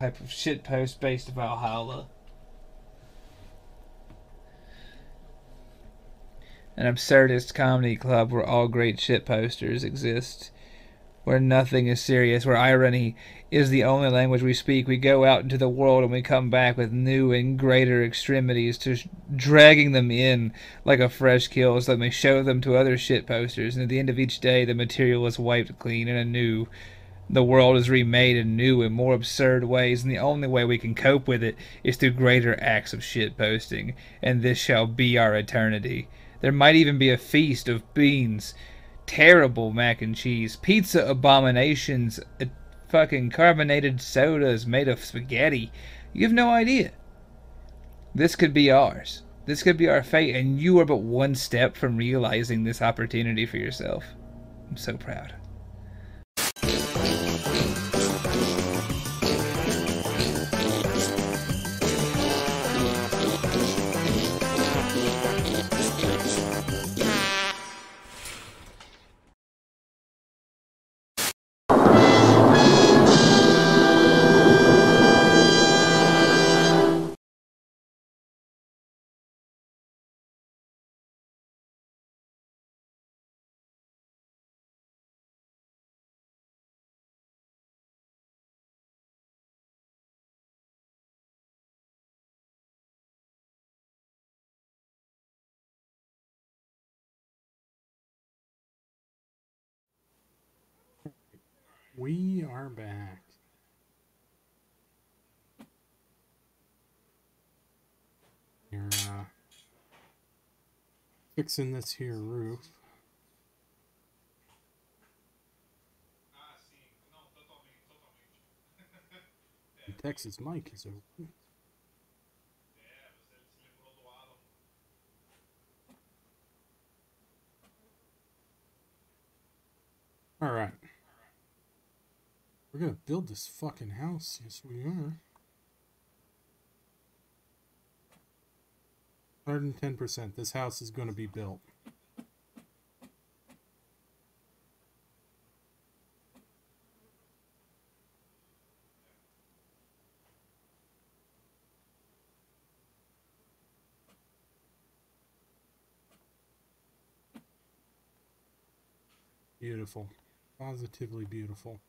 Speaker 6: type of shitpost based about Valhalla. An absurdist comedy club where all great shit posters exist. Where nothing is serious, where irony is the only language we speak. We go out into the world and we come back with new and greater extremities to sh- dragging them in like a fresh kill so that we show them to other shitposters. And at the end of each day, the material is wiped clean and anew. The world is remade in new and more absurd ways, and the only way we can cope with it is through greater acts of shit posting, and this shall be our eternity. There might even be a feast of beans, terrible mac and cheese, pizza abominations, uh, fucking carbonated sodas made of spaghetti. You have no idea. This could be ours. This could be our fate, and you are but one step from realizing this opportunity for yourself. I'm so proud.
Speaker 5: We are back. You're uh, fixing this here roof. The Texas mic is open. All right. We're gonna build this fucking house. Yes, we are. Hundred and ten percent. This house is gonna be built. Beautiful. Positively beautiful.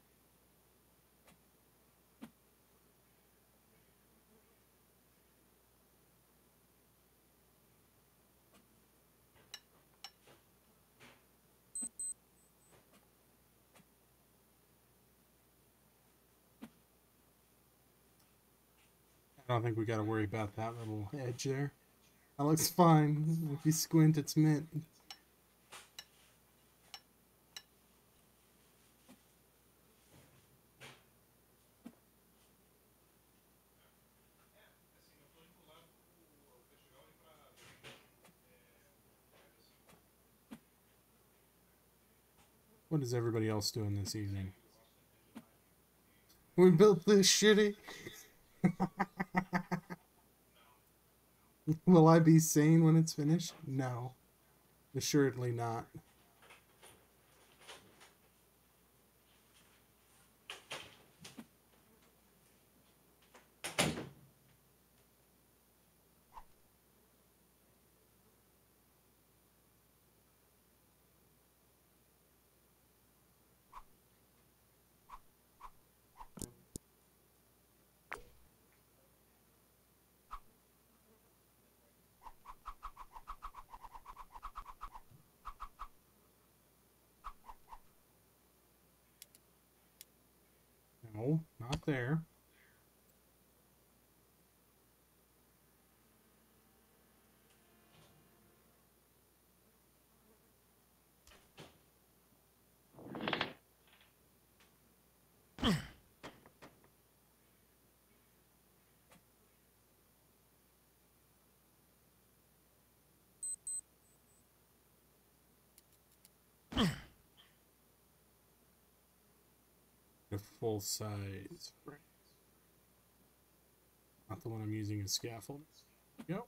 Speaker 5: Don't think we got to worry about that little edge there. That looks fine. If you squint, it's mint. What is everybody else doing this evening? We built this shitty. Will I be sane when it's finished? No. Assuredly not. No, not there. A full size. Not the one I'm using as scaffold. Yep.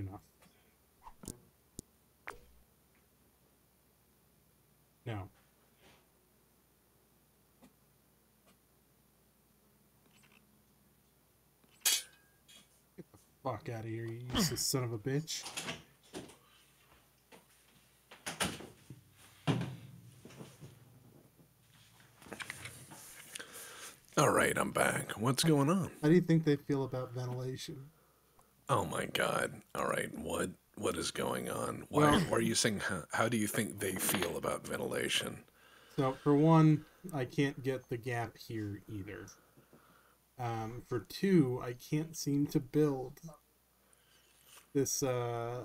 Speaker 5: Enough. No. Get the fuck out of here, you useless son of a bitch.
Speaker 1: All right, I'm back. What's going on?
Speaker 5: How do you think they feel about ventilation?
Speaker 1: Oh my god. All right, what what is going on? Why,
Speaker 5: Well-
Speaker 1: why are you saying how, how do you think they feel about ventilation?
Speaker 5: So for one, I can't get the gap here either. Um, for two, I can't seem to build this uh,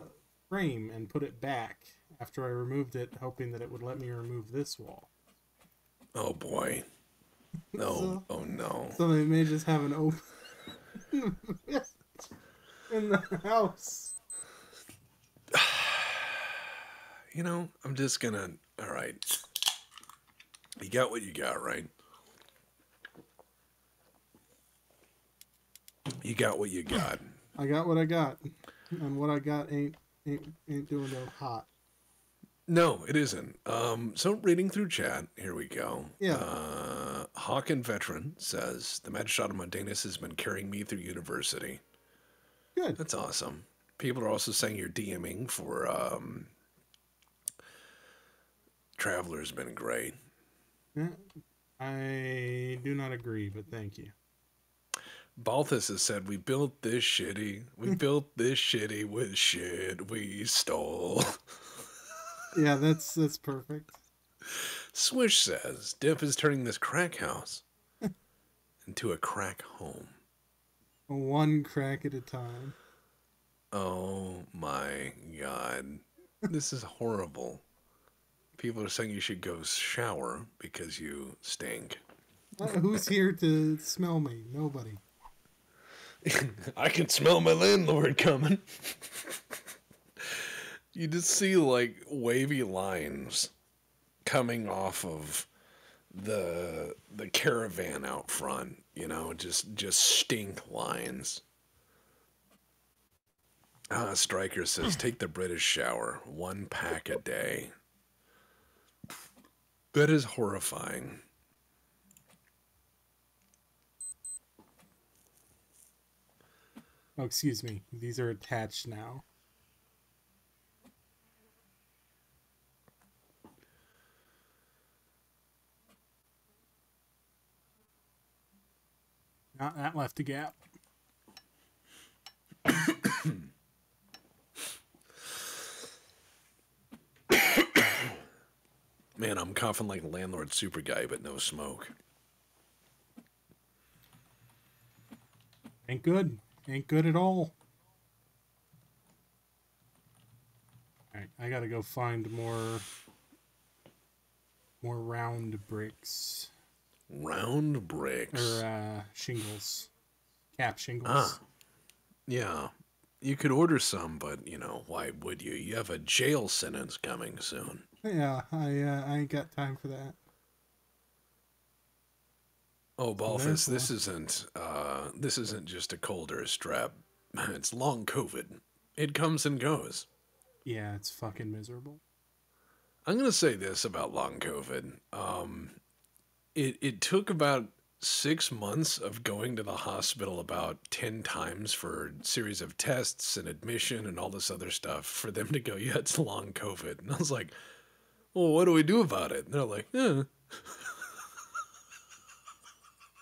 Speaker 5: frame and put it back after I removed it, hoping that it would let me remove this wall.
Speaker 1: Oh boy. No. Oh no.
Speaker 5: So they may just have an open in the house.
Speaker 1: You know, I'm just gonna all right. You got what you got, right? You got what you got.
Speaker 5: I got what I got, and what I got ain't ain't ain't doing no hot.
Speaker 1: No, it isn't. Um, so reading through chat, here we go.
Speaker 5: Yeah.
Speaker 1: Uh, Hawk and Veteran says the Magistrate of Mundanus has been carrying me through university.
Speaker 5: Good.
Speaker 1: That's awesome. People are also saying you're DMing for um, Traveler's been great.
Speaker 5: I do not agree, but thank you.
Speaker 1: Balthus has said we built this shitty. We built this shitty with shit we stole.
Speaker 5: Yeah, that's that's perfect.
Speaker 1: Swish says Diff is turning this crack house into a crack home.
Speaker 5: One crack at a time.
Speaker 1: Oh my god. This is horrible. People are saying you should go shower because you stink.
Speaker 5: Uh, who's here to smell me? Nobody.
Speaker 1: I can smell my landlord coming. you just see like wavy lines coming off of the the caravan out front, you know, just just stink lines. Ah, Striker says take the British shower, one pack a day. That is horrifying.
Speaker 5: Oh, excuse me. These are attached now. Not that left a gap.
Speaker 1: Man, I'm coughing like a landlord super guy, but no smoke.
Speaker 5: Ain't good. Ain't good at all. Alright, I gotta go find more more round bricks.
Speaker 1: Round bricks.
Speaker 5: Or uh shingles. Cap shingles.
Speaker 1: Ah. Yeah. You could order some, but, you know, why would you? You have a jail sentence coming soon.
Speaker 5: Yeah, I uh, I ain't got time for that.
Speaker 1: Oh, Balthus, this isn't uh this isn't just a cold or a strep. It's long COVID. It comes and goes.
Speaker 5: Yeah, it's fucking miserable.
Speaker 1: I'm gonna say this about long COVID. Um, it it took about six months of going to the hospital about ten times for a series of tests and admission and all this other stuff for them to go, yeah, it's long COVID. And I was like, well, what do we do about it? And they're like, eh.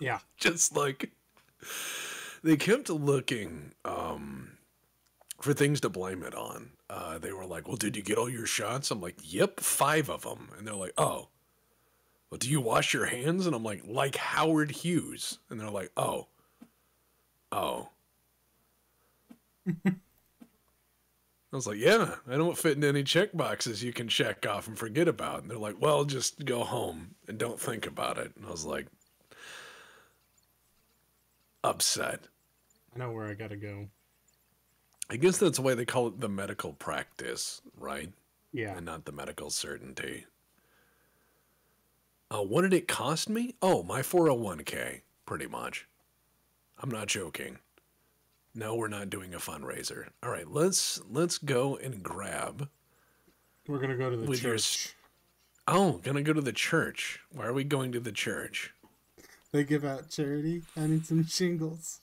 Speaker 5: Yeah.
Speaker 1: just like they kept looking um, for things to blame it on. Uh, they were like, "Well, did you get all your shots?" I'm like, "Yep, five of them." And they're like, "Oh, well, do you wash your hands?" And I'm like, "Like Howard Hughes." And they're like, "Oh, oh." I was like, "Yeah, I don't fit into any check boxes you can check off and forget about." And they're like, "Well, just go home and don't think about it." And I was like, upset.
Speaker 5: I know where I gotta go.
Speaker 1: I guess that's why they call it the medical practice, right?
Speaker 5: Yeah.
Speaker 1: And not the medical certainty. Uh, what did it cost me? Oh, my 401k, pretty much. I'm not joking. No, we're not doing a fundraiser. All right, let's let's go and grab.
Speaker 5: We're gonna go to the
Speaker 1: With your
Speaker 5: church.
Speaker 1: Oh, gonna go to the church. Why are we going to the church?
Speaker 5: They give out charity. I need some shingles.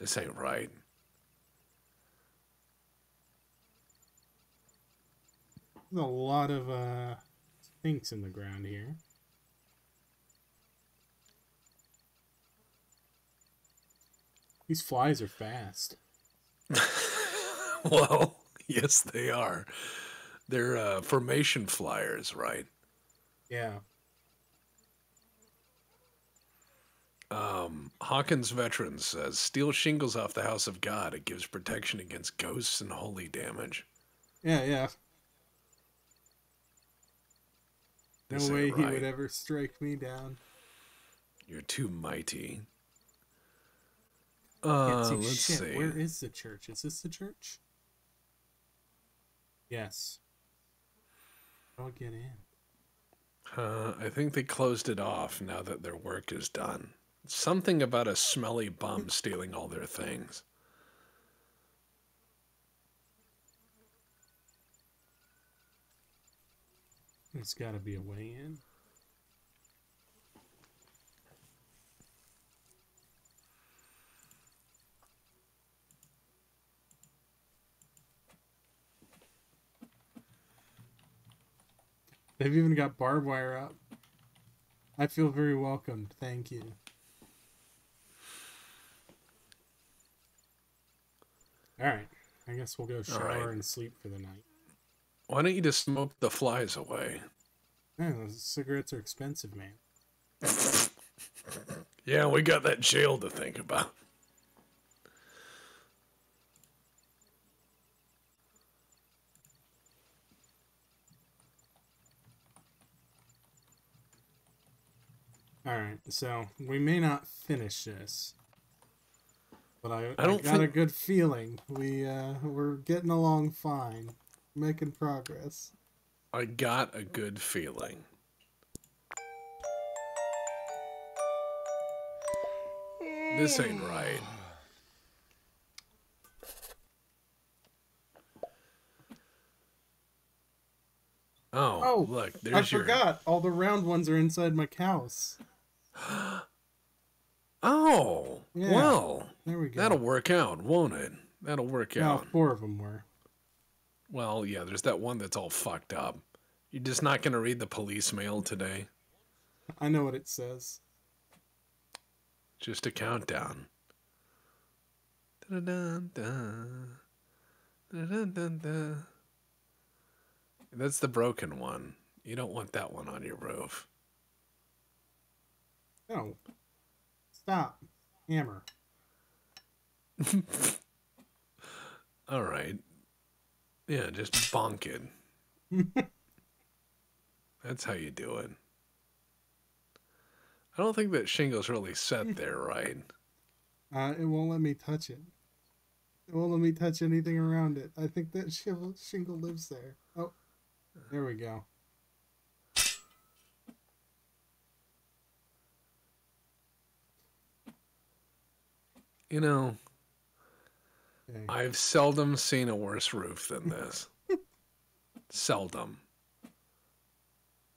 Speaker 1: This ain't right.
Speaker 5: There's a lot of uh things in the ground here. These flies are fast.
Speaker 1: well, yes, they are. They're uh, formation flyers, right?
Speaker 5: Yeah.
Speaker 1: Um, Hawkins Veteran says, steal shingles off the House of God. It gives protection against ghosts and holy damage.
Speaker 5: Yeah, yeah. No way he would ever strike me down.
Speaker 1: You're too mighty. Uh,
Speaker 5: see
Speaker 1: let's
Speaker 5: shit.
Speaker 1: see.
Speaker 5: Where is the church? Is this the church? Yes. I'll get in.
Speaker 1: Uh, I think they closed it off now that their work is done. Something about a smelly bum stealing all their things.
Speaker 5: There's got to be a way in. They've even got barbed wire up. I feel very welcomed. Thank you. All right. I guess we'll go shower
Speaker 1: right.
Speaker 5: and sleep for the night.
Speaker 1: Why don't you just smoke the flies away?
Speaker 5: Yeah, cigarettes are expensive, man.
Speaker 1: Yeah, we got that jail to think about.
Speaker 5: All right, so we may not finish this, but I,
Speaker 1: I don't
Speaker 5: got a good feeling we uh, we're getting along fine, making progress.
Speaker 1: I got a good feeling. This ain't right. Oh,
Speaker 5: Oh,
Speaker 1: look,
Speaker 5: I
Speaker 1: there's your.
Speaker 5: I forgot all the round ones are inside my house.
Speaker 1: Oh,
Speaker 5: Yeah.
Speaker 1: well,
Speaker 5: There we go.
Speaker 1: that'll work out, won't it? That'll work
Speaker 5: Now
Speaker 1: out.
Speaker 5: four of them were.
Speaker 1: Well, yeah, there's that one that's all fucked up. You're just not gonna read the police mail today.
Speaker 5: I know what it says.
Speaker 1: Just a countdown. Dun-dun-dun. Dun-dun-dun-dun. That's the broken one. You don't want that one on your roof.
Speaker 5: No. Stop. Hammer.
Speaker 1: All right. Yeah, just bonk it. That's how you do it. I don't think that shingle's really set there, right?
Speaker 5: Uh, it won't let me touch it. It won't let me touch anything around it. I think that shingle lives there. Oh, there we go.
Speaker 1: You know,
Speaker 5: Okay.
Speaker 1: I've seldom seen a worse roof than this. seldom.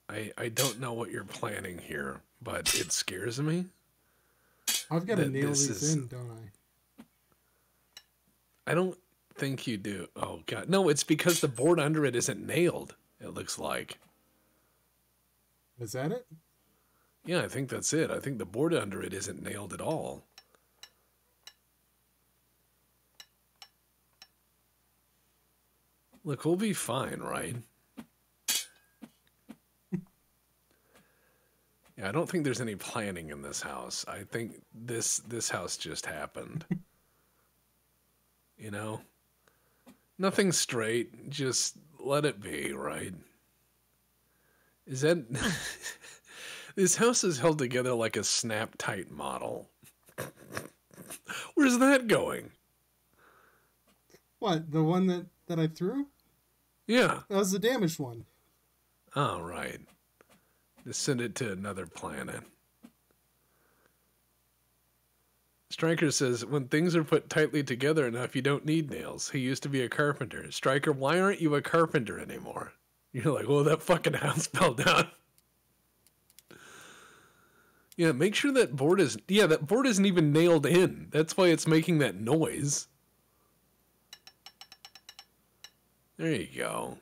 Speaker 1: I I don't know what you're planning here, but it scares me.
Speaker 5: I've got to nail
Speaker 1: this
Speaker 5: these
Speaker 1: is-
Speaker 5: in, don't I?
Speaker 1: I don't think you do. Oh god. No, it's because the board under it isn't nailed, it looks like.
Speaker 5: Is that it?
Speaker 1: Yeah, I think that's it. I think the board under it isn't nailed at all. Look, we'll be fine, right? Yeah, I don't think there's any planning in this house. I think this this house just happened. you know? Nothing straight, just let it be, right? Is that This house is held together like a snap tight model. Where's that going?
Speaker 5: What? The one that, that I threw?
Speaker 1: Yeah.
Speaker 5: That was the damaged one.
Speaker 1: All right. Just send it to another planet. Stryker says, when things are put tightly together enough, you don't need nails. He used to be a carpenter. Stryker, why aren't you a carpenter anymore? You're like, well, that fucking house fell down. Yeah, make sure that board is. Yeah, that board isn't even nailed in. That's why it's making that noise. There you go.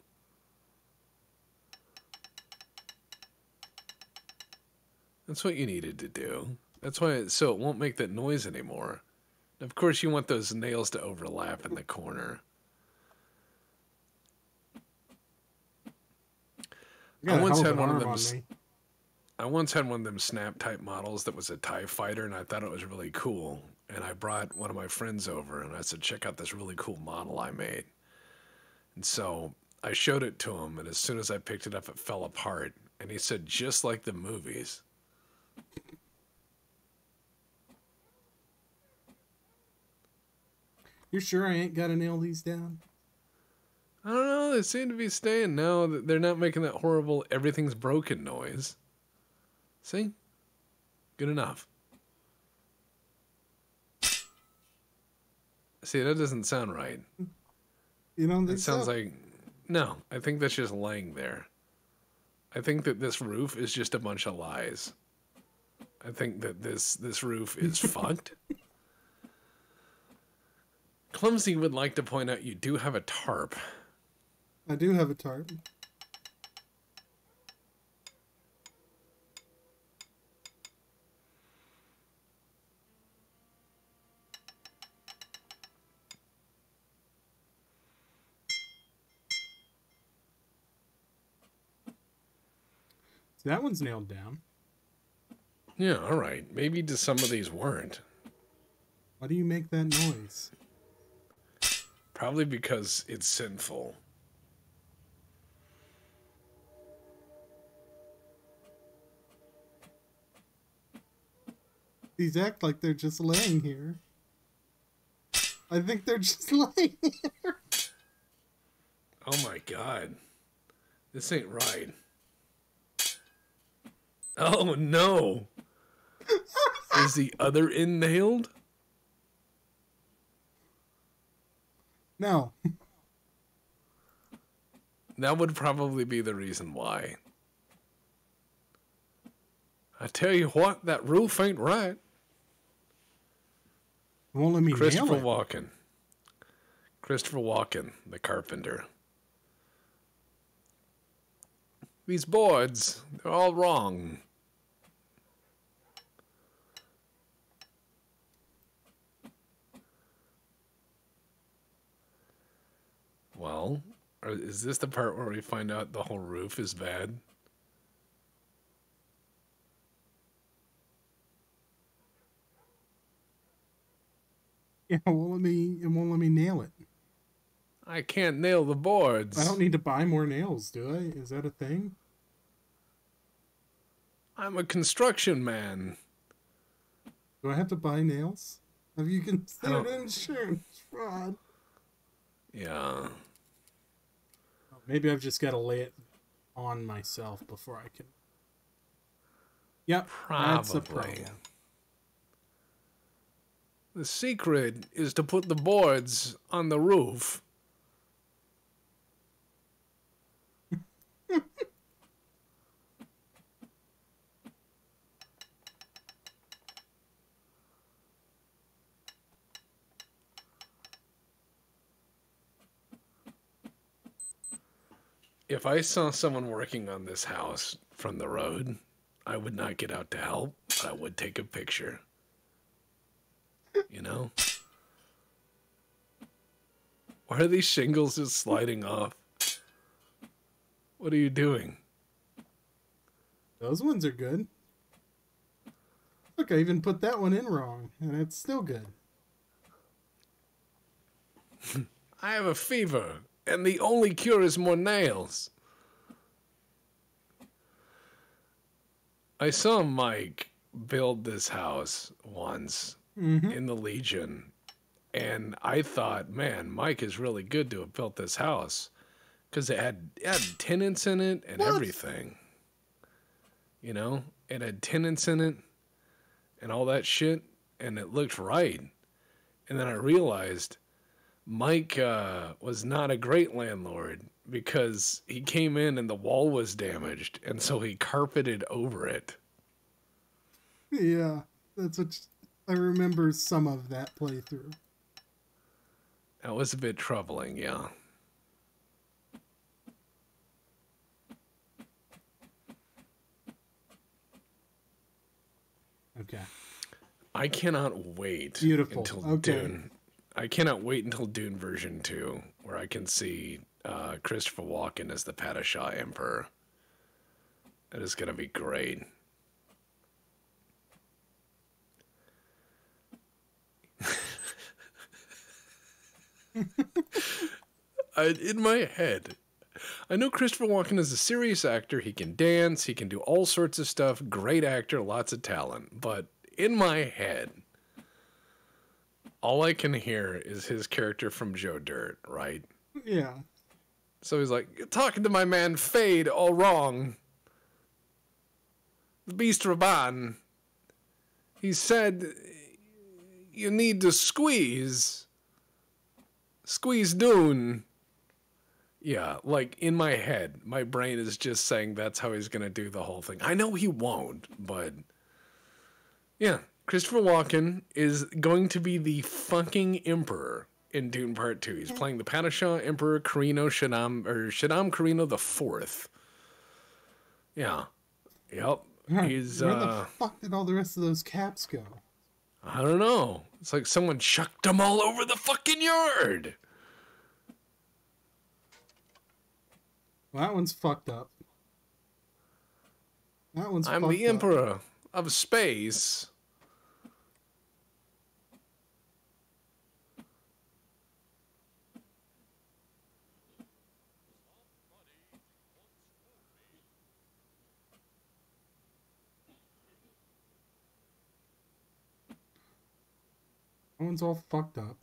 Speaker 1: That's what you needed to do. That's why, it, so it won't make that noise anymore. Of course, you want those nails to overlap in the corner. I once had one of them
Speaker 5: on.
Speaker 1: I once had one of them snap type models that was a TIE fighter, and I thought it was really cool. And I brought one of my friends over, and I said, check out this really cool model I made. And so I showed it to him, and as soon as I picked it up, it fell apart. And he said, just like the movies.
Speaker 5: You're sure I ain't got to nail these down?
Speaker 1: I don't know. They seem to be staying now. They're not making that horrible everything's broken noise. See? Good enough. See, that doesn't sound right.
Speaker 5: Hmm. You
Speaker 1: It sounds
Speaker 5: so?
Speaker 1: like. No, I think that's just laying there. I think that this roof is just a bunch of lies. I think that this this roof is fucked. Clumsy would like to point out you do have a tarp.
Speaker 5: I do have a tarp. That one's nailed down.
Speaker 1: Yeah, all right. Maybe just some of these weren't.
Speaker 5: Why do you make that noise?
Speaker 1: Probably because it's sinful.
Speaker 5: These act like they're just laying here. I think they're just laying here.
Speaker 1: Oh my god. This ain't right. Oh no. Is the other end nailed?
Speaker 5: No.
Speaker 1: That would probably be the reason why. I tell you what, that roof ain't right.
Speaker 5: Won't let me
Speaker 1: Christopher. Walken. Christopher Walken, the carpenter. These boards, they're all wrong. Well, is this the part where we find out the whole roof is bad?
Speaker 5: Yeah, it won't let me. It won't let me nail it.
Speaker 1: I can't nail the boards.
Speaker 5: I don't need to buy more nails, do I? Is that a thing?
Speaker 1: I'm a construction man.
Speaker 5: Do I have to buy nails? Have you considered
Speaker 1: don't-
Speaker 5: insurance fraud?
Speaker 1: Yeah.
Speaker 5: Oh, maybe I've just got to lay it on myself before I can. Yep, that's a
Speaker 1: Probably.
Speaker 5: problem.
Speaker 1: The secret is to put the boards on the roof. If I saw someone working on this house from the road, I would not get out to help, but I would take a picture. You know? Why are these shingles just sliding off? What are you doing?
Speaker 5: Those ones are good. Look, I even put that one in wrong, and it's still good.
Speaker 1: I have a fever, and the only cure is more nails. I saw Mike build this house once mm-hmm. in the Legion, and I thought, man, Mike is really good to have built this house because it had, it had tenants in it and everything. You know, it had tenants in it and all that shit, and it looked right. And then I realized Mike uh, was not a great landlord because he came in and the wall was damaged, and so he carpeted over it.
Speaker 5: Yeah, that's what I remember some of that playthrough.
Speaker 1: That was a bit troubling, yeah.
Speaker 5: Okay.
Speaker 1: I cannot wait
Speaker 5: Beautiful.
Speaker 1: until
Speaker 5: Okay.
Speaker 1: Dune. I cannot wait until Dune version 2, where I can see uh, Christopher Walken as the Padishah Emperor. That is going to be great. I, in my head, I know Christopher Walken is a serious actor. He can dance, he can do all sorts of stuff. Great actor, lots of talent. But in my head, all I can hear is his character from Joe Dirt, right?
Speaker 5: Yeah.
Speaker 1: So he's like, talking to my man Feyd all wrong. The Beast Rabban. He said you need to squeeze. Squeeze Dune. Yeah, like in my head, my brain is just saying that's how he's gonna do the whole thing. I know he won't, but yeah, Christopher Walken is going to be the fucking emperor in Dune Part Two. He's playing the Padishah Emperor Corrino Shaddam or Shaddam Corrino the Fourth. Yeah, yep. He's
Speaker 5: Where
Speaker 1: uh,
Speaker 5: the fuck did all the rest of those caps go?
Speaker 1: I don't know. It's like someone chucked them all over the fucking yard.
Speaker 5: Well, that one's fucked up. That one's
Speaker 1: I'm
Speaker 5: fucked
Speaker 1: the
Speaker 5: up.
Speaker 1: emperor of space.
Speaker 5: One's all fucked up.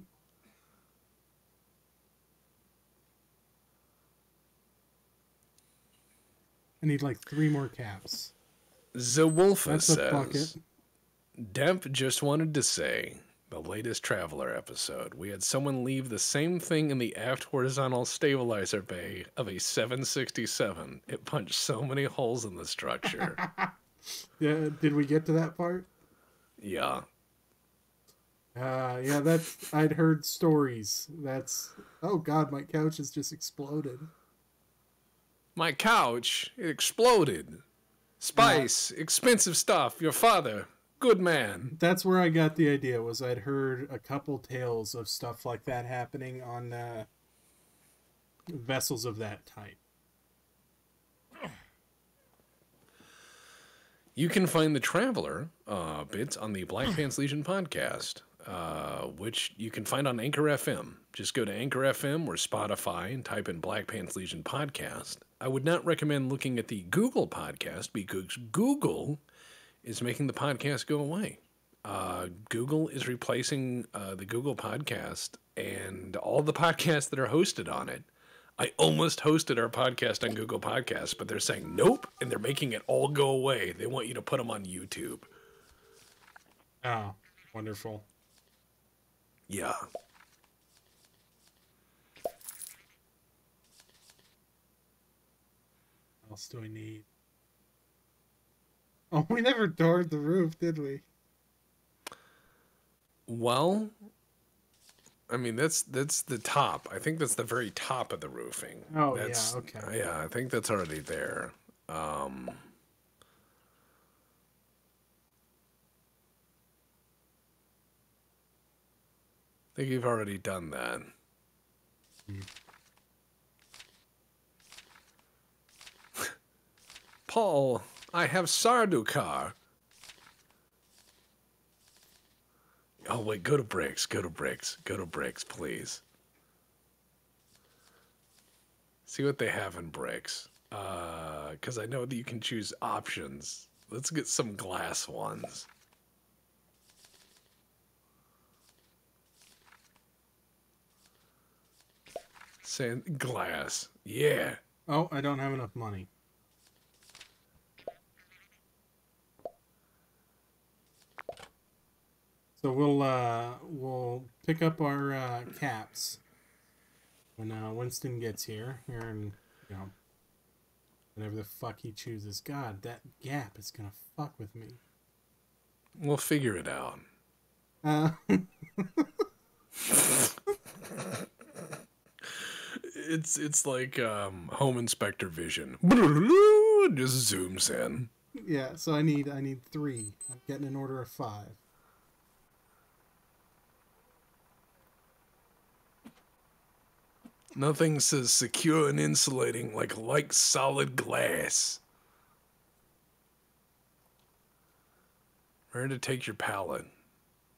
Speaker 5: I need like three more caps.
Speaker 1: Zawolfa
Speaker 5: That's a bucket.
Speaker 1: says, Demp just wanted to say, the latest Traveler episode, we had someone leave the same thing in the aft horizontal stabilizer bay of a 767. It punched so many holes in the structure.
Speaker 5: Yeah, did we get to that part?
Speaker 1: yeah.
Speaker 5: Uh, yeah, that I'd heard stories. That's oh god, my couch has just exploded.
Speaker 1: My couch, it exploded. Spice, expensive stuff. Your father, good man.
Speaker 5: That's where I got the idea. Was I'd heard a couple tales of stuff like that happening on uh, vessels of that type.
Speaker 1: You can find the Traveler uh, bits on the Black Pants Legion podcast, uh, which you can find on Anchor FM. Just go to Anchor FM or Spotify and type in Black Pants Legion podcast. I would not recommend looking at the Google podcast because Google is making the podcast go away. Uh, Google is replacing uh, the Google podcast and all the podcasts that are hosted on it. I almost hosted our podcast on Google Podcasts, but they're saying nope, and they're making it all go away. They want you to put them on YouTube.
Speaker 5: Oh, wonderful.
Speaker 1: Yeah.
Speaker 5: What else do we need? Oh, we never doored the roof, did we?
Speaker 1: Well, I mean that's that's the top. I think that's the very top of the roofing.
Speaker 5: Oh, yeah,
Speaker 1: that's,
Speaker 5: okay.
Speaker 1: Yeah, I think that's already there. Um, I think you've already done that. Paul, I have Sardukar. Oh wait, go to bricks. Go to bricks. Go to bricks, please. See what they have in bricks. Uh, because I know that you can choose options. Let's get some glass ones. Sand glass. Yeah.
Speaker 5: Oh, I don't have enough money. So we'll uh we'll pick up our uh, caps when uh, Winston gets here. Here and you know whenever the fuck he chooses. God, that gap is gonna fuck with me.
Speaker 1: We'll figure it out.
Speaker 5: Uh,
Speaker 1: It's it's like um, home inspector vision. Just zooms in.
Speaker 5: yeah. So I need I need three. I'm getting an order of five.
Speaker 1: Nothing says secure and insulating like like solid glass. Where to take your pallet?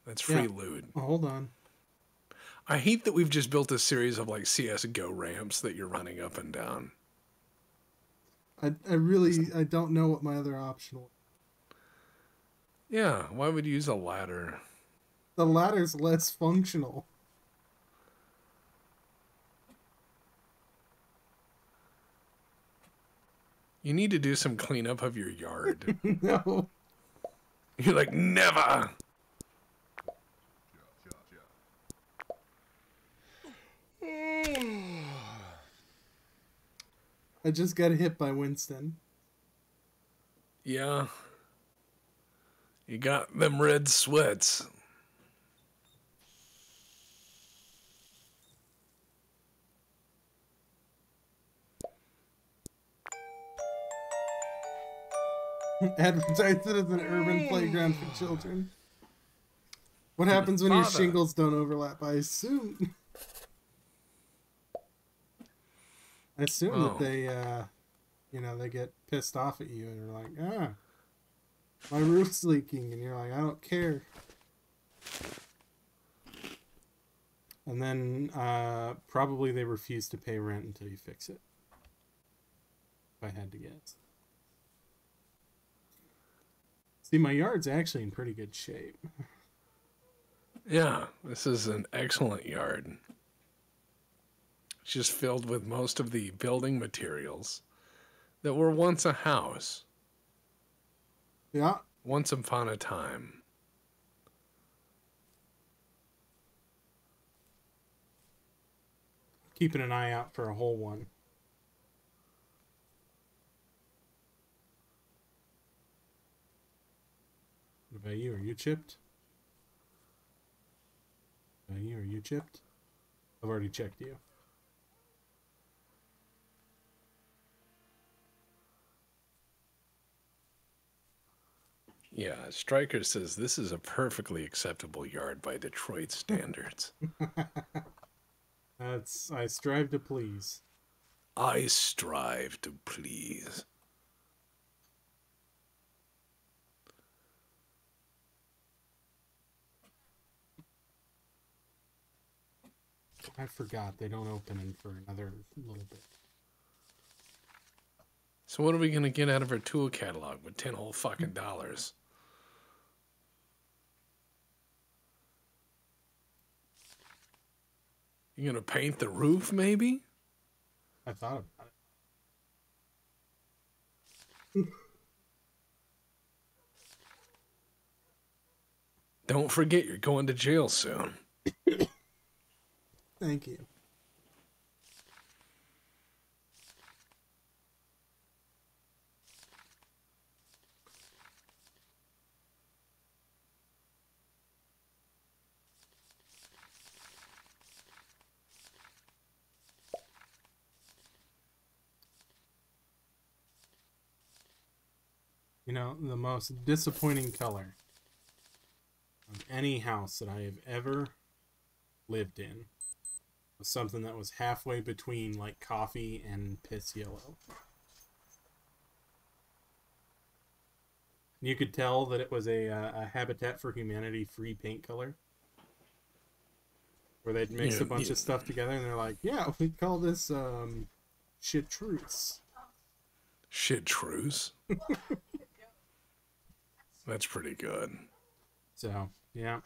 Speaker 1: That's free
Speaker 5: Yeah.
Speaker 1: loot.
Speaker 5: Oh, hold on.
Speaker 1: I hate that we've just built a series of like CS:GO ramps that you're running up and down.
Speaker 5: I I really I don't know what my other option. was.
Speaker 1: Yeah, why would you use a ladder?
Speaker 5: The ladder's less functional.
Speaker 1: You need to do some cleanup of your yard.
Speaker 5: no.
Speaker 1: You're like, never.
Speaker 5: I just got hit by Winston.
Speaker 1: Yeah. You got them red sweats.
Speaker 5: Advertised it as an urban playground for children. What happens when your shingles don't overlap? I assume. I assume
Speaker 1: Oh.
Speaker 5: that they, uh, you know, they get pissed off at you and are like, ah, my roof's leaking, and you're like, I don't care. And then uh, probably they refuse to pay rent until you fix it. If I had to guess. See, my yard's actually in pretty good shape.
Speaker 1: Yeah, this is an excellent yard. Just filled with most of the building materials that were once a house,
Speaker 5: Yeah,
Speaker 1: once upon a time.
Speaker 5: keeping an eye out for a whole one. What about you? Are you chipped? What about you? Are you chipped? I've already checked you.
Speaker 1: Yeah, Stryker says this is a perfectly acceptable yard by Detroit standards.
Speaker 5: That's I strive to please.
Speaker 1: I strive to please.
Speaker 5: I forgot they don't open in for another little bit.
Speaker 1: So what are we gonna get out of our tool catalog with ten whole fucking dollars? You gonna paint the roof, maybe?
Speaker 5: I thought about it.
Speaker 1: Don't forget you're going to jail soon.
Speaker 5: Thank you. You know, the most disappointing color of any house that I have ever lived in was something that was halfway between like coffee and piss yellow. You could tell that it was a, uh, a Habitat for Humanity free paint color. Where they'd mix
Speaker 1: Yeah,
Speaker 5: a bunch
Speaker 1: yeah.
Speaker 5: of stuff together and they're like, yeah, we call this um, chartreuse.
Speaker 1: Shit truce. That's pretty good.
Speaker 5: So, yeah.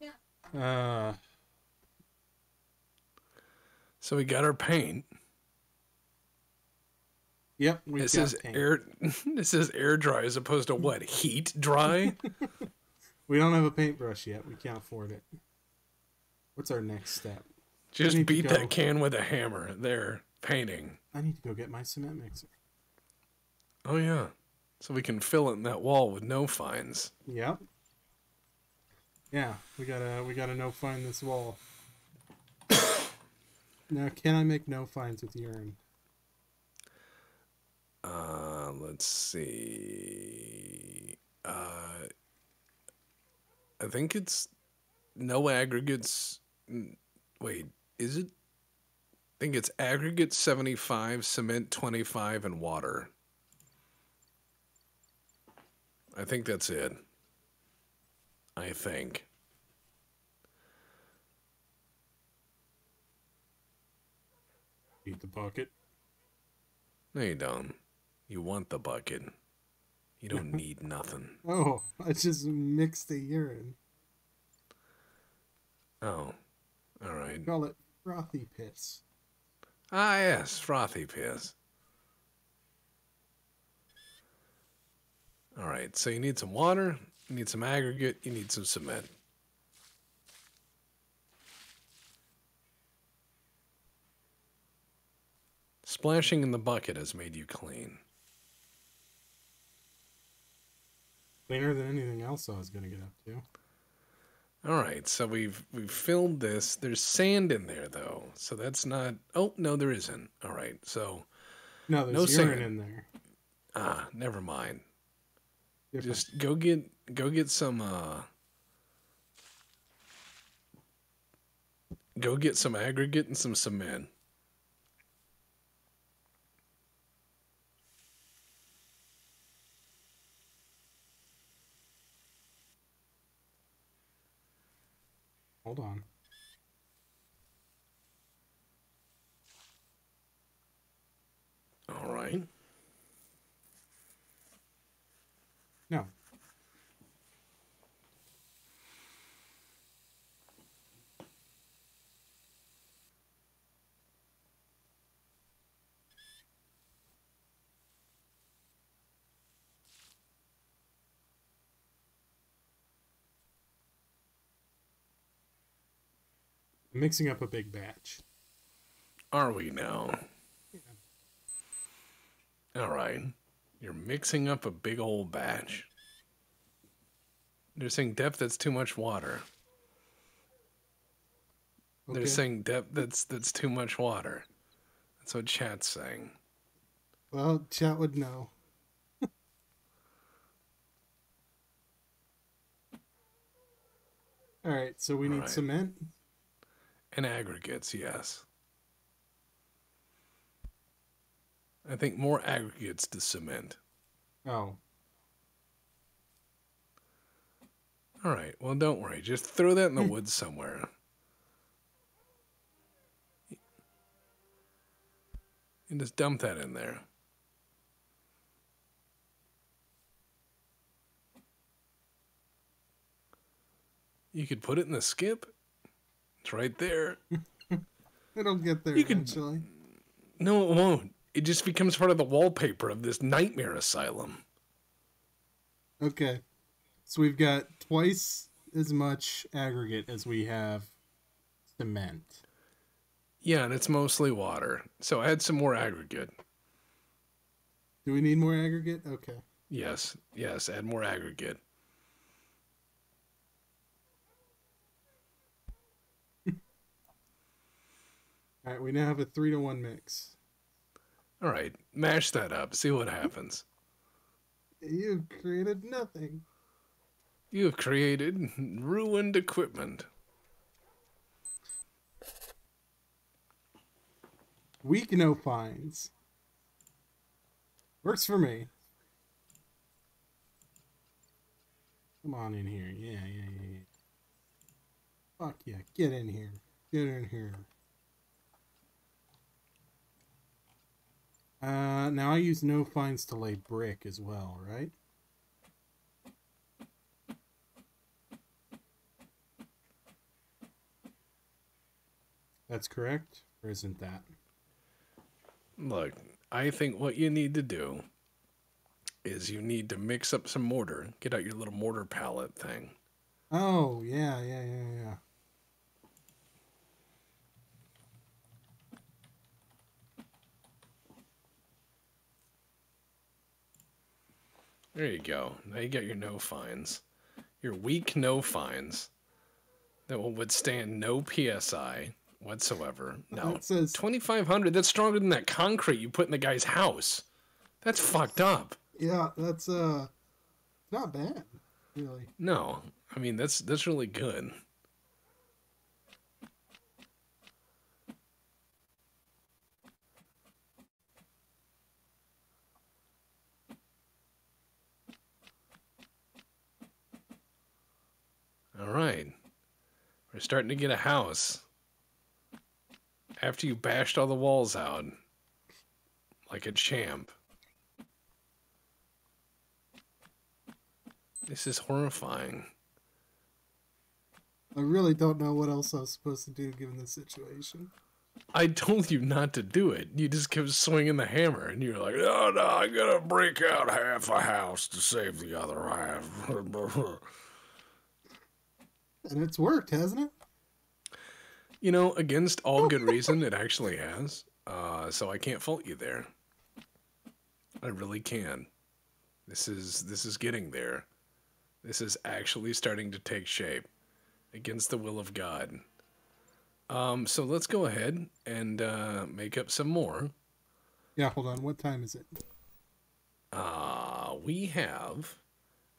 Speaker 5: Yeah. Uh,
Speaker 1: So we got our paint.
Speaker 5: yep, we've
Speaker 1: This
Speaker 5: got
Speaker 1: is
Speaker 5: paint.
Speaker 1: air. This is air dry as opposed to what? Heat dry.
Speaker 5: We don't have a paintbrush yet. We can't afford it. What's our next step?
Speaker 1: Just beat that can with a hammer. There, painting.
Speaker 5: I need to go get my cement mixer.
Speaker 1: Oh yeah, so we can fill in that wall with no fines.
Speaker 5: Yep. Yeah, we gotta we gotta no fine this wall. now, can I make no fines with urine?
Speaker 1: Uh, let's see. Uh, I think it's no aggregates. Wait, is it? I think it's aggregate seventy-five, cement twenty-five, and water. I think that's it. I think.
Speaker 5: Eat the bucket.
Speaker 1: No, you don't. You want the bucket. You don't need nothing.
Speaker 5: Oh, I just mixed the urine.
Speaker 1: Oh, all right.
Speaker 5: Call it frothy piss.
Speaker 1: Ah, yes, frothy piss. All right, so you need some water, you need some aggregate, you need some cement. Splashing in the bucket has made you clean.
Speaker 5: Cleaner than anything else I was gonna get up to.
Speaker 1: All right, so we've we've filled this. There's sand in there though, so that's not. Oh no, there isn't. All right, so
Speaker 5: No, there's
Speaker 1: No
Speaker 5: urine
Speaker 1: sand.
Speaker 5: in there.
Speaker 1: ah, never mind.
Speaker 5: Different.
Speaker 1: Just go get go get some uh go get some aggregate and some cement.
Speaker 5: Hold on.
Speaker 1: All right.
Speaker 5: No. I'm mixing up a big batch.
Speaker 1: Are we now? All right. You're mixing up a big old batch. They're saying depth that's too much water.
Speaker 5: Okay.
Speaker 1: They're saying depth that's that's too much water. That's what chat's saying.
Speaker 5: Well, chat would know. All right, so we need
Speaker 1: Alright.
Speaker 5: cement.
Speaker 1: And aggregates, yes. I think more aggregates to cement.
Speaker 5: Oh,
Speaker 1: All right. Well, don't worry. Just throw that in the woods somewhere. And just dump that in there. You could put it in the skip. It's right there.
Speaker 5: it'll get there
Speaker 1: You
Speaker 5: eventually.
Speaker 1: No, it won't. It just becomes part of the wallpaper of this nightmare asylum.
Speaker 5: Okay, so we've got twice as much aggregate as we have cement.
Speaker 1: Yeah, and it's mostly water. So add some more aggregate.
Speaker 5: Do we need more aggregate? Okay.
Speaker 1: Yes, yes, add more aggregate.
Speaker 5: All right, we now have a three to one mix.
Speaker 1: All right, mash that up. See what happens.
Speaker 5: You've created nothing.
Speaker 1: You have created ruined equipment.
Speaker 5: Weak no fines. Works for me. Come on in here. Yeah, yeah, yeah, yeah. Fuck yeah. Get in here. Get in here. Uh, now I use no fines to lay brick as well, right? That's correct, or isn't that?
Speaker 1: Look, I think what you need to do is you need to mix up some mortar. Get out your little mortar palette thing.
Speaker 5: Oh, yeah, yeah, yeah, yeah.
Speaker 1: There you go. Now you got your no fines. Your weak no fines that will withstand no PSI whatsoever. No.
Speaker 5: It says
Speaker 1: 2500 that's stronger than that concrete you put in the guy's house. That's fucked up.
Speaker 5: Yeah, that's uh not bad, really.
Speaker 1: No. I mean that's that's really good. All right. We're starting to get a house. After you bashed all the walls out like a champ. This is horrifying.
Speaker 5: I really don't know what else I was supposed to do given the situation.
Speaker 1: I told you not to do it. You just kept swinging the hammer, and you're like, "Oh no, I gotta break out half a house to save the other half."
Speaker 5: And it's worked, hasn't it?
Speaker 1: you know, against all good reason, it actually has. uh, so I can't fault you there. I really can. This is this is getting there. This is actually starting to take shape against the will of God. Um, so let's go ahead and uh, make up some more.
Speaker 5: Yeah, hold on. What time is it?
Speaker 1: Uh, we have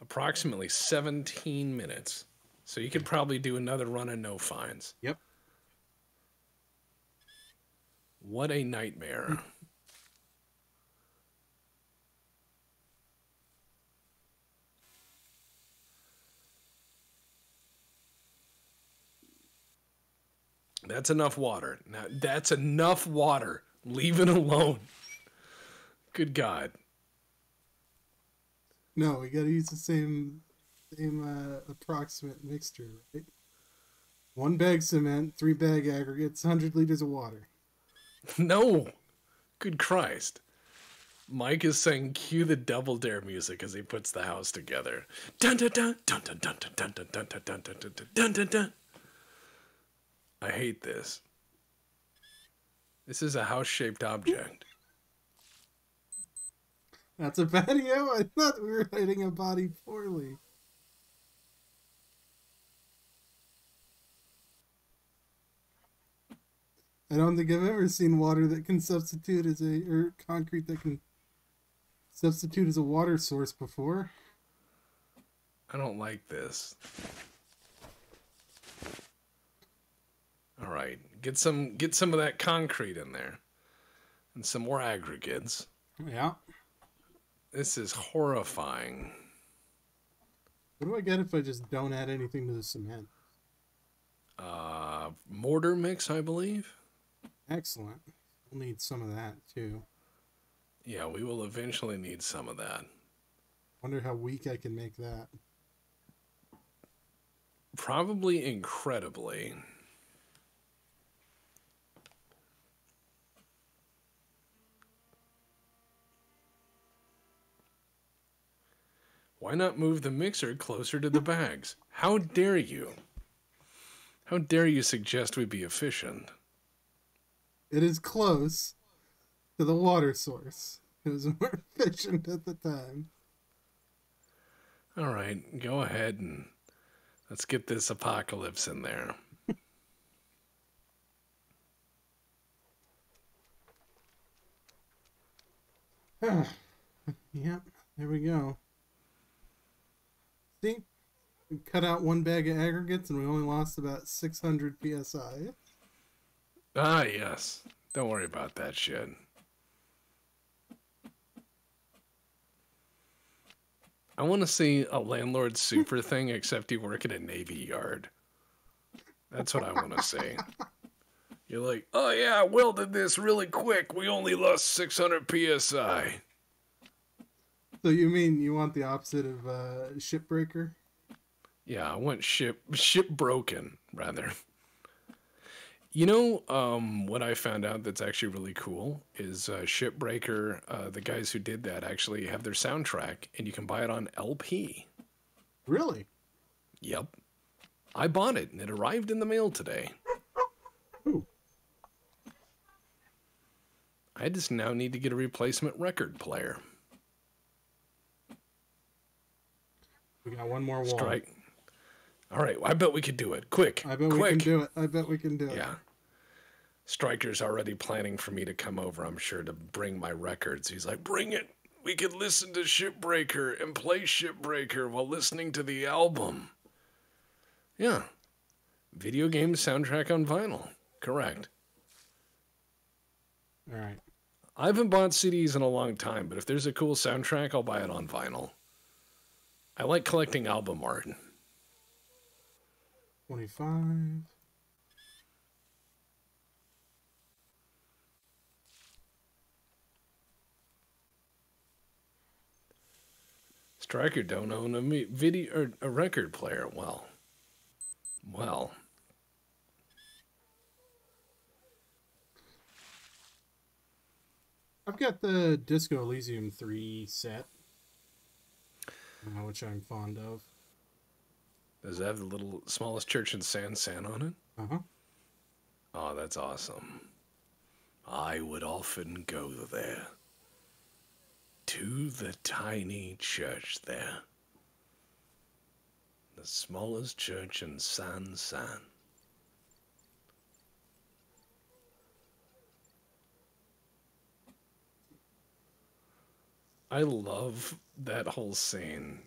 Speaker 1: approximately 17 minutes. So you could probably do another run of no fines.
Speaker 5: Yep.
Speaker 1: What a nightmare. That's enough water. Now that's enough water. Leave it alone. Good God.
Speaker 5: No, we gotta use the same same uh, approximate mixture, right? One bag cement, three bag aggregates, hundred liters of water.
Speaker 1: No. Good Christ. Mike is saying cue the double dare music as he puts the house together. Dun dun dun dun dun dun dun dun dun dun dun dun dun dun dun dun dun. I hate this. This is a house shaped object.
Speaker 5: That's a patio? I thought we were hiding a body poorly. I don't think I've ever seen water that can substitute as a or concrete that can substitute as a water source before.
Speaker 1: I don't like this. All right, get some get some of that concrete in there, and some more aggregates.
Speaker 5: Yeah.
Speaker 1: This is horrifying.
Speaker 5: What do I get if I just don't add anything to the cement?
Speaker 1: Uh, mortar mix, I believe.
Speaker 5: Excellent. We'll need some of that too.
Speaker 1: Yeah, we will eventually need some of that.
Speaker 5: Wonder how weak I can make that.
Speaker 1: Probably incredibly. Why not move the mixer closer to the bags? How dare you? How dare you suggest we be efficient?
Speaker 5: It is close to the water source. It was more efficient at the time.
Speaker 1: All right, go ahead and let's get this apocalypse in there.
Speaker 5: Yep, there we go. See, we cut out one bag of aggregates and we only lost about 600 psi.
Speaker 1: Ah, yes. Don't worry about that shit. I want to see a landlord super thing, except you work at a Navy yard. That's what I want to see. You're like, oh yeah, I welded this really quick. We only lost 600 psi.
Speaker 5: So you mean you want the opposite of uh, shipbreaker?
Speaker 1: Yeah, I want ship ship broken rather. You know, um, what I found out that's actually really cool is uh, Shipbreaker. Uh, the guys who did that actually have their soundtrack, and you can buy it on LP.
Speaker 5: Really?
Speaker 1: Yep, I bought it, and it arrived in the mail today.
Speaker 5: Ooh.
Speaker 1: I just now need to get a replacement record player.
Speaker 5: We got one more wall.
Speaker 1: Strike. All right, I bet we could do it. Quick,
Speaker 5: I bet
Speaker 1: quick.
Speaker 5: we can do it. I bet we can do it.
Speaker 1: Yeah. Striker's already planning for me to come over, I'm sure, to bring my records. He's like, bring it. We could listen to Shipbreaker and play Shipbreaker while listening to the album. Yeah. Video game soundtrack on vinyl. Correct.
Speaker 5: All right.
Speaker 1: I haven't bought CDs in a long time, but if there's a cool soundtrack, I'll buy it on vinyl. I like collecting album art.
Speaker 5: 25.
Speaker 1: Striker don't own a video or a record player. Well, well,
Speaker 5: I've got the Disco Elysium 3 set, uh, which I'm fond of.
Speaker 1: does it have the little smallest church in Saint-Saëns on it?
Speaker 5: Uh huh.
Speaker 1: Oh, that's awesome. I would often go there. To the tiny church there. The smallest church in Saint-Saëns. I love that whole scene.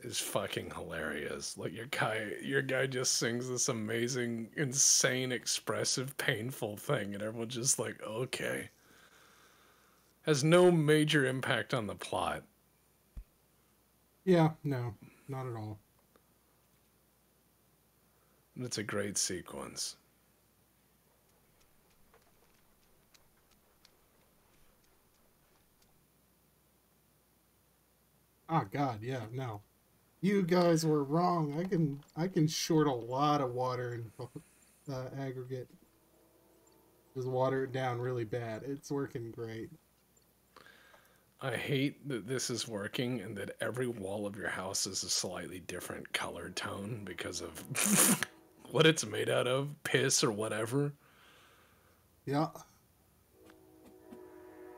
Speaker 1: Is fucking hilarious. Like your guy, your guy just sings this amazing, insane, expressive, painful thing, and everyone's just like, okay. Has no major impact on the plot.
Speaker 5: Yeah, no, not at all.
Speaker 1: It's a great sequence.
Speaker 5: Ah, God, yeah, no. You guys were wrong. I can I can short a lot of water in uh, aggregate. Just water it down really bad. It's working great.
Speaker 1: I hate that this is working and that every wall of your house is a slightly different color tone because of what it's made out of, piss or whatever.
Speaker 5: Yeah.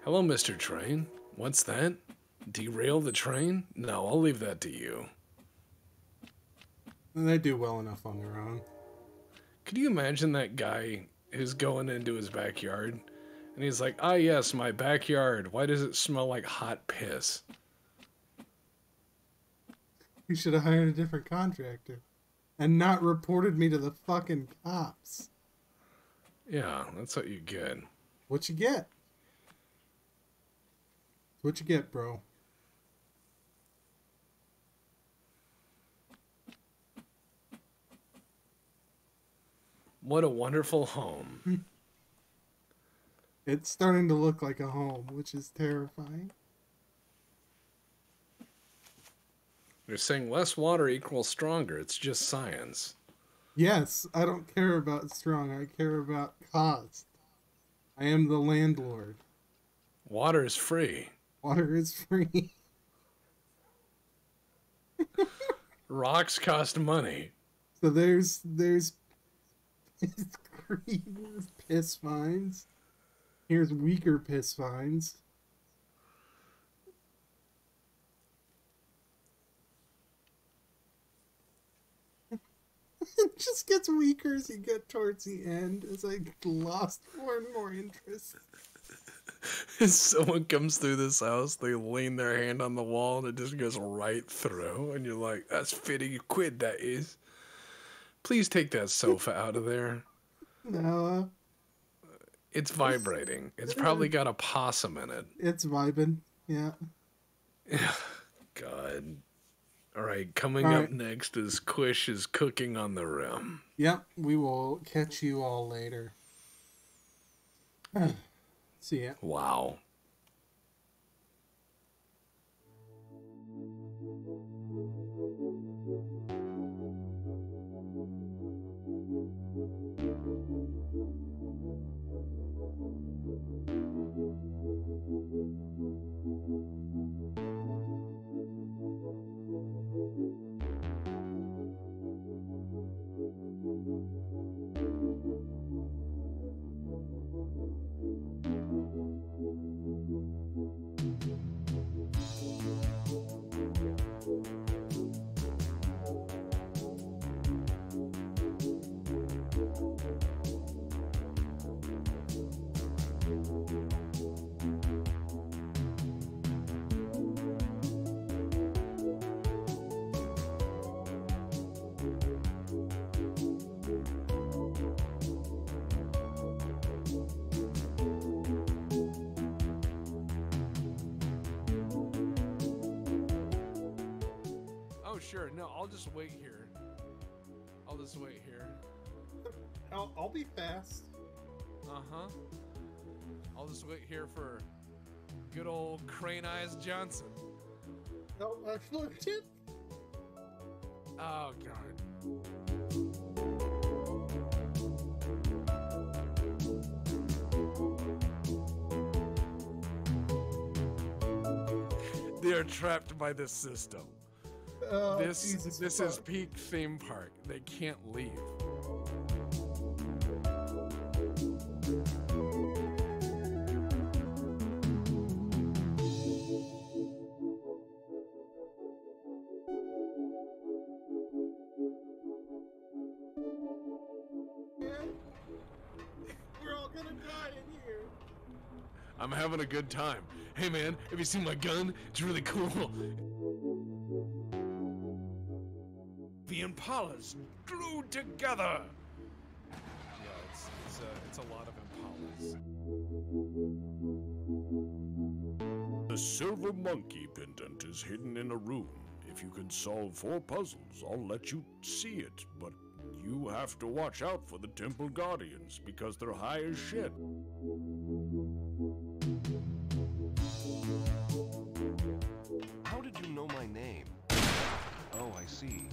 Speaker 1: Hello, Mr. Train. What's that? Derail the train? No, I'll leave that to you.
Speaker 5: And they do well enough on their own.
Speaker 1: Could you imagine that guy who's going into his backyard and he's like, ah, yes, my backyard. Why does it smell like hot piss?
Speaker 5: You should have hired a different contractor. And not reported me to the fucking cops.
Speaker 1: Yeah, that's what you get.
Speaker 5: What you get? What you get, bro?
Speaker 1: What a wonderful home.
Speaker 5: It's starting to look like a home, which is terrifying.
Speaker 1: They're saying less water equals stronger. It's just science.
Speaker 5: Yes, I don't care about strong. I care about cost. I am the landlord.
Speaker 1: Water is free.
Speaker 5: Water is free.
Speaker 1: Rocks cost money.
Speaker 5: So there's there's piss fines. Here's weaker piss fines. it just gets weaker as you get towards the end as I lost more and more interest.
Speaker 1: As someone comes through this house, they lean their hand on the wall and it just goes right through. And you're like, that's 50 quid, that is. Please take that sofa out of there.
Speaker 5: No,
Speaker 1: It's vibrating. It's probably got a possum in it.
Speaker 5: it's vibing. Yeah.
Speaker 1: God. All right, coming
Speaker 5: All
Speaker 1: up
Speaker 5: right.
Speaker 1: next is Quish is cooking on the rim.
Speaker 5: Yep, we will catch you all later. See ya.
Speaker 1: Wow. Just wait here. I'll,
Speaker 2: I'll be fast.
Speaker 1: Uh huh. I'll just wait here for good old Crane Eyes Johnson.
Speaker 2: No, I flipped it.
Speaker 1: Oh, God. They are trapped by this system.
Speaker 2: Oh,
Speaker 1: this
Speaker 2: Jesus
Speaker 1: this
Speaker 2: fuck.
Speaker 1: is peak theme park. They can't leave. We're all gonna die in here. I'm having a good time. Hey man, have you seen my gun? It's really cool. The Impalas glued together.
Speaker 7: Yeah, it's it's a, it's a lot of impalas.
Speaker 3: The silver monkey pendant is hidden in a room. If you can solve four puzzles, I'll let you see it, but you have to watch out for the temple guardians because they're high as shit.
Speaker 4: How did you know my name? Oh, I see.